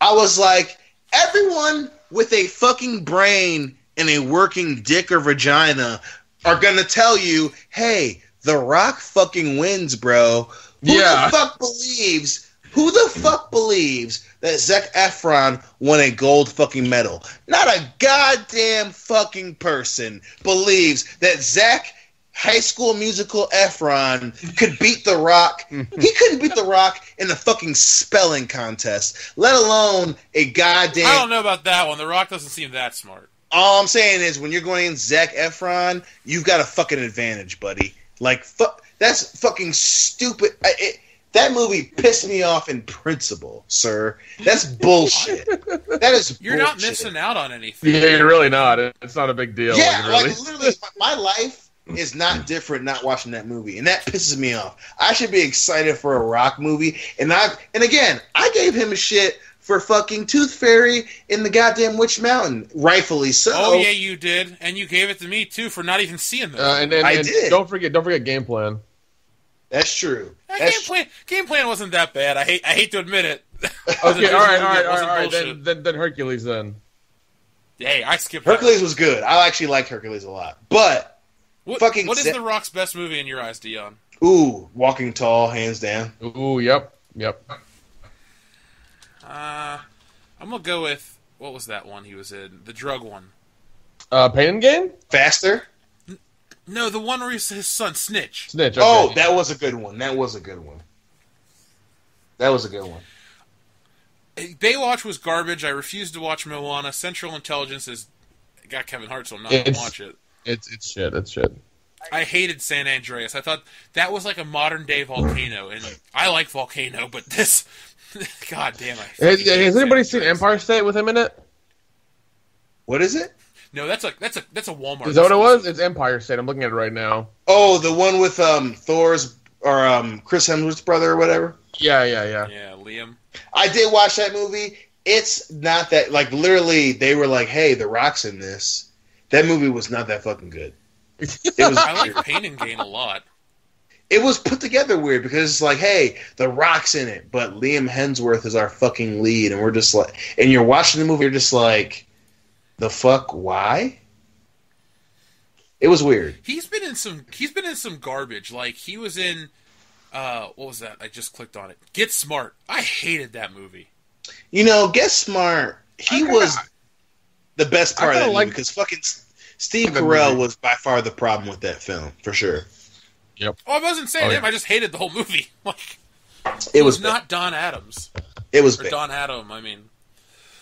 I was like, everyone with a fucking brain and a working dick or vagina are gonna tell you, hey, The Rock fucking wins, bro. Who Yeah. the fuck believes? Who the fuck believes that Zac Efron won a gold fucking medal? Not a goddamn fucking person believes that Zac High School Musical Efron could beat The Rock. he couldn't beat The Rock in the fucking spelling contest, let alone a goddamn. I don't know about that one. The Rock doesn't seem that smart. All I'm saying is, when you're going against Zac Efron, you've got a fucking advantage, buddy. Like, fuck, that's fucking stupid. I, it, that movie pissed me off in principle, sir. That's bullshit. that is. You're not missing out on anything. Yeah, you're really not. It's not a big deal. Yeah, like, really. like literally, my my life is not different not watching that movie, and that pisses me off. I should be excited for a rock movie, and I and again, I gave him a shit for fucking Tooth Fairy in the goddamn Witch Mountain, rightfully so. Oh yeah, you did, and you gave it to me too for not even seeing that. Uh, and, and, I did. don't forget, don't forget game plan. That's true. That That's game plan, game plan wasn't that bad. I hate, I hate to admit it. Okay, all right, all right, all right, all right. Then, then, then Hercules. Then Hey, I skipped that. Hercules was good. I actually like Hercules a lot, but What, fucking what is Ze- The Rock's best movie in your eyes, Dion? ooh, Walking Tall, hands down. ooh, yep, yep. Uh, I'm gonna go with what was that one he was in? The drug one. Uh, Pain and Gain, Faster. No, the one where he's his son Snitch. Snitch. Okay. Oh, that was a good one. That was a good one. That was a good one. Baywatch was garbage. I refused to watch Moana. Central Intelligence is got Kevin Hart, so I'm not gonna watch it. it's it's shit. It's shit. I hated San Andreas. I thought that was like a modern day volcano, and I like volcano, but this, god damn, I. Has, fucking hate has San anybody seen Empire State with him in it? What is it? No, that's a that's a that's a Walmart. Is that what it was? It's Empire State. I'm looking at it right now. Oh, the one with um Thor's or um Chris Hemsworth's brother or whatever. Yeah, yeah, yeah. Yeah, Liam. I did watch that movie. It's not that like literally they were like, "Hey, The Rock's in this." That movie was not that fucking good. It was I like Pain and Gain a lot. it was put together weird because it's like, hey, The Rock's in it, but Liam Hemsworth is our fucking lead, and we're just like, and you're watching the movie, you're just like, the fuck, why? It was weird. He's been in some. He's been in some garbage. Like he was in. Uh, what was that? I just clicked on it. Get Smart. I hated that movie. You know, Get Smart, he I kinda- was the best part of that kinda movie because fucking Steve Carell was by far the problem with that film, for sure. Yep. Oh, I wasn't saying Oh, him. yeah. I just hated the whole movie. Like It it was was not Don Adams It was or. Don Adam. I mean,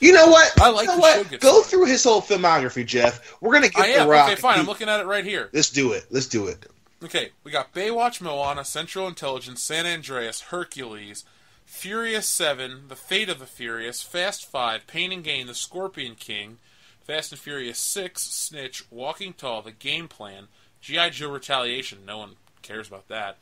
You know what? I like you know what? Go through his whole filmography, Jeff. We're gonna get I the am rock. okay. Fine. I'm looking at it right here. Let's do it. Let's do it. Okay, we got Baywatch, Moana, Central Intelligence, San Andreas, Hercules, Furious 7, The Fate of the Furious, Fast 5, Pain and Gain, The Scorpion King, Fast and Furious 6, Snitch, Walking Tall, The Game Plan, G.I. Joe Retaliation, no one cares about that,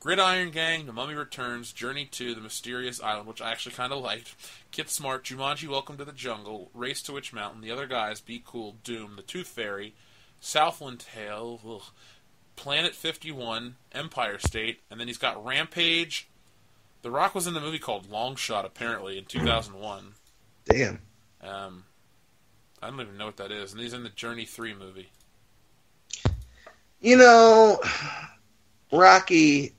Gridiron Gang, The Mummy Returns, Journey to The Mysterious Island, which I actually kind of liked, Get Smart, Jumanji, Welcome to the Jungle, Race to Witch Mountain, The Other Guys, Be Cool, Doom, The Tooth Fairy, Southland Tale, ugh, Planet 51, Empire State, and then he's got Rampage. The Rock was in the movie called Long Shot, apparently, in 2001. Damn. Um, I don't even know what that is. And he's in the Journey 3 movie. You know, Rocky,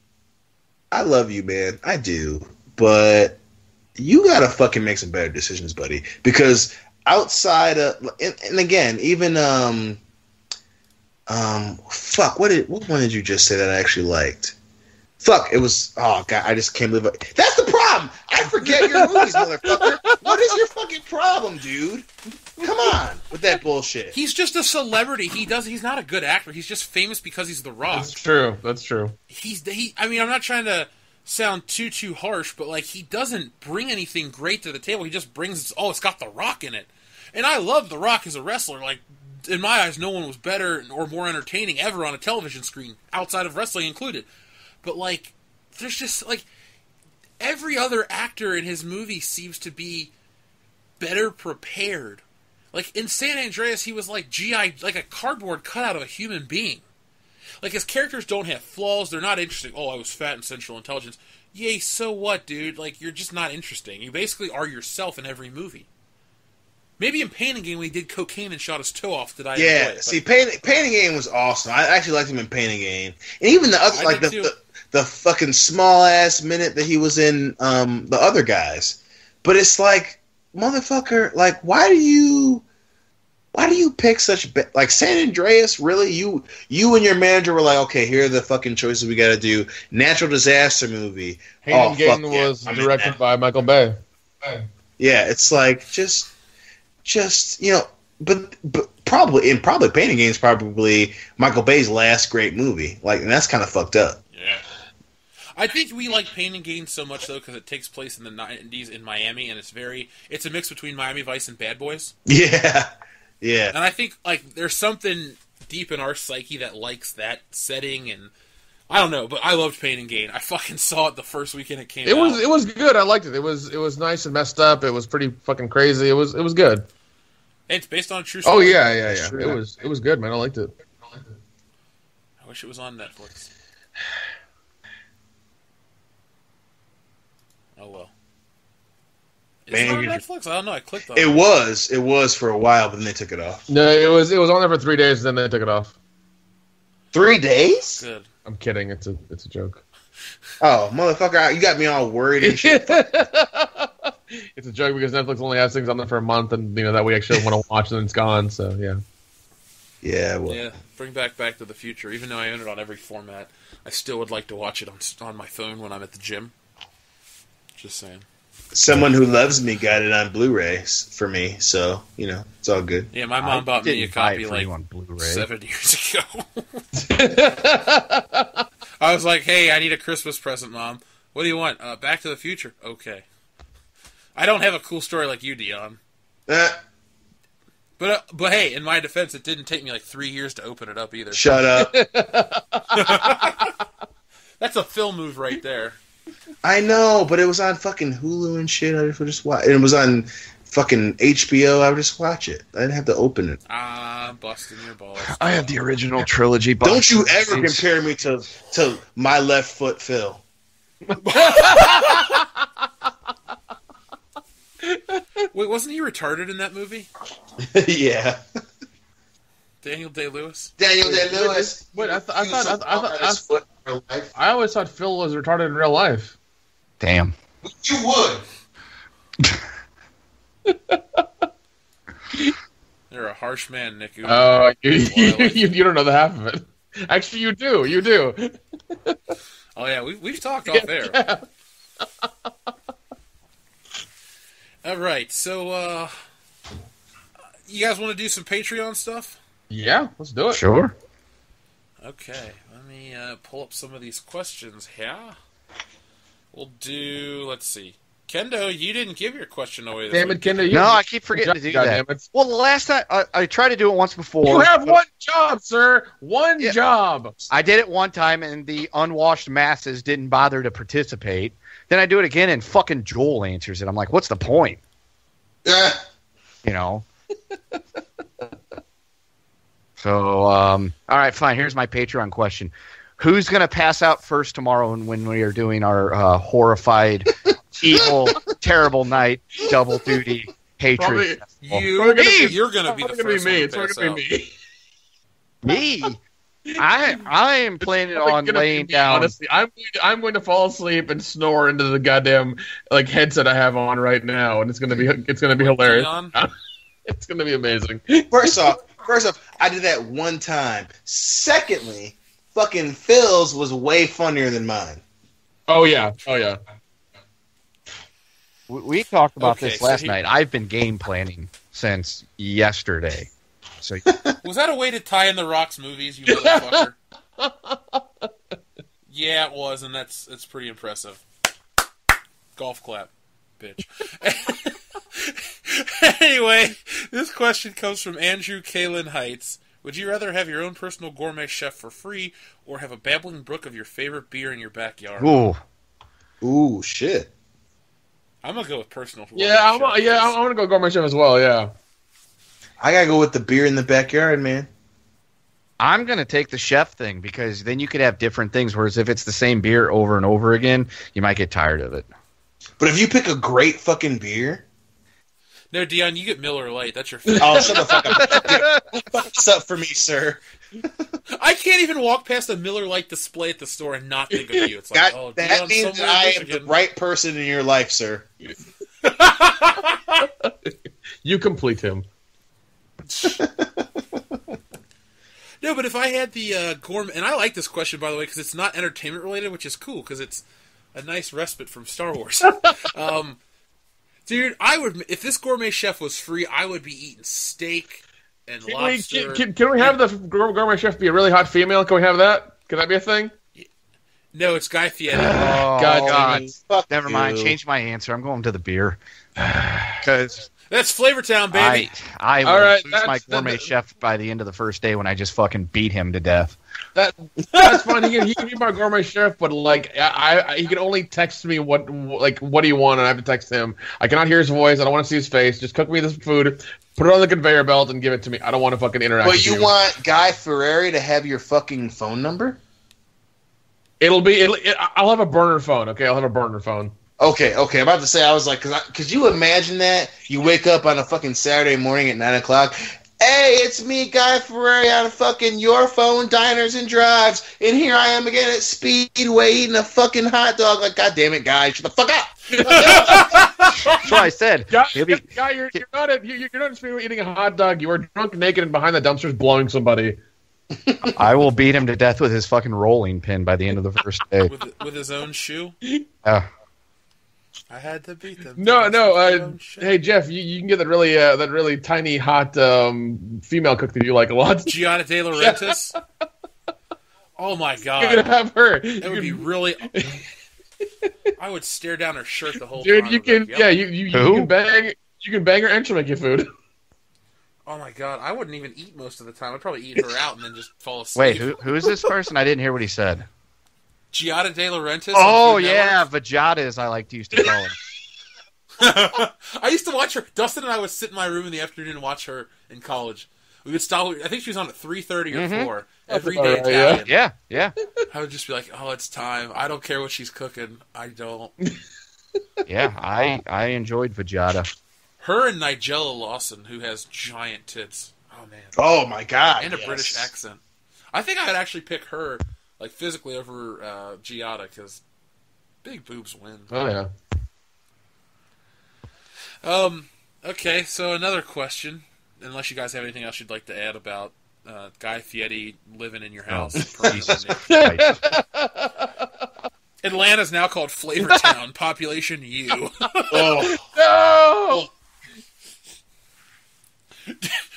I love you, man. I do. But you gotta fucking make some better decisions, buddy. Because outside of and, and again, even um um fuck, what did what one did you just say that I actually liked? Fuck, it was oh god, I just can't believe it. That's the problem. I forget your movies, motherfucker. What is your fucking problem, dude? Come on with that bullshit. He's just a celebrity. He does. He's not a good actor. He's just famous because he's The Rock. That's true. That's true. He's he. I mean, I'm not trying to sound too too harsh, but like he doesn't bring anything great to the table. He just brings oh, it's got The Rock in it, and I love The Rock as a wrestler. Like in my eyes, no one was better or more entertaining ever on a television screen outside of wrestling included. But like, there's just like every other actor in his movie seems to be better prepared. Like in San Andreas, he was like GI, like a cardboard cutout of a human being. Like his characters don't have flaws; they're not interesting. Oh, I was fat in Central Intelligence. Yay, so what, dude? Like you're just not interesting. You basically are yourself in every movie. Maybe in Pain and Gain when he did cocaine and shot his toe off, did I? enjoy Yeah, it, see, Pain, Pain and Gain was awesome. I actually liked him in Pain and Gain, and even the other, I like the, the the fucking small ass minute that he was in um the other guys. But it's like, motherfucker, like, why do you, why do you pick such ba- like San Andreas? Really, you you and your manager were like, okay, here are the fucking choices we got to do. Natural disaster movie. Pain Oh, fuck yeah. was directed by Michael Bay. Yeah, it's like just, just you know, but but probably and probably Pain Games probably Michael Bay's last great movie. Like, and that's kind of fucked up. Yeah. I think we like Pain and Gain so much though because it takes place in the '90s in Miami, and it's very it's a mix between Miami Vice and Bad Boys. Yeah, yeah. And I think like there's something deep in our psyche that likes that setting, and I don't know, but I loved Pain and Gain. I fucking saw it the first weekend it came It out. was it was good. I liked it. It was it was nice and messed up. It was pretty fucking crazy. It was it was good. it's based on a true oh, story. Oh yeah, yeah, yeah. It was it was good, man. I liked it. I wish it was on Netflix. Oh well. Is Man, it on Netflix? I don't know. I clicked on It it. was, it was for a while, but then they took it off. No, it was it was on there for three days, and then they took it off. Three days? Good. I'm kidding. It's a it's a joke. Oh, motherfucker! You got me all worried and shit. it's a joke because Netflix only has things on there for a month, and you know that we actually want to watch, and it's gone. So yeah. yeah, well, Yeah, bring back Back to the Future. Even though I own it on every format, I still would like to watch it on on my phone when I'm at the gym. Just saying. someone who loves me got it on Blu-ray for me, so you know it's all good. Yeah, my mom bought me a copy like on Blu-ray. seven years ago. I was like, "Hey, I need a Christmas present, mom. What do you want? Uh, Back to the Future. Okay." I don't have a cool story like you, Dion. Eh, But uh, but hey, in my defense, it didn't take me like three years to open it up either. shut up! That's a film move right there. I know, but it was on fucking Hulu and shit. I just just watch. It was on fucking HBO, I would just watch it. I didn't have to open it. Ah, busting your balls. I have the original trilogy. box Don't you set. ever compare me to to my left foot Phil. Wait, wasn't he retarded in that movie? yeah. Daniel Day Lewis. Daniel Day Lewis. Wait, I, th- I thought I, th- I, thought- I, his foot in real life. I always thought Phil was retarded in real life. Damn. You would. You're a harsh man, Nick. Uber. Oh, you, you, you, you don't know the half of it. Actually, you do. You do. oh yeah, we, we've talked off air. All right, so uh, you guys want to do some Patreon stuff? Yeah, let's do it. Sure. Okay, let me uh, pull up some of these questions here. We'll do. Let's see. Kendo, you didn't give your question away. This Damn week. it, Kendo! You, No, I keep forgetting to do God that. damn it. Well, the last time I, I tried to do it once before. You have one job, sir. One Yeah. job. I did it one time, and the unwashed masses didn't bother to participate. Then I do it again, and fucking Joel answers it. I'm like, what's the point? Yeah. You know. so, um, all right, fine. Here's my Patreon question: Who's gonna pass out first tomorrow when, when we are doing our uh, horrified, evil, terrible night double duty hatred? Probably- festival? You, Probably gonna be- you're going to be the gonna first be me. one It's to not pass gonna out. be me. Me. I I am planning on laying me, down. Honestly, I'm going to, I'm going to fall asleep and snore into the goddamn like headset I have on right now, and it's gonna be it's gonna be hilarious. It's gonna be amazing. First off, first off, I did that one time. Secondly, fucking Phil's was way funnier than mine. Oh yeah. Oh yeah. We, we talked about Okay, this so last he- night. I've been game planning since yesterday. So Was that a way to tie in the Rock's movies, you motherfucker? yeah, it was, and that's it's pretty impressive. Golf clap, bitch. anyway, this question comes from Andrew Kalen Heights. Would you rather have your own personal gourmet chef for free, or have a babbling brook of your favorite beer in your backyard? ooh, Ooh, shit. I'm gonna go with personal. Yeah. I'm, gourmet yeah. I'm, I'm gonna go gourmet chef as well. Yeah. I gotta go with the beer in the backyard, man. I'm gonna take the chef thing because then you could have different things. Whereas if it's the same beer over and over again, you might get tired of it. But if you pick a great fucking beer, No, Dion, you get Miller Lite. That's your. favorite. oh, shut the fuck up. Fuck up for me, sir. I can't even walk past a Miller Lite display at the store and not think of you. It's like, That, oh, that Dion means somewhere in I am the right person in your life, sir. You complete him. No, but if I had the uh, gourmet, and I like this question by the way because it's not entertainment related, which is cool because it's a nice respite from Star Wars. um, dude, I would if this gourmet chef was free, I would be eating steak and Can we, lobster. can, can, can we have the gourmet chef be a really hot female? Can we have that? Can that be a thing? No, it's Guy Fieri. Oh God, God! Fuck Never you. mind. Change my answer. I'm going to the beer because That's Flavortown, baby. I I will All right, lose my that's- gourmet that- chef by the end of the first day when I just fucking beat him to death. That that's fine. He can, he can be my gourmet chef, but like I, I he can only text me what like what do you want, and I have to text him. I cannot hear his voice. I don't want to see his face. Just cook me this food, put it on the conveyor belt, and give it to me. I don't want to fucking interact. But with you want Guy Fieri to have your fucking phone number? It'll be. It'll, it, I'll have a burner phone. Okay, I'll have a burner phone. Okay, okay. I'm about to say, I was like, because cause you imagine that? You wake up on a fucking Saturday morning at 9 o'clock. Hey, it's me, Guy Fieri, on fucking Your Phone Diners and Drives. And here I am again at Speedway eating a fucking hot dog. Like, God damn it, Guy, shut the fuck up. That's what I said. Guy, be- guy you're, you're not at, you- you're not just eating a hot dog. You are drunk, naked, and behind the dumpsters blowing somebody. I will beat him to death with his fucking rolling pin by the end of the first day. With with his own shoe. Uh, I had to beat them. No, no. Uh, hey, Jeff, you, you can get that really uh, that really tiny hot um, female cook that you like a lot. Gianna De Laurentiis. Oh my You can god, have her. that You would be really. I would stare down her shirt the whole dude, time. you can like, yeah, you, you, you can bang you can bang her and she'll make you food. Oh my god, I wouldn't even eat most of the time. I'd probably eat her out and then just fall asleep. wait, who, who is this person? I didn't hear what he said. Giada De Laurentiis. Oh yeah, Network? Vajada, as I like to used to call her. I used to watch her. Dustin and I would sit in my room in the afternoon and watch her in college. We would stop. I think she was on at three thirty or Mhm. four every about day. right, yeah. Italian. Yeah, yeah, I would just be like, "Oh, it's time. I don't care what she's cooking. I don't." yeah. I I enjoyed Vajada. Her and Nigella Lawson, who has giant tits. Oh man, Oh my god. and a yes. British accent. I think I'd actually pick her, like physically, over uh, Giada because big boobs win. Oh yeah. Um. Okay, so another question. Unless you guys have anything else you'd like to add about uh, Guy Fieri living in your house. permanently. Right. Atlanta's now called Flavor Town. population U. Oh, No.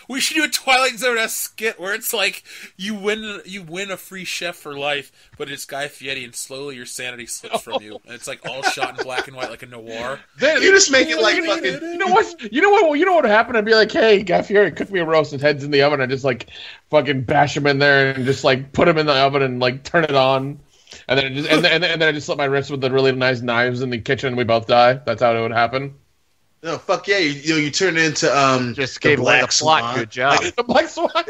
We should do a Twilight Zone skit where it's like you win you win a free chef for life, but it's Guy Fieri, and slowly your sanity slips from you, and it's like all shot in black and white like a noir. Then, You just make it like you fucking- You know what? You know what? You know what would happen? I'd be like, "Hey, Guy Fieri, cook me a roast. His head's in the oven. I just like fucking bash him in there and just like put him in the oven and like turn it on, and then just, and, then, and then and then I just slit my wrists with the really nice knives in the kitchen. and We both die. That's how it would happen. No, fuck yeah! You, you know, you turn into um, Just the gave away the Black plot. Swan. Good job. The Black Swan.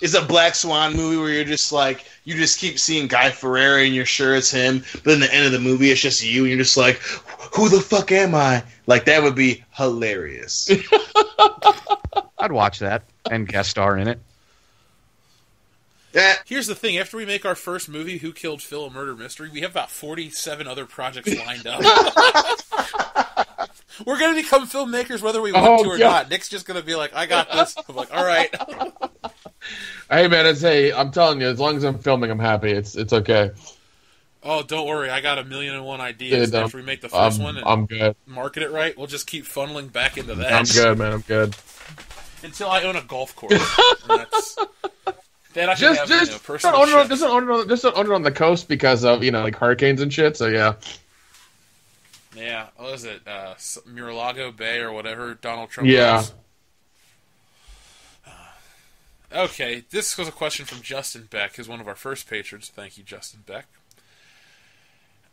It's a Black Swan movie where you're just like you just keep seeing Guy Fieri and you're sure it's him, but in the end of the movie it's just you and you're just like, who the fuck am I? Like that would be hilarious. I'd watch that and guest star in it. yeah, Here's the thing: after we make our first movie, "Who Killed Phil: A Murder Mystery," we have about forty-seven other projects lined up. We're gonna become filmmakers whether we want Oh, to or God. not. Nick's just gonna be like, "I got this." I'm like, "All right." Hey man, it's hey. I'm telling you, as long as I'm filming, I'm happy. It's it's okay. oh, don't worry, I got a million and one ideas. Yeah, after we make the 1st I'm, one and I'm good. market it right, we'll just keep funneling back into that. I'm good, man. I'm good. until I own a golf course. And that's, then I Just have just you know, just own it, just own it, just own it on the coast because of you know like hurricanes and shit. So yeah. Yeah, what is it? Uh, Mar-a-Lago Bay or whatever Donald Trump. Yeah. was. Okay, this was a question from Justin Beck, who's one of our first patrons. Thank you, Justin Beck.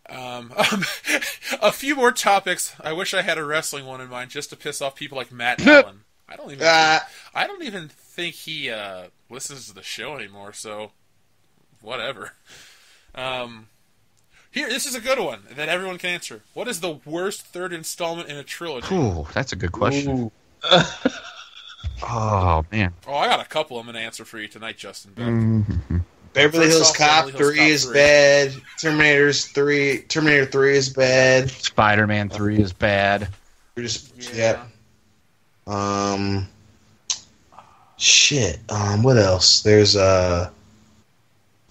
Um, um, a few more topics. I wish I had a wrestling one in mind, just to piss off people like Matt Allen. I don't even. uh, I don't even think he uh, listens to the show anymore. So, whatever. Um, here, this is a good one that everyone can answer. What is the worst third installment in a trilogy? Ooh, that's a good question. Oh man. Oh, I got a couple. I'm going to answer for you tonight, Justin. Beck. Mhm. Beverly First Hills off, Cop Beverly Hills three Cop is 3. bad. Terminator's three. Terminator three is bad. Spider-Man Three is bad. We're just yeah. Um, shit. Um, what else? There's uh,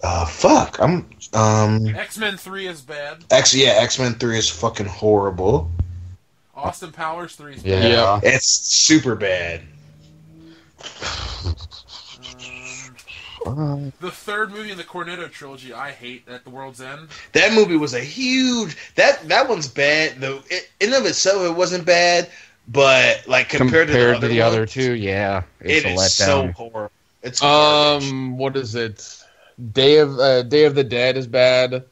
uh, fuck. I'm um. X Men Three is bad. X yeah, X Men Three is fucking horrible. Austin Powers Three is Yeah. bad. Yeah. It's super bad. Um, the third movie in the Cornetto trilogy, I hate. At the World's End. That movie was a huge. That that one's bad. The it, in of itself, it wasn't bad, but like compared, Compared, to the other, ones, two, yeah, it's it a is so letdown. horrible. It's garbage. Um, what is it? Day of uh, Day of the Dead is bad.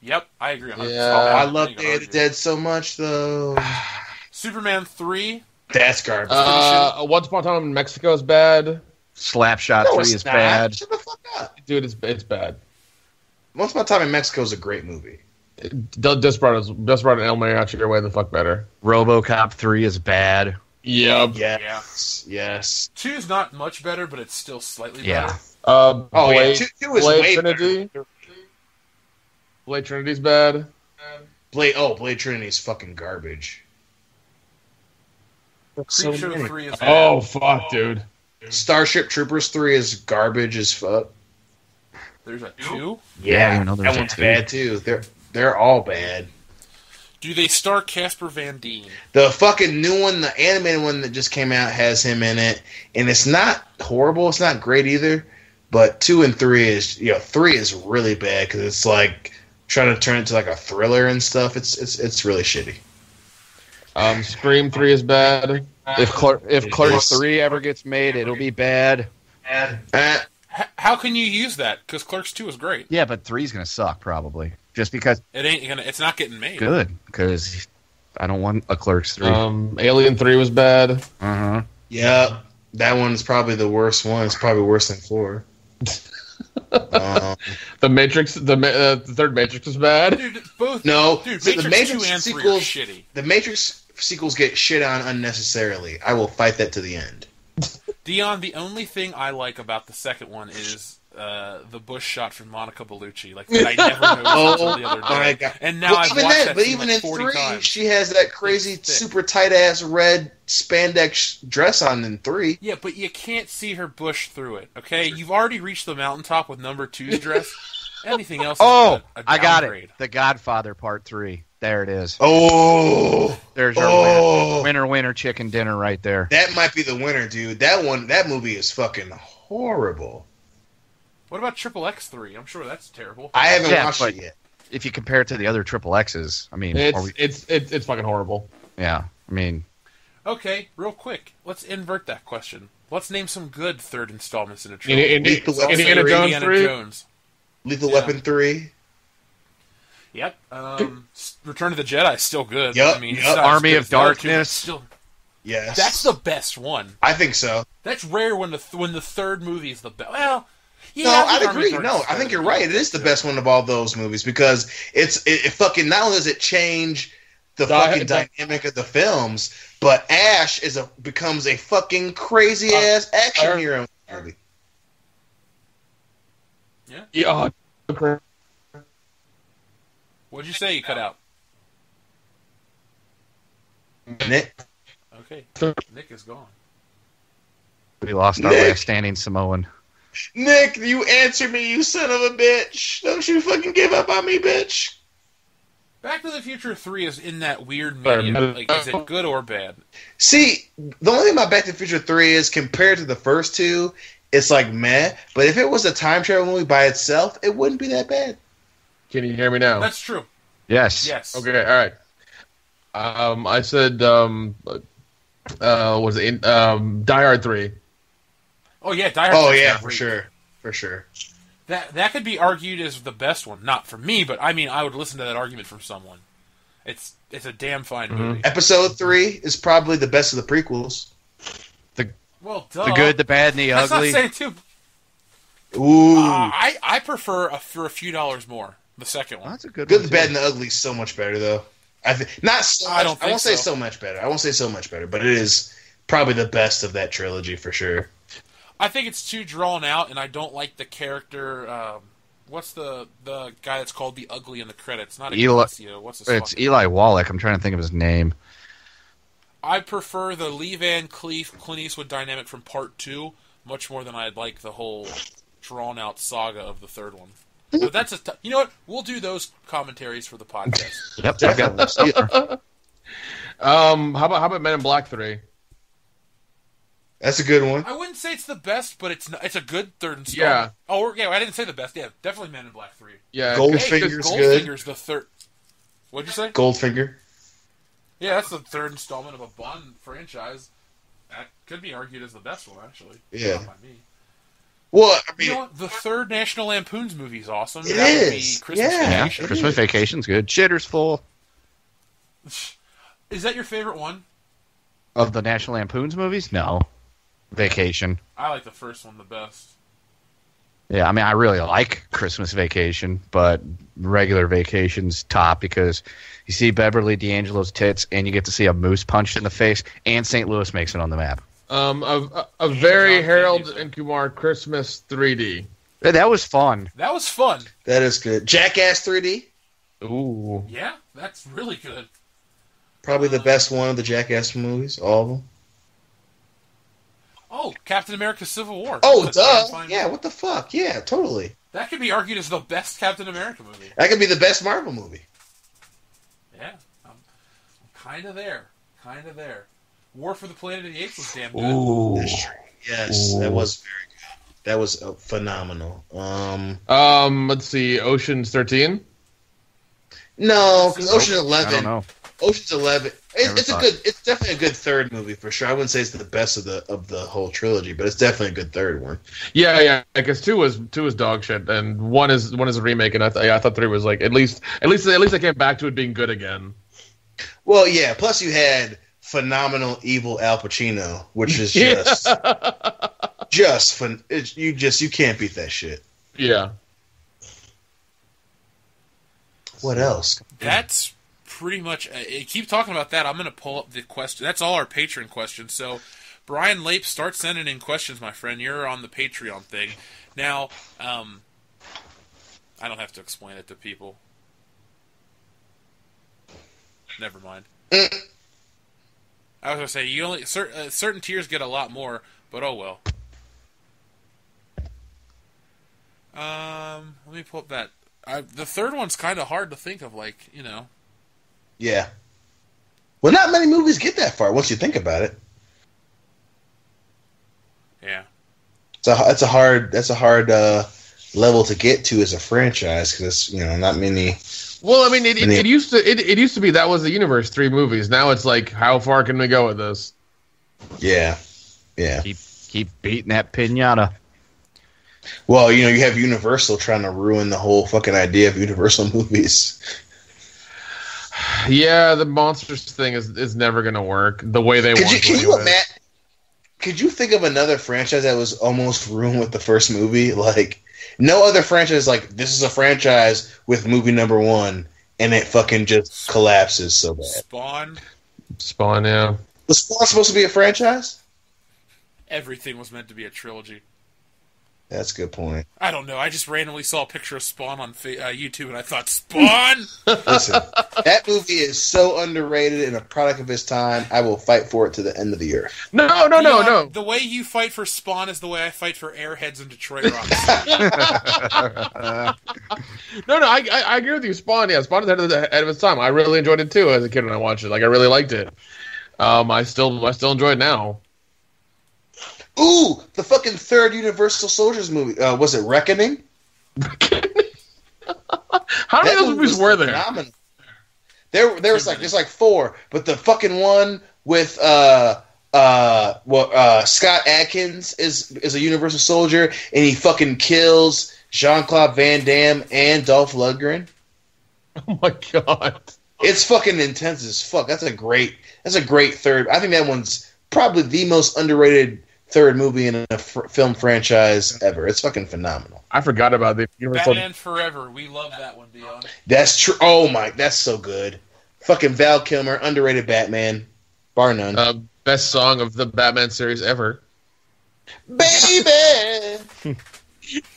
Yep, I agree. 100%. Yeah. I love think Day of the. Dead so much, though. Superman Three. That's garbage. Uh, Once Upon a Time in Mexico is bad. Slapshot No, Three is not. bad. Shut the fuck up. Dude, it's it's bad. Once Upon a Time in Mexico is a great movie. D- Desperado, Desperado and El Mariachi are way the fuck better. RoboCop Three is bad. Yep. Yes, yes. is not much better, but it's still slightly Yeah. better. Uh, Oh yeah, two, two is Blade way Trinity. better. Blade Trinity's bad. Blade, oh, Blade Trinity's fucking garbage. So Creepshow many. Three is bad. Oh fuck, dude. Starship Troopers three is garbage as fuck. There's a two. Yeah, I didn't know there that a one's two. bad too. They're they're all bad. Do they star Casper Van Dien? The fucking new one, the animated one that just came out, has him in it, and it's not horrible. It's not great either. But two and three is, you know, three is really bad because it's like trying to turn it into like a thriller and stuff. It's it's it's really shitty. Um, Scream Three is bad. If Clerk, if Clerks Yes. Three ever gets made, it'll be bad. Uh, H- how can you use that? Because Clerks Two is great. Yeah, but three's gonna suck probably, just because It ain't gonna. It's not getting made. good. Because I don't want a Clerks three. Um, Alien Three was bad. uh huh. Yep, that one's probably the worst one. It's probably worse than four. Um, The Matrix, the, uh, the third Matrix is bad. Dude, both. no, Dude, so Matrix, the Matrix 2 and 3 are shitty. the Matrix sequels get shit on unnecessarily. I will fight that to the end. Dion, the only thing I like about the second one is uh, the bush shot from Monica Bellucci. Like that I never noticed until the other Oh day. God. And now Well, I've even watched then, that but even like in 40 three, times. she has that crazy, super tight ass red spandex dress on in three. Yeah, but you can't see her bush through it. Okay, you've already reached the mountaintop with number two's dress. Anything else? Oh, a, a I got it. The Godfather Part Three. There it is. Oh, There's your oh, winner, winner, winner chicken dinner right there. that might be the winner, dude. That one, that movie is fucking horrible. What about Triple X three? I'm sure that's terrible. I haven't Yeah, watched it yet. If you compare it to the other triple X's, I mean, It's are we, it's it's it's fucking horrible. yeah, I mean, Okay, real quick, let's invert that question. Let's name some good third installments in a trilogy. In, in, in, Lethal Weapon Indiana three, Jones Indiana three. Jones. Lethal Yeah. Weapon three. Yep. Um, Return of the Jedi is still good. Yup, I mean, it's yup. not as Army of as the other two, but Darkness. Still, Yes, that's the best one. I think so. That's rare when the th- when the third movie is the best. Well, yeah, no, I think I'd agree. No, I think you're right. It is the is the other best one of all those movies because it's it, it fucking not only does it change the Die- fucking die- dynamic of the films, but Ash is a becomes a fucking crazy ass action I- hero. in the movie. Yeah. oh, What'd you say? You cut out. Nick, Okay, Nick is gone. we lost our Nick. last standing Samoan. Nick, you answer me, you son of a bitch! Don't you fucking give up on me, bitch! Back to the Future Three is in that weird Sorry, medium. Like, is it good or bad? See, the only thing about Back to the Future Three is compared to the first two, it's like meh. But if it was a time travel movie by itself, it wouldn't be that bad. Can you hear me now? That's true. Yes. Yes. Okay, all right. Um, I said, um, uh, was it in, um, Die Hard three? Oh yeah, Die Hard. Oh yeah, for sure, for sure. That that could be argued as the best one. Not for me, but I mean, I would listen to that argument from someone. It's it's a damn fine Mm-hmm. movie. Episode three is probably the best of the prequels. The well, duh. The good, the bad, and the That's ugly. not saying too. Ooh, Uh, I I prefer a, for a few dollars more the second one. that's a good, good, one. the bad, and the ugly is so much better though. I think not. So I don't I won't say so. so much better. I won't say so much better, but it is probably the best of that trilogy for sure. I think it's too drawn out, and I don't like the character. Um, what's the the guy that's called the ugly in the credits? Not Eli- Ignacio. What's his It's fucking- Eli Wallach. I'm trying to think of his name. I prefer the Lee Van Cleef Clint Eastwood dynamic from part two much more than I'd like the whole drawn out saga of the third one. But that's a t- you know what we'll do those commentaries for the podcast. Yep, I've got this. Um, how about how about Men in Black three? That's a good one. I wouldn't say it's the best, but it's not, it's a good third installment. Yeah. Oh yeah, I didn't say the best. Yeah, definitely Men in Black three. Yeah, Gold- it's- Hey, Goldfinger's good. Goldfinger's the third. What'd you say? Goldfinger. Yeah, that's the third installment of a Bond franchise. That could be argued as the best one, actually. Yeah. Not by me. Well, I mean, You know what? The third National Lampoons movie is awesome. It that would be Christmas Yeah. Yeah, Vacation. Christmas Vacation's good. Shitter's full Is that your favorite one? of the National Lampoons movies. No, Vacation. I like the first one the best. Yeah, I mean, I really like Christmas Vacation, but regular Vacation's top because you see Beverly D'Angelo's tits, and you get to see a moose punched in the face, and St. Louis makes it on the map. Um, a, a, a very John Harold and Kumar Christmas 3D. Yeah, That was fun. That was fun. that is good. Jackass 3D, Ooh. Yeah, that's really good. probably the best one of the Jackass movies, all of them. Oh, Captain America: Civil War. Oh, That's a duh. Yeah, what the fuck? Yeah, totally. That could be argued as the best Captain America movie. That could be the best Marvel movie. Yeah, I'm, I'm kind of there. Kind of there. War for the Planet of the Apes was damn good. Ooh. That's true. Yes, that was very good. That was uh, phenomenal. Um, Um, let's see, Ocean's 13. no, because Ocean's I don't Eleven, know. Ocean's Eleven, Never it, it's a good. It's definitely a good third movie for sure. I wouldn't say it's the best of the of the whole trilogy, but it's definitely a good third one. Yeah, yeah, because two was two was dog shit, and one is one is a remake, and I, th- I thought three was like at least at least at least I came back to it being good again. Well, yeah. Plus, you had phenomenal evil Al Pacino, which is just just fun. It's, you just you can't beat that shit. yeah. What else? That's pretty much. Uh, keep talking about that. I'm going to pull up the question. That's all our patron questions. So, Bryon Lape, start sending in questions, my friend. You're on the Patreon thing now. Um, I don't have to explain it to people. Never mind. I was gonna say you only certain uh, certain tiers get a lot more, but oh well. Um, let me pull up that. I, the third one's kind of hard to think of. Like you know, Yeah. Well, not many movies get that far once you think about it. yeah. It's a it's a hard that's a hard uh, level to get to as a franchise because you know not many. Well, I mean, it, it, it used to it, it used to be that was the universe, three movies. Now it's like, how far can we go with this? Yeah, yeah. Keep keep beating that pinata. Well, you know you have Universal trying to ruin the whole fucking idea of Universal movies. Yeah, the monsters thing is is never gonna work the way they Could want. you to can you anyway. imagine? Could you think of another franchise that was almost ruined with the first movie? Like no other franchise. Like this is a franchise with movie number one, and it fucking just collapses so bad. Spawn. Spawn? Yeah. Was Spawn supposed to be a franchise? Everything was meant to be a trilogy. That's a good point. I don't know. I just randomly saw a picture of Spawn on uh, YouTube, and I thought Spawn. Listen, that movie is so underrated and a product of its time. I will fight for it to the end of the earth. No, no, no, You know, no. The way you fight for Spawn is the way I fight for Airheads and Detroit Rock. No, no, I, I, I agree with you. Spawn, yeah, Spawn is ahead of, the, ahead of its time. I really enjoyed it too as a kid when I watched it. Like, I really liked it. Um, I still, I still enjoy it now. Ooh, the fucking third Universal Soldiers movie. Uh, was it Reckoning? How many of those movies were there? phenomenal. There, there was like there's like four, but the fucking one with uh uh well uh Scott Adkins is is a Universal Soldier and he fucking kills Jean Claude Van Damme and Dolph Lundgren. Oh my god. It's fucking intense as fuck. That's a great. That's a great third. I think that one's probably the most underrated third movie in a fr- film franchise ever. It's fucking phenomenal. I forgot about the Universal. Batman Forever. We love that one, Dion. That's true. Oh my, that's so good. Fucking Val Kilmer, underrated Batman, bar none. Uh, best song of the Batman series ever. Baby.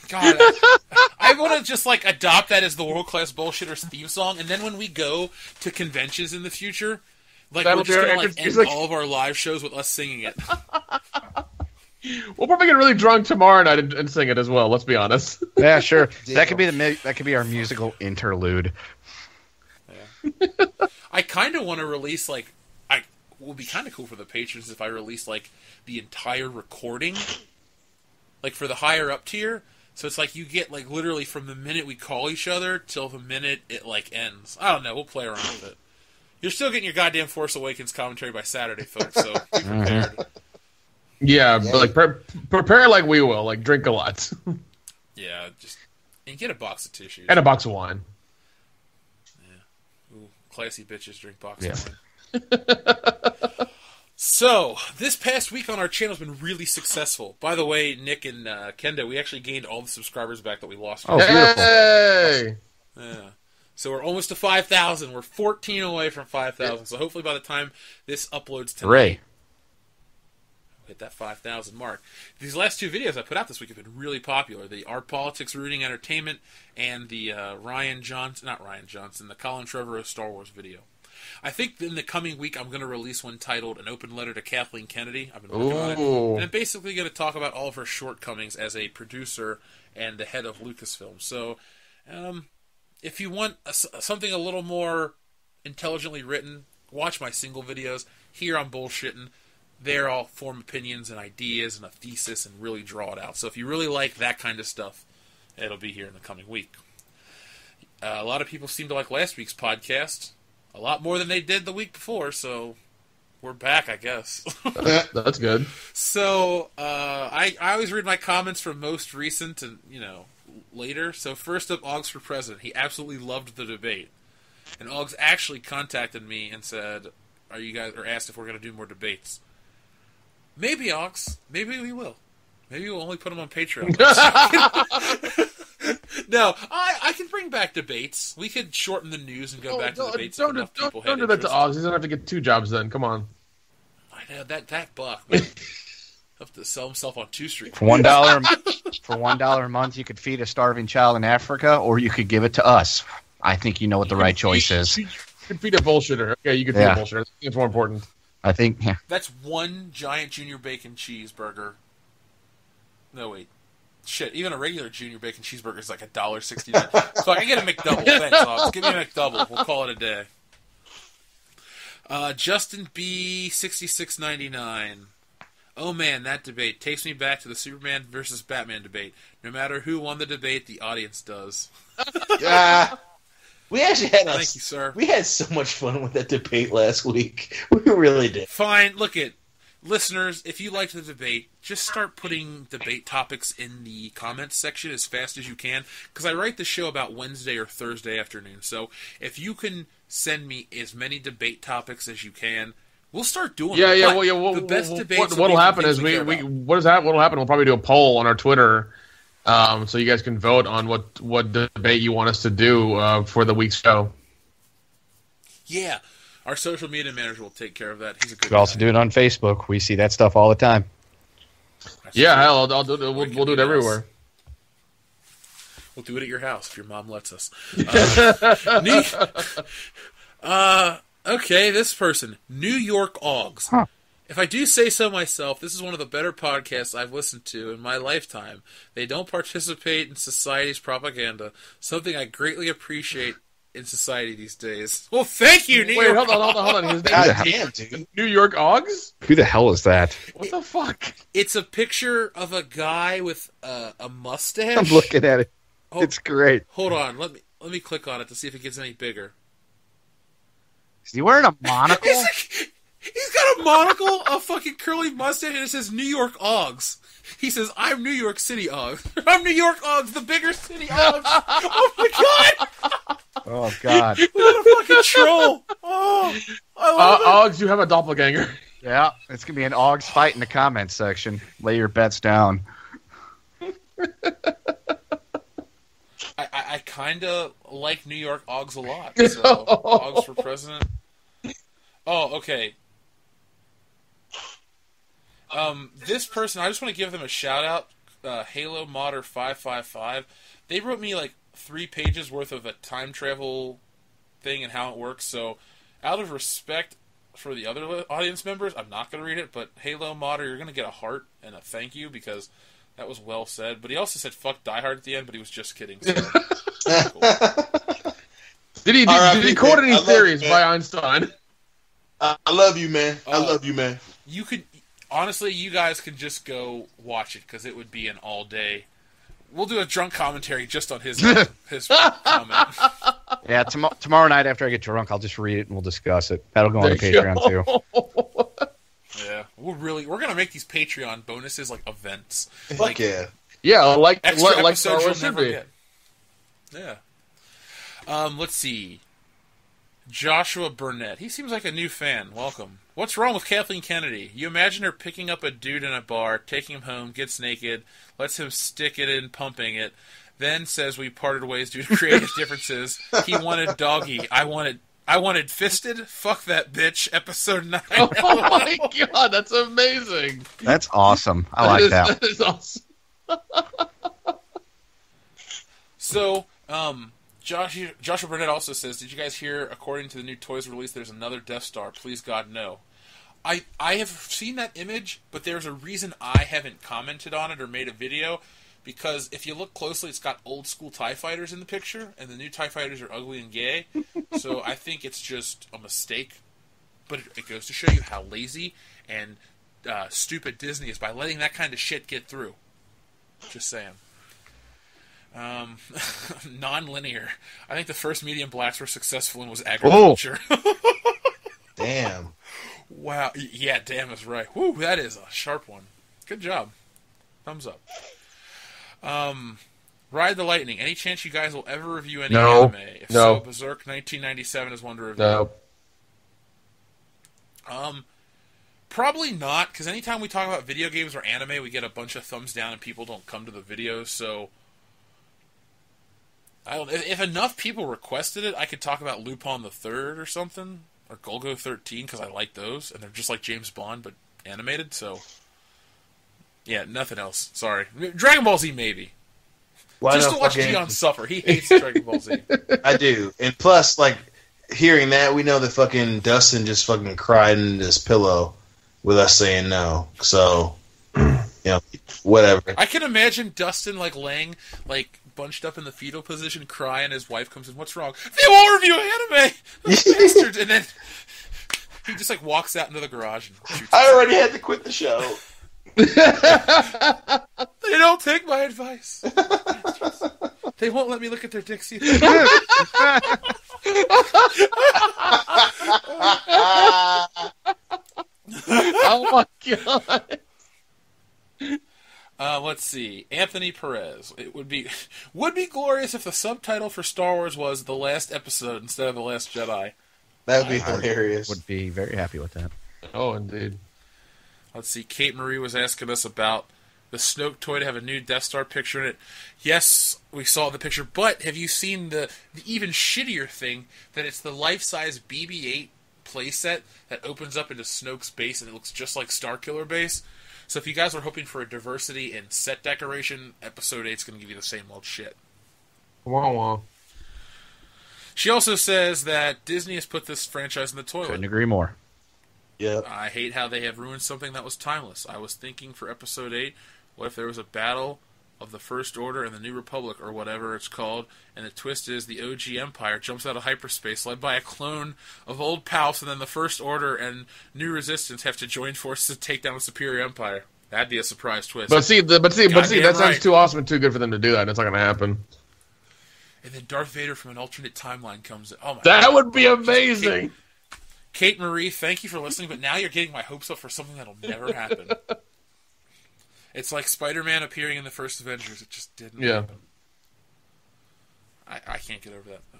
God, I, I want to just like adopt that as the world class bullshitters theme song, and then when we go to conventions in the future, like That'll we're just gonna like end music. all of our live shows with us singing it. We'll probably get really drunk tomorrow night and, and sing it as well. Let's be honest. Yeah, sure. that could be the mu- that could be our musical interlude. I kind of want to release like I would be kind of cool for the patrons if I release like the entire recording, like for the higher up tier. So it's like you get like literally from the minute we call each other till the minute it like ends. I don't know. We'll play around with it. You're still getting your goddamn Force Awakens commentary by Saturday, folks. So be mm-hmm. prepared. Yeah, but like pre- prepare like we will. Like drink a lot Yeah, just and get a box of tissues. and a box of wine. Ooh, classy bitches drink box Yeah. of wine. so, this past week on our channel has been really successful. By the way, Nick and uh, Kenda, we actually gained all the subscribers back that we lost. Oh, beautiful. Hey! Yeah. So we're almost to 5,000. We're 14 away from 5,000. So hopefully by the time this uploads tonight, Hooray! Hit that 5,000 mark. These last two videos I put out this week have been really popular. The Art Politics Rooting Entertainment and the uh, Rian Johnson, not Rian Johnson, the Colin Trevorrow Star Wars video. I think in the coming week I'm going to release one titled "An Open Letter to Kathleen Kennedy." I've been working on it, and I'm basically going to talk about all of her shortcomings as a producer and the head of Lucasfilm. So, um, if you want a, something a little more intelligently written, watch my single videos. Here I'm bullshitting. There I'll form opinions and ideas and a thesis and really draw it out. So if you really like that kind of stuff, it'll be here in the coming week. Uh, a lot of people seem to like last week's podcast a lot more than they did the week before, so we're back, I guess. That's good. So uh, I I always read my comments from most recent and you know later. So first up, Augs for president. He absolutely loved the debate. and Oggs actually contacted me and said, "Are you guys?" or asked if we're going to do more debates. Maybe Oggs. Maybe we will. Maybe we'll only put them on Patreon. no, I, I can bring back debates. We could shorten the news and go oh, back to don't, debates. don't, if enough don't, don't do that to interest. Oz. He's gonna have to get two jobs then. Come on. I know that that buck. man. have to sell himself on two street. For one dollar, for one dollar a month, you could feed a starving child in Africa, or you could give it to us. I think you know what the right choice is. You could feed a bullshitter. Okay, you could feed Yeah. a bullshitter. It's more important. I think yeah. That's one giant junior bacon cheeseburger. No wait, shit. Even a regular junior bacon cheeseburger is like a dollar sixty nine. so I can get a McDouble. Thanks, Ox. Give me a McDouble. We'll call it a day. Uh, Justin B sixty six ninety nine. Oh man, that debate takes me back to the Superman versus Batman debate. No matter who won the debate, the audience does. Ah, we actually had a, Thank you, sir. we had so much fun with that debate last week. We really did. Fine. Look at listeners. If you liked the debate, just start putting debate topics in the comments section as fast as you can. Because I write the show about Wednesday or Thursday afternoon. So if you can send me as many debate topics as you can, we'll start doing. Yeah, them. yeah. But Well, yeah. Well, the best well, debates. what, will what'll be the happen is we, care we about. what is that? What'll happen? We'll probably do a poll on our Twitter, um, so you guys can vote on what what debate you want us to do uh, for the week's show. Yeah, our social media manager will take care of that. He's a good. could also do it on Facebook. We see that stuff all the time. That's Yeah, hell, I'll, I'll do it. We'll, we'll do it do this. everywhere. We'll do it at your house if your mom lets us. Uh, New- uh, okay, this person, New York Oggs. Huh. If I do say so myself, this is one of the better podcasts I've listened to in my lifetime. They don't participate in society's propaganda, something I greatly appreciate in society these days. Well, thank you, New Wait, York. hold on, hold on, hold on. His name God is damn, dude. New York Oggs. Who the hell is that? What the fuck? It's a picture of a guy with a, a mustache. I'm looking at it. Oh. It's great. Hold on, let me let me click on it to see if it gets any bigger. Is he wearing a monocle? He's, like, he's got a monocle, a fucking curly mustache, and it says New York Oggs. He says, "I'm New York City Oggs. I'm New York Oggs, the bigger city Oggs." oh my god! oh God. What a fucking troll! Oh, I Uh, love it. Oggs, you have a doppelganger. Yeah, it's gonna be an Oggs fight in the comments section. Lay your bets down. I, I, I kind of like New York Oggs a lot. So Oggs for president. Oh, okay. Um, this person, I just want to give them a shout out. Uh, Halo Modder five five five. They wrote me like three pages worth of a time travel thing and how it works. So, out of respect for the other audience members, I'm not going to read it. But Halo Modder, you're going to get a heart and a thank you because that was well said. But he also said "fuck Die Hard" at the end, but he was just kidding. So. cool. Did he? Did, R.I.P. did he quote any theories by. Einstein? I I love you, man. I Uh, love you, man. you could honestly, you guys can just go watch it because it would be an all day. We'll do a drunk commentary just on his his comment. Yeah, tom- tomorrow night after I get drunk, I'll just read it and we'll discuss it. That'll go on the There you Patreon too. Yeah, we're really we're gonna make these Patreon bonuses like events, Fuck like yeah. Yeah, like extra like, like Star episodes Wars you'll should never be. get. Yeah. Um, let's see. Joshua Burnett. He seems like a new fan. Welcome. What's wrong with Kathleen Kennedy? You imagine her picking up a dude in a bar, taking him home, gets naked, lets him stick it in, pumping it, then says we parted ways due to creative differences. He wanted doggy. I wanted. I wanted fisted. Fuck that bitch. Episode nine. Oh my god, that's amazing! That's awesome. I like is, that. That is awesome. So, um, Josh, Joshua Burnett also says, "Did you guys hear? According to the new toys release, there's another Death Star. Please God, no." I I have seen that image, but there's a reason I haven't commented on it or made a video, because if you look closely, it's got old school Tie Fighters in the picture, and the new Tie Fighters are ugly and gay. so I think it's just a mistake. But it, it goes to show you how lazy and uh, stupid Disney is by letting that kind of shit get through. Just saying. Um, non-linear. I think the first medium blacks were successful in was agriculture. Damn. wow. Yeah, damn is right. Whoo, that is a sharp one. Good job. Thumbs up. Um, Ride the Lightning. Any chance you guys will ever review any No. anime? If No. so, Berserk 1997 is one to review. No. Um, probably not, because anytime we talk about video games or anime, we get a bunch of thumbs down and people don't come to the videos. So, I don't. If, if enough people requested it, I could talk about Lupin the Third or something, or Golgo 13, because I like those, and they're just like James Bond but animated. So, yeah, nothing else. Sorry, Dragon Ball Z maybe. Why just to watch fucking- Dion suffer. He hates Dragon Ball Z. I do, and plus, like hearing that, we know that fucking Dustin just fucking cried in his pillow with us saying no. So, you know, whatever. I can imagine Dustin like laying like bunched up in the fetal position, crying. His wife comes in. What's wrong? They won't review anime. Those bastards. And then he just like walks out into the garage and shoots. I already had to quit the show. They don't take my advice. they won't let me look at their dicks either. oh my god. Uh, let's see. Anthony Perez. It would be would be glorious if the subtitle for Star Wars was the last episode instead of the Last Jedi. That would be I hilarious. Would be very happy with that. Oh, indeed. Let's see. Kate Marie was asking us about the Snoke toy to have a new Death Star picture in it. Yes, we saw the picture, but have you seen the, the even shittier thing that it's the life-size BB-8 playset that opens up into Snoke's base and it looks just like Starkiller base? So if you guys were hoping for a diversity in set decoration, Episode 8 is going to give you the same old shit. Wah wah. She also says that Disney has put this franchise in the toilet. Couldn't agree more. Yep. I hate how they have ruined something that was timeless. I was thinking for episode 8, what if there was a battle of the First Order and the New Republic, or whatever it's called, and the twist is the OG Empire jumps out of hyperspace led by a clone of Old Palps, and then the First Order and New Resistance have to join forces to take down the Superior Empire. That'd be a surprise twist. But see, the, but see, but see, that sounds too awesome and too good for them to do that. It's not gonna happen. and then Darth Vader from an alternate timeline comes in. Oh my That god. would be oh, amazing. Kate Marie, thank you for listening, but now you're getting my hopes up for something that'll never happen. it's like Spider-Man appearing in the first Avengers. It just didn't Yeah. happen. I, I can't get over that though.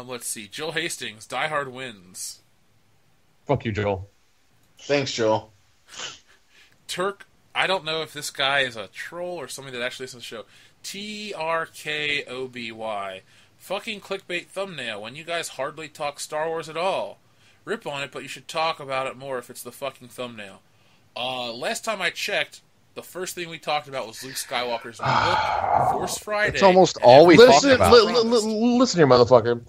Um, let's see. Jill Hastings, Die Hard wins. Fuck you, Joel. Thanks, Joel. Turk, I don't know if this guy is a troll or somebody that actually listens to the show. T R K O B Y. Fucking clickbait thumbnail when you guys hardly talk Star Wars at all. Rip on it, but you should talk about it more if it's the fucking thumbnail. Uh, last time I checked, the first thing we talked about was Luke Skywalker's new look, Force Friday. It's almost and all we everything talked Listen, about. li- promised. li- li- listen here, motherfucker.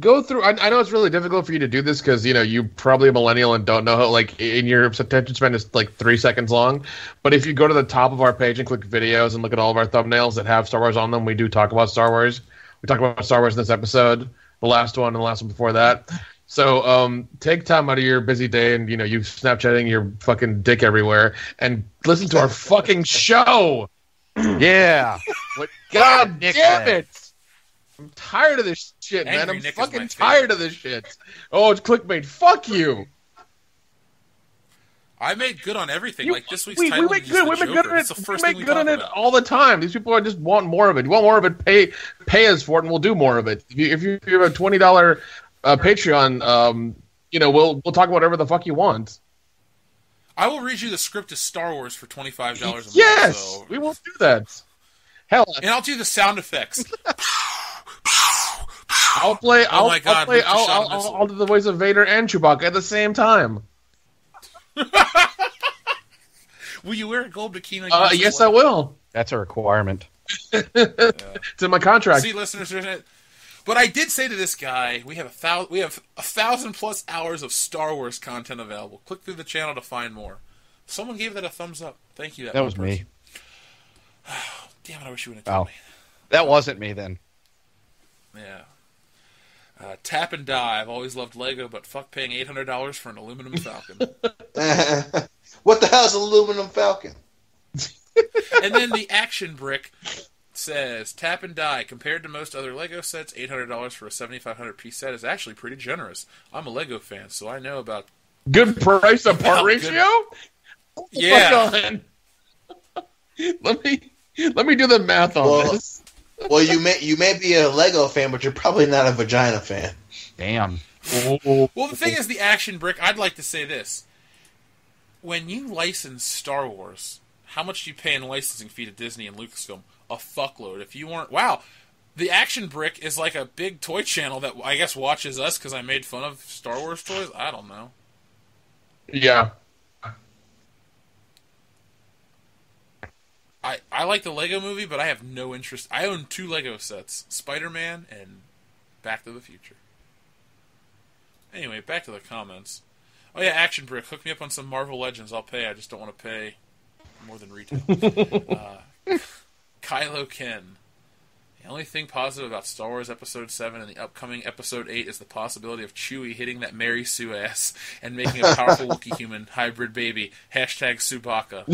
Go through. I, I know it's really difficult for you to do this because you know you're probably a millennial and don't know how. Like, in your attention span is like three seconds long. But if you go to the top of our page and click videos and look at all of our thumbnails that have Star Wars on them, we do talk about Star Wars. We talk about Star Wars in this episode, the last one, and the last one before that. So um, take time out of your busy day and you know you Snapchatting your fucking dick everywhere and listen to our fucking show. Yeah. What God Nick damn said. it! I'm tired of this shit, man. I'm Nick fucking tired of this shit. Oh, it's clickbait. Fuck you. I made good on everything. You- like this week's we, title we make is good. the We make good on it. It's the first we thing make we good on it about. all the time. These people are just want more of it. You want more of it? Pay pay us for it, and we'll do more of it. If you if you, if you have a twenty dollar uh, Patreon, um, you know we'll we'll talk whatever the fuck you want. I will read you the script of Star Wars for twenty five dollars a month. Yes, so- we will do that. Hell, and I'll do the sound effects. I'll play. I'll, Oh my God, I'll play. I'll, shot a I'll. I'll, I'll do the voice of Vader and Chewbacca at the same time. Will you wear a gold bikini? Uh, yes, I will. That's a requirement. It's in my contract. See, listeners, there's a- but I did say to this guy, we have a thousand, we have a thousand plus hours of Star Wars content available. Click through the channel to find more. Someone gave that a thumbs up. Thank you. That one was me. person. Damn it! I wish you would have told Oh. That wasn't me then. Yeah. Uh, tap and die. I've always loved Lego, but fuck paying eight hundred dollars for an aluminum Falcon. what the hell's aluminum falcon? and then the action brick says tap and die compared to most other lego sets $800 for a 7500 piece set is actually pretty generous i'm a lego fan so i know about Good price to part Well, good- ratio. yeah Fuck on. let me let me do the math on Well- this. Well, you may you may be a Lego fan, but you're probably not a vagina fan. Damn. Well, the thing is, the action brick. I'd like to say this: when you license Star Wars, how much do you pay in licensing fee to Disney and Lucasfilm? A fuckload. If you weren't, wow, the action brick is like a big toy channel that I guess watches us because I made fun of Star Wars toys. I don't know. Yeah. I, I like the Lego movie, but I have no interest. I own two Lego sets Spider Man and Back to the Future. Anyway, back to the comments. Oh, yeah, Action Brick. Hook me up on some Marvel Legends. I'll pay. I just don't want to pay more than retail. uh, Kylo Ken. The only thing positive about Star Wars Episode 7 and the upcoming Episode 8 is the possibility of Chewie hitting that Mary Sue ass and making a powerful Wookiee human hybrid baby. Hashtag Subaka.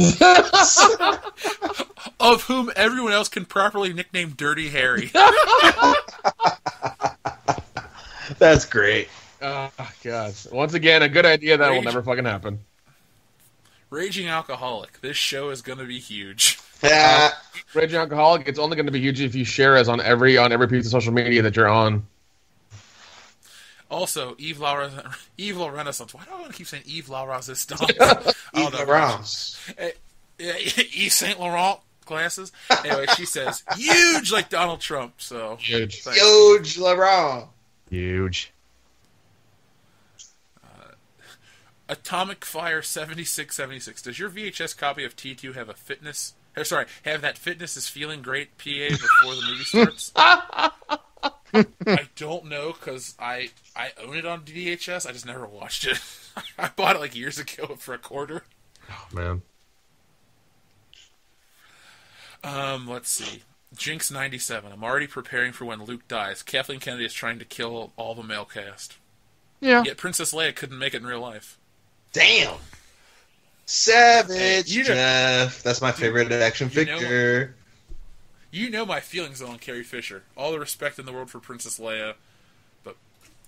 of whom everyone else can properly nickname Dirty Harry. That's great. Oh god. Once again, a good idea that will never fucking happen. Raging Alcoholic. This show is going to be huge. Ah, Raging alcoholic. It's only going to be huge if you share us on every on every piece of social media that you're on. Also, Eve La, Eve La Renaissance. Why do I want to keep saying Eve La Resistance? Yves oh, no. Laurent. Yeah, Yves Saint Laurent glasses. Anyway, she says huge like Donald Trump. So Huge. thanks. Huge Laurent. Huge. Atomic Fire seventy six seventy six. Does your VHS copy of T two have a fitness? Or sorry, have that fitness is feeling great PA before the movie starts? I don't know because I I own it on VHS. I just never watched it. I bought it like years ago for a quarter. Oh man. Um, let's see. Jinx ninety seven. I'm already preparing for when Luke dies. Kathleen Kennedy is trying to kill all the male cast. Yeah. Yet Princess Leia couldn't make it in real life. Damn. Savage You know- Jeff. That's my favorite action You know- figure. You know my feelings on Carrie Fisher. All the respect in the world for Princess Leia, but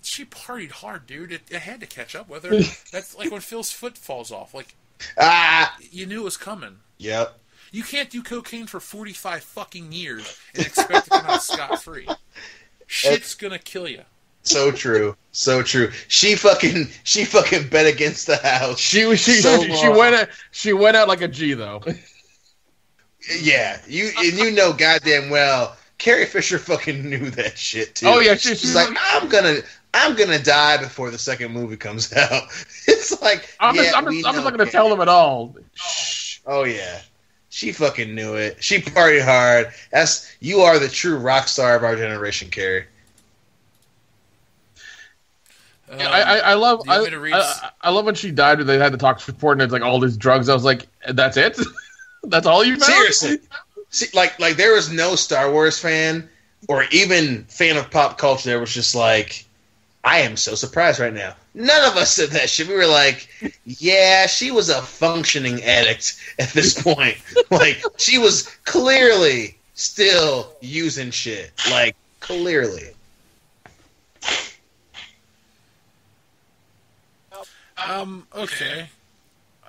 she partied hard, dude. It, it had to catch up with her. That's like when Phil's foot falls off. Like Ah. you knew it was coming. Yep. You can't do cocaine for forty five fucking years and expect to come out scot free. Shit's gonna kill you. So true. So true. She fucking she fucking bet against the house. She was she So she, she went out, she went out like a G though. Yeah. You and you know goddamn well Carrie Fisher fucking knew that shit too. Oh, yeah, she- she's she's like, like- I'm gonna I'm gonna die before the second movie comes out. It's like I'm yeah, just I'm just, I'm just not gonna Carrie. tell them at all. Shh. Oh yeah. She fucking knew it. She partied hard. That's you are the true rock star of our generation, Carrie. Um, I, I, I love I, want me to read- I, I love when she died. They had the tox report and it's like all these drugs. I was like, that's it. that's all you found? Seriously. See, like like there was no Star Wars fan or even fan of pop culture that was just like, I am so surprised right now. None of us said that shit. We were like, yeah, she was a functioning addict at this point. like she was clearly still using shit. Like clearly. Um, okay.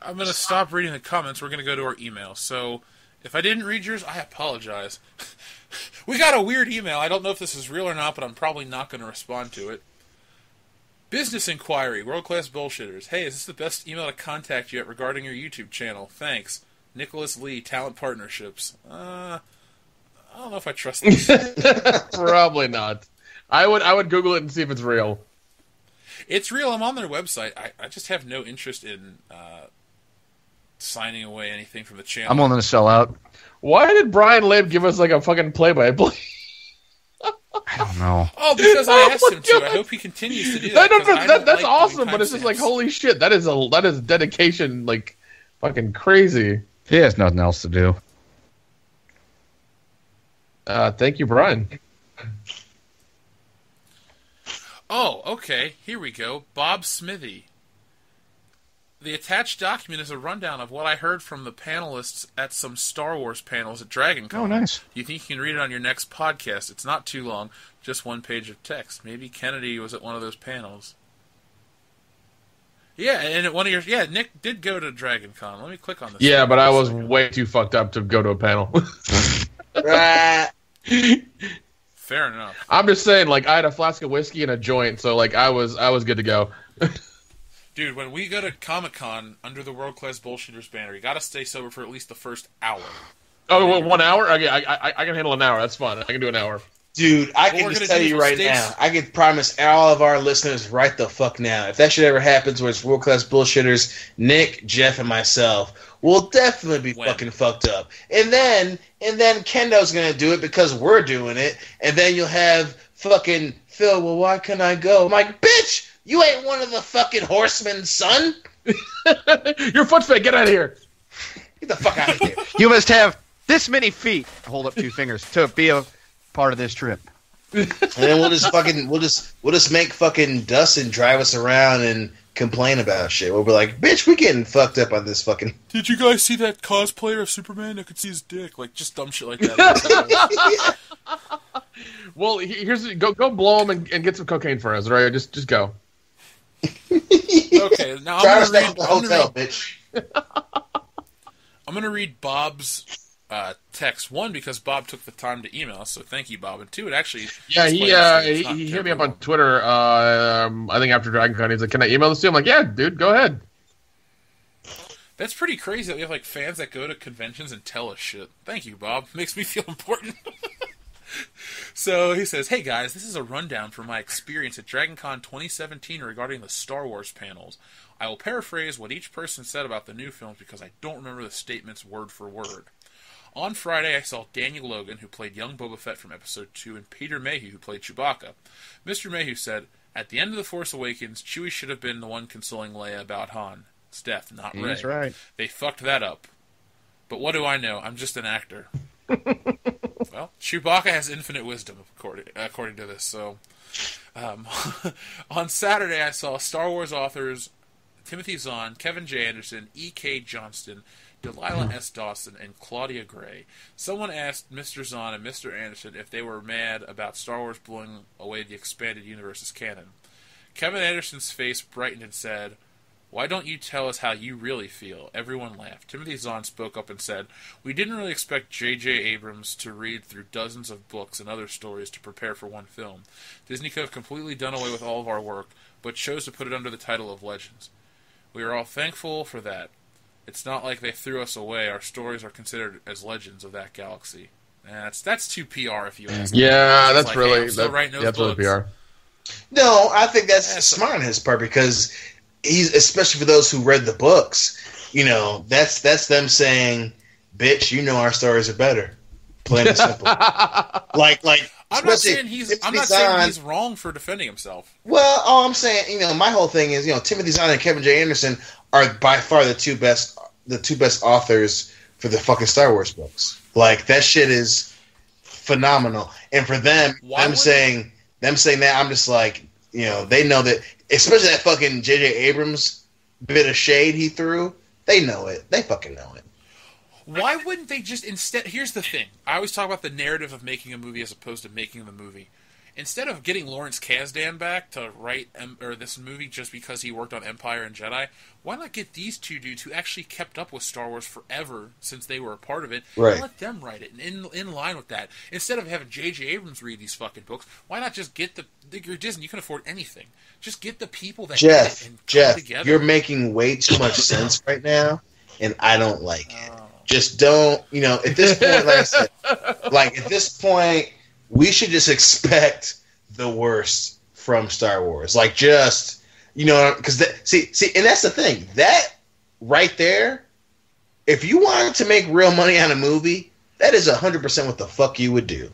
I'm going to stop reading the comments. We're going to go to our email. So, if I didn't read yours, I apologize. we got a weird email. I don't know if this is real or not, but I'm probably not going to respond to it. Business inquiry, world class bullshitters. Hey, is this the best email to contact you at regarding your YouTube channel? Thanks. Nicholas Lee, Talent Partnerships. Uh, I don't know if I trust this. Probably not. I would I would Google it and see if it's real. It's real. I'm on their website. I, I just have no interest in uh, signing away anything from the channel. I'm willing to sell out. Why did Bryon Lape give us like a fucking play by play? I don't know. Oh, because I Oh asked my him to. I hope he continues to do That, that. that, 'cause I that- that's like awesome, but it's just like holy shit. That is a that is dedication like fucking crazy. He has nothing else to do. Uh, thank you, Brian. Oh, okay. Here we go. Bob Smithy. The attached document is a rundown of what I heard from the panelists at some Star Wars panels at DragonCon. Oh, nice. Do you think you can read it on your next podcast? It's not too long, just one page of text. Maybe Kennedy was at one of those panels. Yeah, and at one of your yeah, Nick did go to Dragon Con. Let me click on this. Yeah, but I was way too fucked up to go to a panel. Right. fair enough. I'm just saying, like I had a flask of whiskey and a joint, so like I was I was good to go. Dude, when we go to Comic Con under the World Class Bullshitters banner, you gotta stay sober for at least the first hour. Oh, well, one hour? Okay, I, I I can handle an hour. That's fun. I can do an hour. Dude, I What can we're just gonna tell do you for right States- now. I can promise all of our listeners right the fuck now. If that shit ever happens where it's world class bullshitters, Nick, Jeff, and myself will definitely be When? fucking fucked up. And then and then Kendo's gonna do it because we're doing it, and then you'll have fucking Phil, well why can I go? I'm like, bitch, you ain't one of the fucking horsemen, son. Your foot's fake. Get out of here. Get the fuck out of here. You must have this many feet. Hold up two fingers to be a part of this trip. and then we'll just fucking we'll just we'll just make fucking Dustin drive us around and complain about shit. We'll be like, bitch, we getting fucked up on this fucking Did you guys see that cosplayer of Superman? I could see his dick. Like just dumb shit like that. Well, here's go go blow him and, and get some cocaine for us. Right? Just just go. okay, now I'm gonna stay read, at the I'm, gonna hotel, read, bitch. I'm gonna read Bob's uh, text. One because Bob took the time to email us, so thank you, Bob. And two, it actually Yeah, he uh, he, he hit me up on Twitter. Uh, um, I think after Dragon Con, he's like, "Can I email this to you?" I'm like, "Yeah, dude, go ahead." That's pretty crazy that we have like fans that go to conventions and tell us shit. Thank you, Bob. Makes me feel important. so he says, "Hey guys, this is a rundown from my experience at Dragon Con 2017 regarding the Star Wars panels. I will paraphrase what each person said about the new films because I don't remember the statements word for word." On Friday, I saw Daniel Logan, who played young Boba Fett from Episode 2, and Peter Mayhew, who played Chewbacca. Mr. Mayhew said, At the end of The Force Awakens, Chewie should have been the one consoling Leia about Han's death, not Rey. He's right. They fucked that up. But what do I know? I'm just an actor. well, Chewbacca has infinite wisdom, according, according to this. So, um, on Saturday, I saw Star Wars authors Timothy Zahn, Kevin J. Anderson, E.K. Johnston, Delilah S. Dawson, and Claudia Gray. Someone asked Mr. Zahn and Mr. Anderson if they were mad about Star Wars blowing away the expanded universe's canon. Kevin Anderson's face brightened and said, why don't you tell us how you really feel? Everyone laughed. Timothy Zahn spoke up and said, We didn't really expect J.J. Abrams to read through dozens of books and other stories to prepare for one film. Disney could have completely done away with all of our work, but chose to put it under the title of Legends. We are all thankful for that. It's not like they threw us away. Our stories are considered as legends of that galaxy. And that's that's too PR if you ask me. Yeah, It's that's like, really I'm that- writing those that's really. PR. No, I think that's Yeah, so- smart on his part because he's especially for those who read the books. You know, that's that's them saying, "Bitch, you know our stories are better." Plain and simple. like, like. I'm not saying he's Timothy I'm not Zahn- saying he's wrong for defending himself. Well, all I'm saying, you know, my whole thing is, you know, Timothy Zahn and Kevin J. Anderson are by far the two best, the two best authors for the fucking Star Wars books. Like that shit is phenomenal, and for them, Why I'm saying, them saying that, I'm just like, you know, they know that, especially that fucking J.J. Abrams bit of shade he threw. They know it. They fucking know it. Why wouldn't they just instead? Here's the thing. I always talk about the narrative of making a movie as opposed to making the movie. Instead of getting Lawrence Kasdan back to write em- or this movie just because he worked on Empire and Jedi, why not get these two dudes who actually kept up with Star Wars forever since they were a part of it, Right. and let them write it and in in line with that. Instead of having J.J. Abrams read these fucking books, why not just get the you're Disney? You can afford anything. Just get the people that Jeff, it and Jeff, together. you're making way too much sense right now, and I don't like it. Oh. Just don't, you know, at this point, like I said, like at this point, we should just expect the worst from Star Wars. Like just, you know, because see, see, and that's the thing that right there. If you wanted to make real money on a movie, that is hundred percent what the fuck you would do.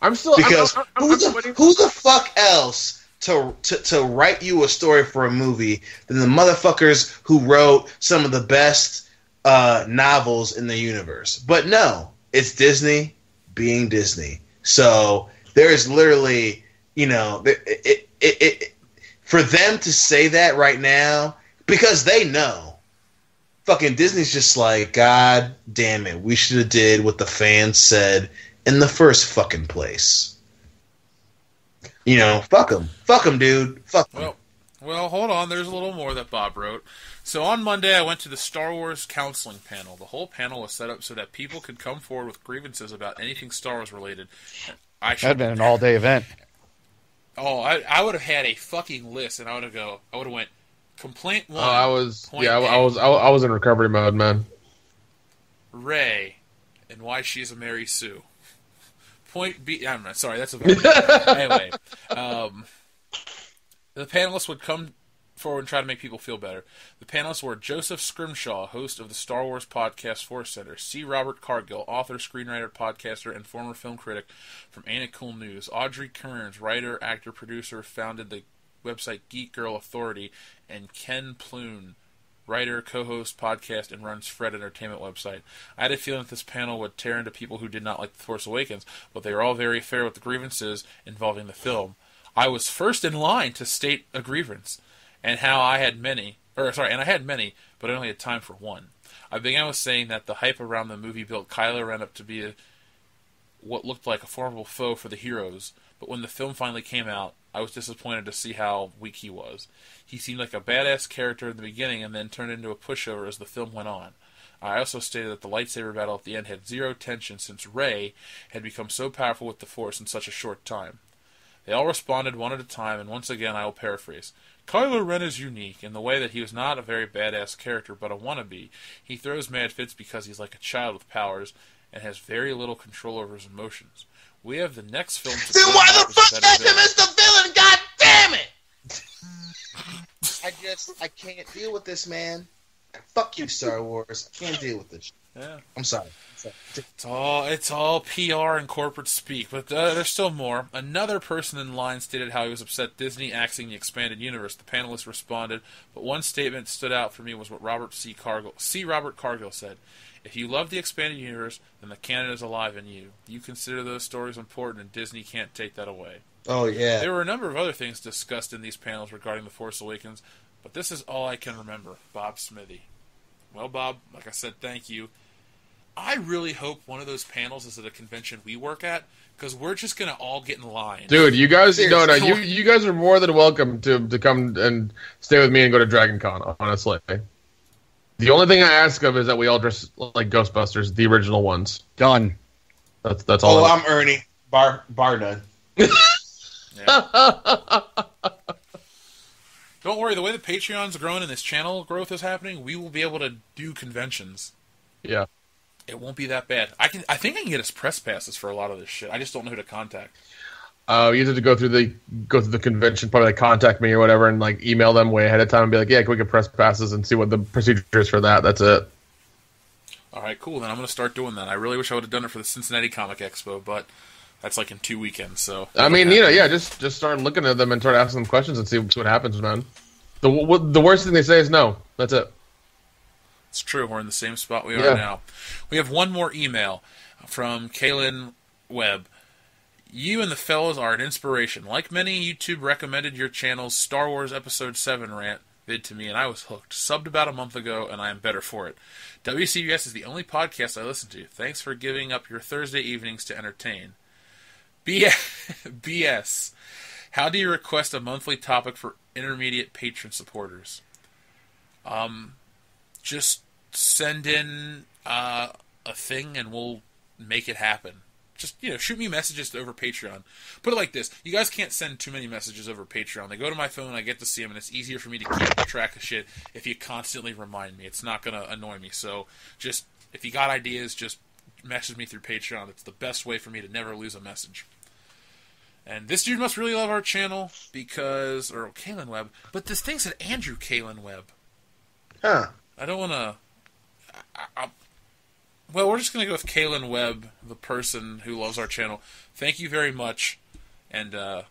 I'm still I'm- Because I'm, I'm, who I'm the who the fuck else to, to to write you a story for a movie than the motherfuckers who wrote some of the best uh, novels in the universe? But no, it's Disney being Disney. So there is literally, you know, it, it, it, it, for them to say that right now because they know. Fucking Disney's just like, God damn it, we should have did what the fans said in the first fucking place. You know, fuck them, fuck them, dude, fuck them. Well, Well, hold on. There's a little more that Bob wrote. So on Monday, I went to the Star Wars counseling panel. The whole panel was set up so that people could come forward with grievances about anything Star Wars related. I should That'd been an all day event. Oh, I, I would have had a fucking list, and I would have go. I would have went complaint one. Oh, I was Point yeah, I, I A. was I, I was in recovery mode, man. Rey, and why she's a Mary Sue. Point B. I'm not sorry. That's a anyway. Um, the panelists would come forward and try to make people feel better. The panelists were Joseph Scrimshaw, host of the Star Wars podcast Force Center, C. Robert Cargill, author, screenwriter, podcaster, and former film critic from It Cool News. Audrey Kearns, writer, actor, producer, founded the website Geek Girl Authority, and Ken Plume, writer, co-host, podcast, and runs Fred Entertainment website. I had a feeling that this panel would tear into people who did not like The Force Awakens, but they were all very fair with the grievances involving the film. I was first in line to state a grievance, and how I had many, or sorry, and I had many, but I only had time for one. I began with saying that the hype around the movie built Kylo Ren up to be a, what looked like a formidable foe for the heroes, but when the film finally came out, I was disappointed to see how weak he was. He seemed like a badass character in the beginning and then turned into a pushover as the film went on. I also stated that the lightsaber battle at the end had zero tension since Rey had become so powerful with the Force in such a short time. They all responded one at a time, and once again I will paraphrase. Kylo Ren is unique in the way that he was not a very badass character, but a wannabe. He throws mad fits because he's like a child with powers and has very little control over his emotions. We have the next film to Then why the fuck better make him as the villain? God damn it! I just I can't deal with this, man. Fuck you, Star Wars. I can't deal with this. Yeah. I'm sorry. It's all it's all PR and corporate speak, but uh, there's still more. Another person in line stated how he was upset Disney axing the expanded universe. The panelists responded, but one statement stood out for me was what Robert C. Cargill, C. Robert Cargill said: "If you love the expanded universe, then the canon is alive in you. You consider those stories important, and Disney can't take that away." Oh yeah. There were a number of other things discussed in these panels regarding The Force Awakens, but this is all I can remember. Bob Smithy. Well, Bob, like I said, thank you. I really hope one of those panels is at a convention we work at, because we're just going to all get in line. Dude, you guys no no you you guys are more than welcome to to come and stay with me and go to Dragon Con, honestly. The only thing I ask of is that we all dress like Ghostbusters, the original ones. Done. That's that's all. Oh, I- I'm Ernie. Bar bar done. Don't worry, the way the Patreon's growing and this channel growth is happening, we will be able to do conventions. yeah. It won't be that bad. I can. I think I can get us press passes for a lot of this shit. I just don't know who to contact. Uh, you have to go through the go through the convention, probably like contact me or whatever, and like email them way ahead of time and be like, yeah, can we get press passes and see what the procedure is for that. That's it. All right, cool. Then I'm going to start doing that. I really wish I would have done it for the Cincinnati Comic Expo, but that's like in two weekends. So I mean, you know, yeah, just just start looking at them and start asking them questions and see, see what happens, man. The the worst thing they say is no. That's it. It's true. We're in the same spot we are Yeah. now. We have one more email from Kaylin Webb. You and the fellows are an inspiration. Like many, YouTube recommended your channel's Star Wars Episode 7 rant vid to me, and I was hooked. Subbed about a month ago, and I am better for it. WCBS is the only podcast I listen to. Thanks for giving up your Thursday evenings to entertain. BS. BS. How do you request a monthly topic for intermediate patron supporters? Um, just send in uh, a thing and we'll make it happen. Just you know, shoot me messages over Patreon. Put it like this: you guys can't send too many messages over Patreon. They go to my phone, I get to see them, and it's easier for me to keep track of shit if you constantly remind me. It's not gonna annoy me. So just if you got ideas, just message me through Patreon. It's the best way for me to never lose a message. And this dude must really love our channel because, or Kalen Webb, but this thing said Andrew Kalen Webb. Huh. I don't want to. I, I, well, we're just going to go with Kaylin Webb, the person who loves our channel. Thank you very much, and uh,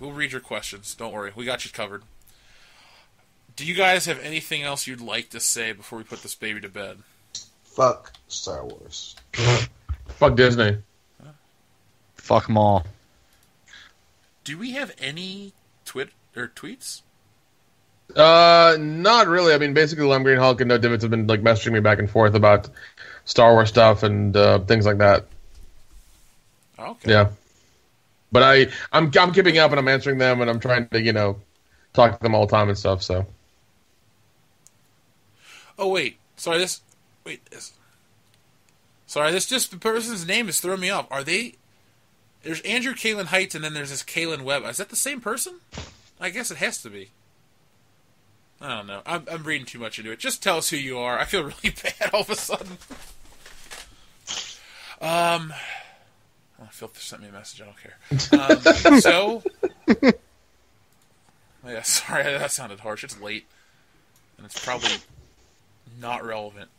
we'll read your questions. Don't worry, we got you covered. Do you guys have anything else you'd like to say before we put this baby to bed? Fuck Star Wars. Fuck Disney. Fuck them all. Do we have any twit or tweets? Uh, not really. I mean, basically, Lem Green Hulk and No Divots have been like messaging me back and forth about Star Wars stuff and uh, things like that. Okay. Yeah, but I I'm I'm keeping up and I'm answering them and I'm trying to you know talk to them all the time and stuff. So Oh wait, sorry. This wait. This, sorry, this just the person's name is throwing me off. Are they? There's Andrew Kalen Heights, and then there's this Kalen Webb. Is that the same person? I guess it has to be. I don't know. I'm, I'm reading too much into it. Just tell us who you are. I feel really bad all of a sudden. Um, oh, Phil sent me a message. I don't care. Um, so, yeah, sorry, that sounded harsh. It's late, and it's probably not relevant.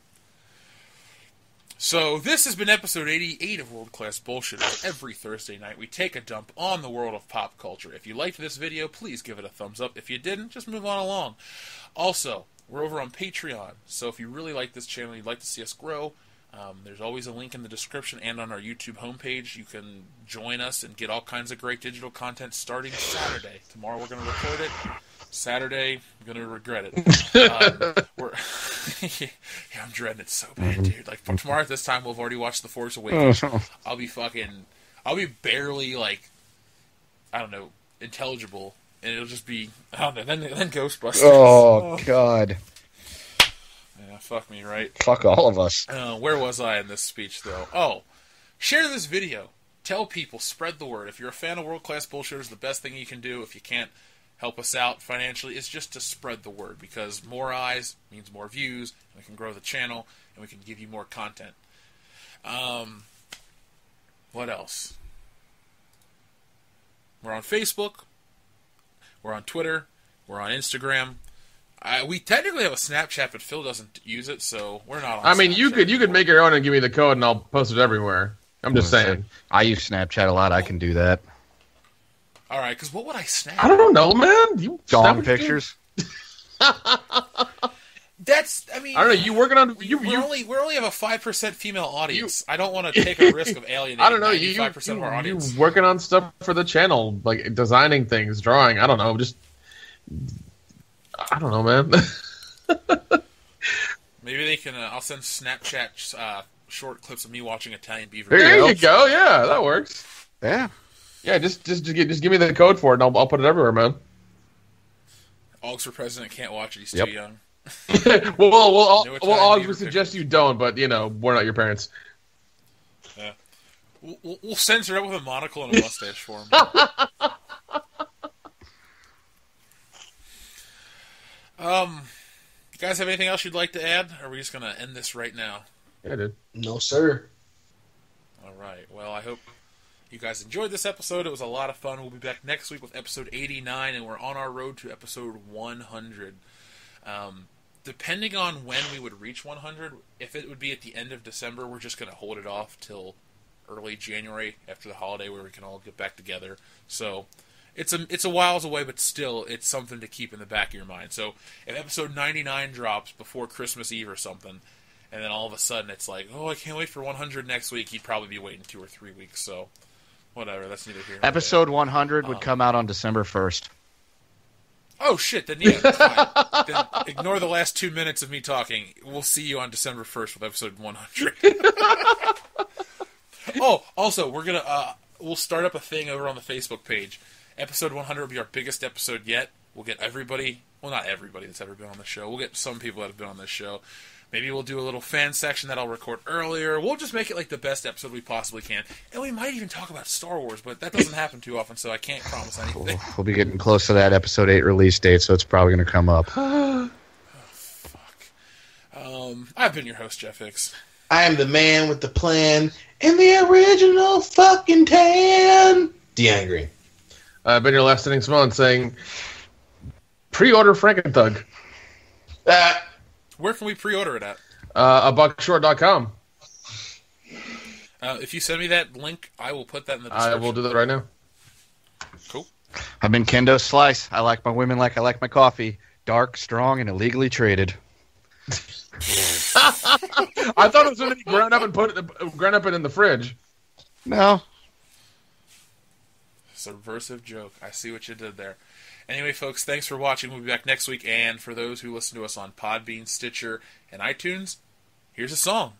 So this has been episode 88 of World Class Bullshit. Every Thursday night, we take a dump on the world of pop culture. If you liked this video, please give it a thumbs up. If you didn't, just move on along. Also, we're over on Patreon, so if you really like this channel, you'd like to see us grow, um, there's always a link in the description and on our YouTube homepage. You can join us and get all kinds of great digital content starting Saturday. Tomorrow we're going to record it. Saturday, I'm gonna regret it. Um, yeah, I'm dreading it so bad, dude. Like for tomorrow at this time, we'll have already watched The Force Awakens. I'll be fucking, I'll be barely like, I don't know, intelligible, and it'll just be, I don't know. Then then Ghostbusters. Oh God, yeah, fuck me, right? fuck all of us. Uh, where was I in this speech, though? Oh, share this video. Tell people, spread the word. If you're a fan of world class bullshitters, the best thing you can do, if you can't help us out financially, is just to spread the word because more eyes means more views, and we can grow the channel, and we can give you more content. Um, what else? We're on Facebook. We're on Twitter. We're on Instagram. I, we technically have a Snapchat, but Phil doesn't use it, so we're not on. I mean, you Snapchat could you could make your own and give me the code, and I'll post it everywhere. I'm just saying. I use Snapchat a lot. I can do that. All right, because what would I snap? I don't know, man. You Dong snap what pictures. That's. I mean, I don't know. You working on you we you only we only have a five percent female audience. I don't want to take a risk of alienating. I don't know. You five percent you, of our audience. you working on stuff for the channel, like designing things, drawing. I don't know. Just I don't know, man. Maybe they can. Uh, I'll send Snapchat uh, short clips of me watching Italian Beaver. There you there go. you go. Yeah, that works. Yeah. Yeah, just just just, gi- just give me the code for it, and I'll, I'll put it everywhere, man. Augs for president can't watch it. He's Yep. too young. well, well, well, No well, Italian Oggs, Beaver we suggest you don't, but you know, we're not your parents. We'll, we'll, we'll censor it with a monocle and a mustache for him. um, you guys have anything else you'd like to add? Or are we just gonna end this right now? Yeah, dude. No, sir. All right. Well, I hope you guys enjoyed this episode. It was a lot of fun. We'll be back next week with episode 89, and we're on our road to episode 100. Um, depending on when we would reach 100, if it would be at the end of December, we're just going to hold it off till early January after the holiday where we can all get back together. So it's a it's a whiles away, but still, it's something to keep in the back of your mind. So if episode 99 drops before Christmas Eve or something, and then all of a sudden it's like, oh, I can't wait for 100 next week. You'd probably be waiting two or three weeks. So, whatever. That's neither here. there. Episode 100 would come out on December 1st. Oh shit! Then yeah, that's fine. then ignore the last two minutes of me talking. We'll see you on December 1st with episode 100. oh, also, we're gonna uh, we'll start up a thing over on the Facebook page. Episode 100 will be our biggest episode yet. We'll get everybody. Well, not everybody that's ever been on the show. We'll get some people that have been on this show. Maybe we'll do a little fan section that I'll record earlier. We'll just make it like the best episode we possibly can, and we might even talk about Star Wars. But that doesn't happen too often, so I can't promise anything. We'll be getting close to that episode 8 release date, so it's probably going to come up. Um, I've been your host, Jeff Hicks. I am the man with the plan and the original fucking tan. Deanna Green. Uh, been your last inning Simone saying, pre-order Frankenthug. Uh, Where can we pre-order it at? Uh, abuckshort.com. Uh, if you send me that link, I will put that in the I will do that right now. Cool. I've been Kendo Slice. I like my women like I like my coffee. Dark, strong, and illegally traded. I thought it was going to be ground up and put it, ground up and in the fridge. No. Subversive joke. I see what you did there. Anyway, folks, thanks for watching. We'll be back next week. And for those who listen to us on Podbean, Stitcher, and iTunes, here's a song.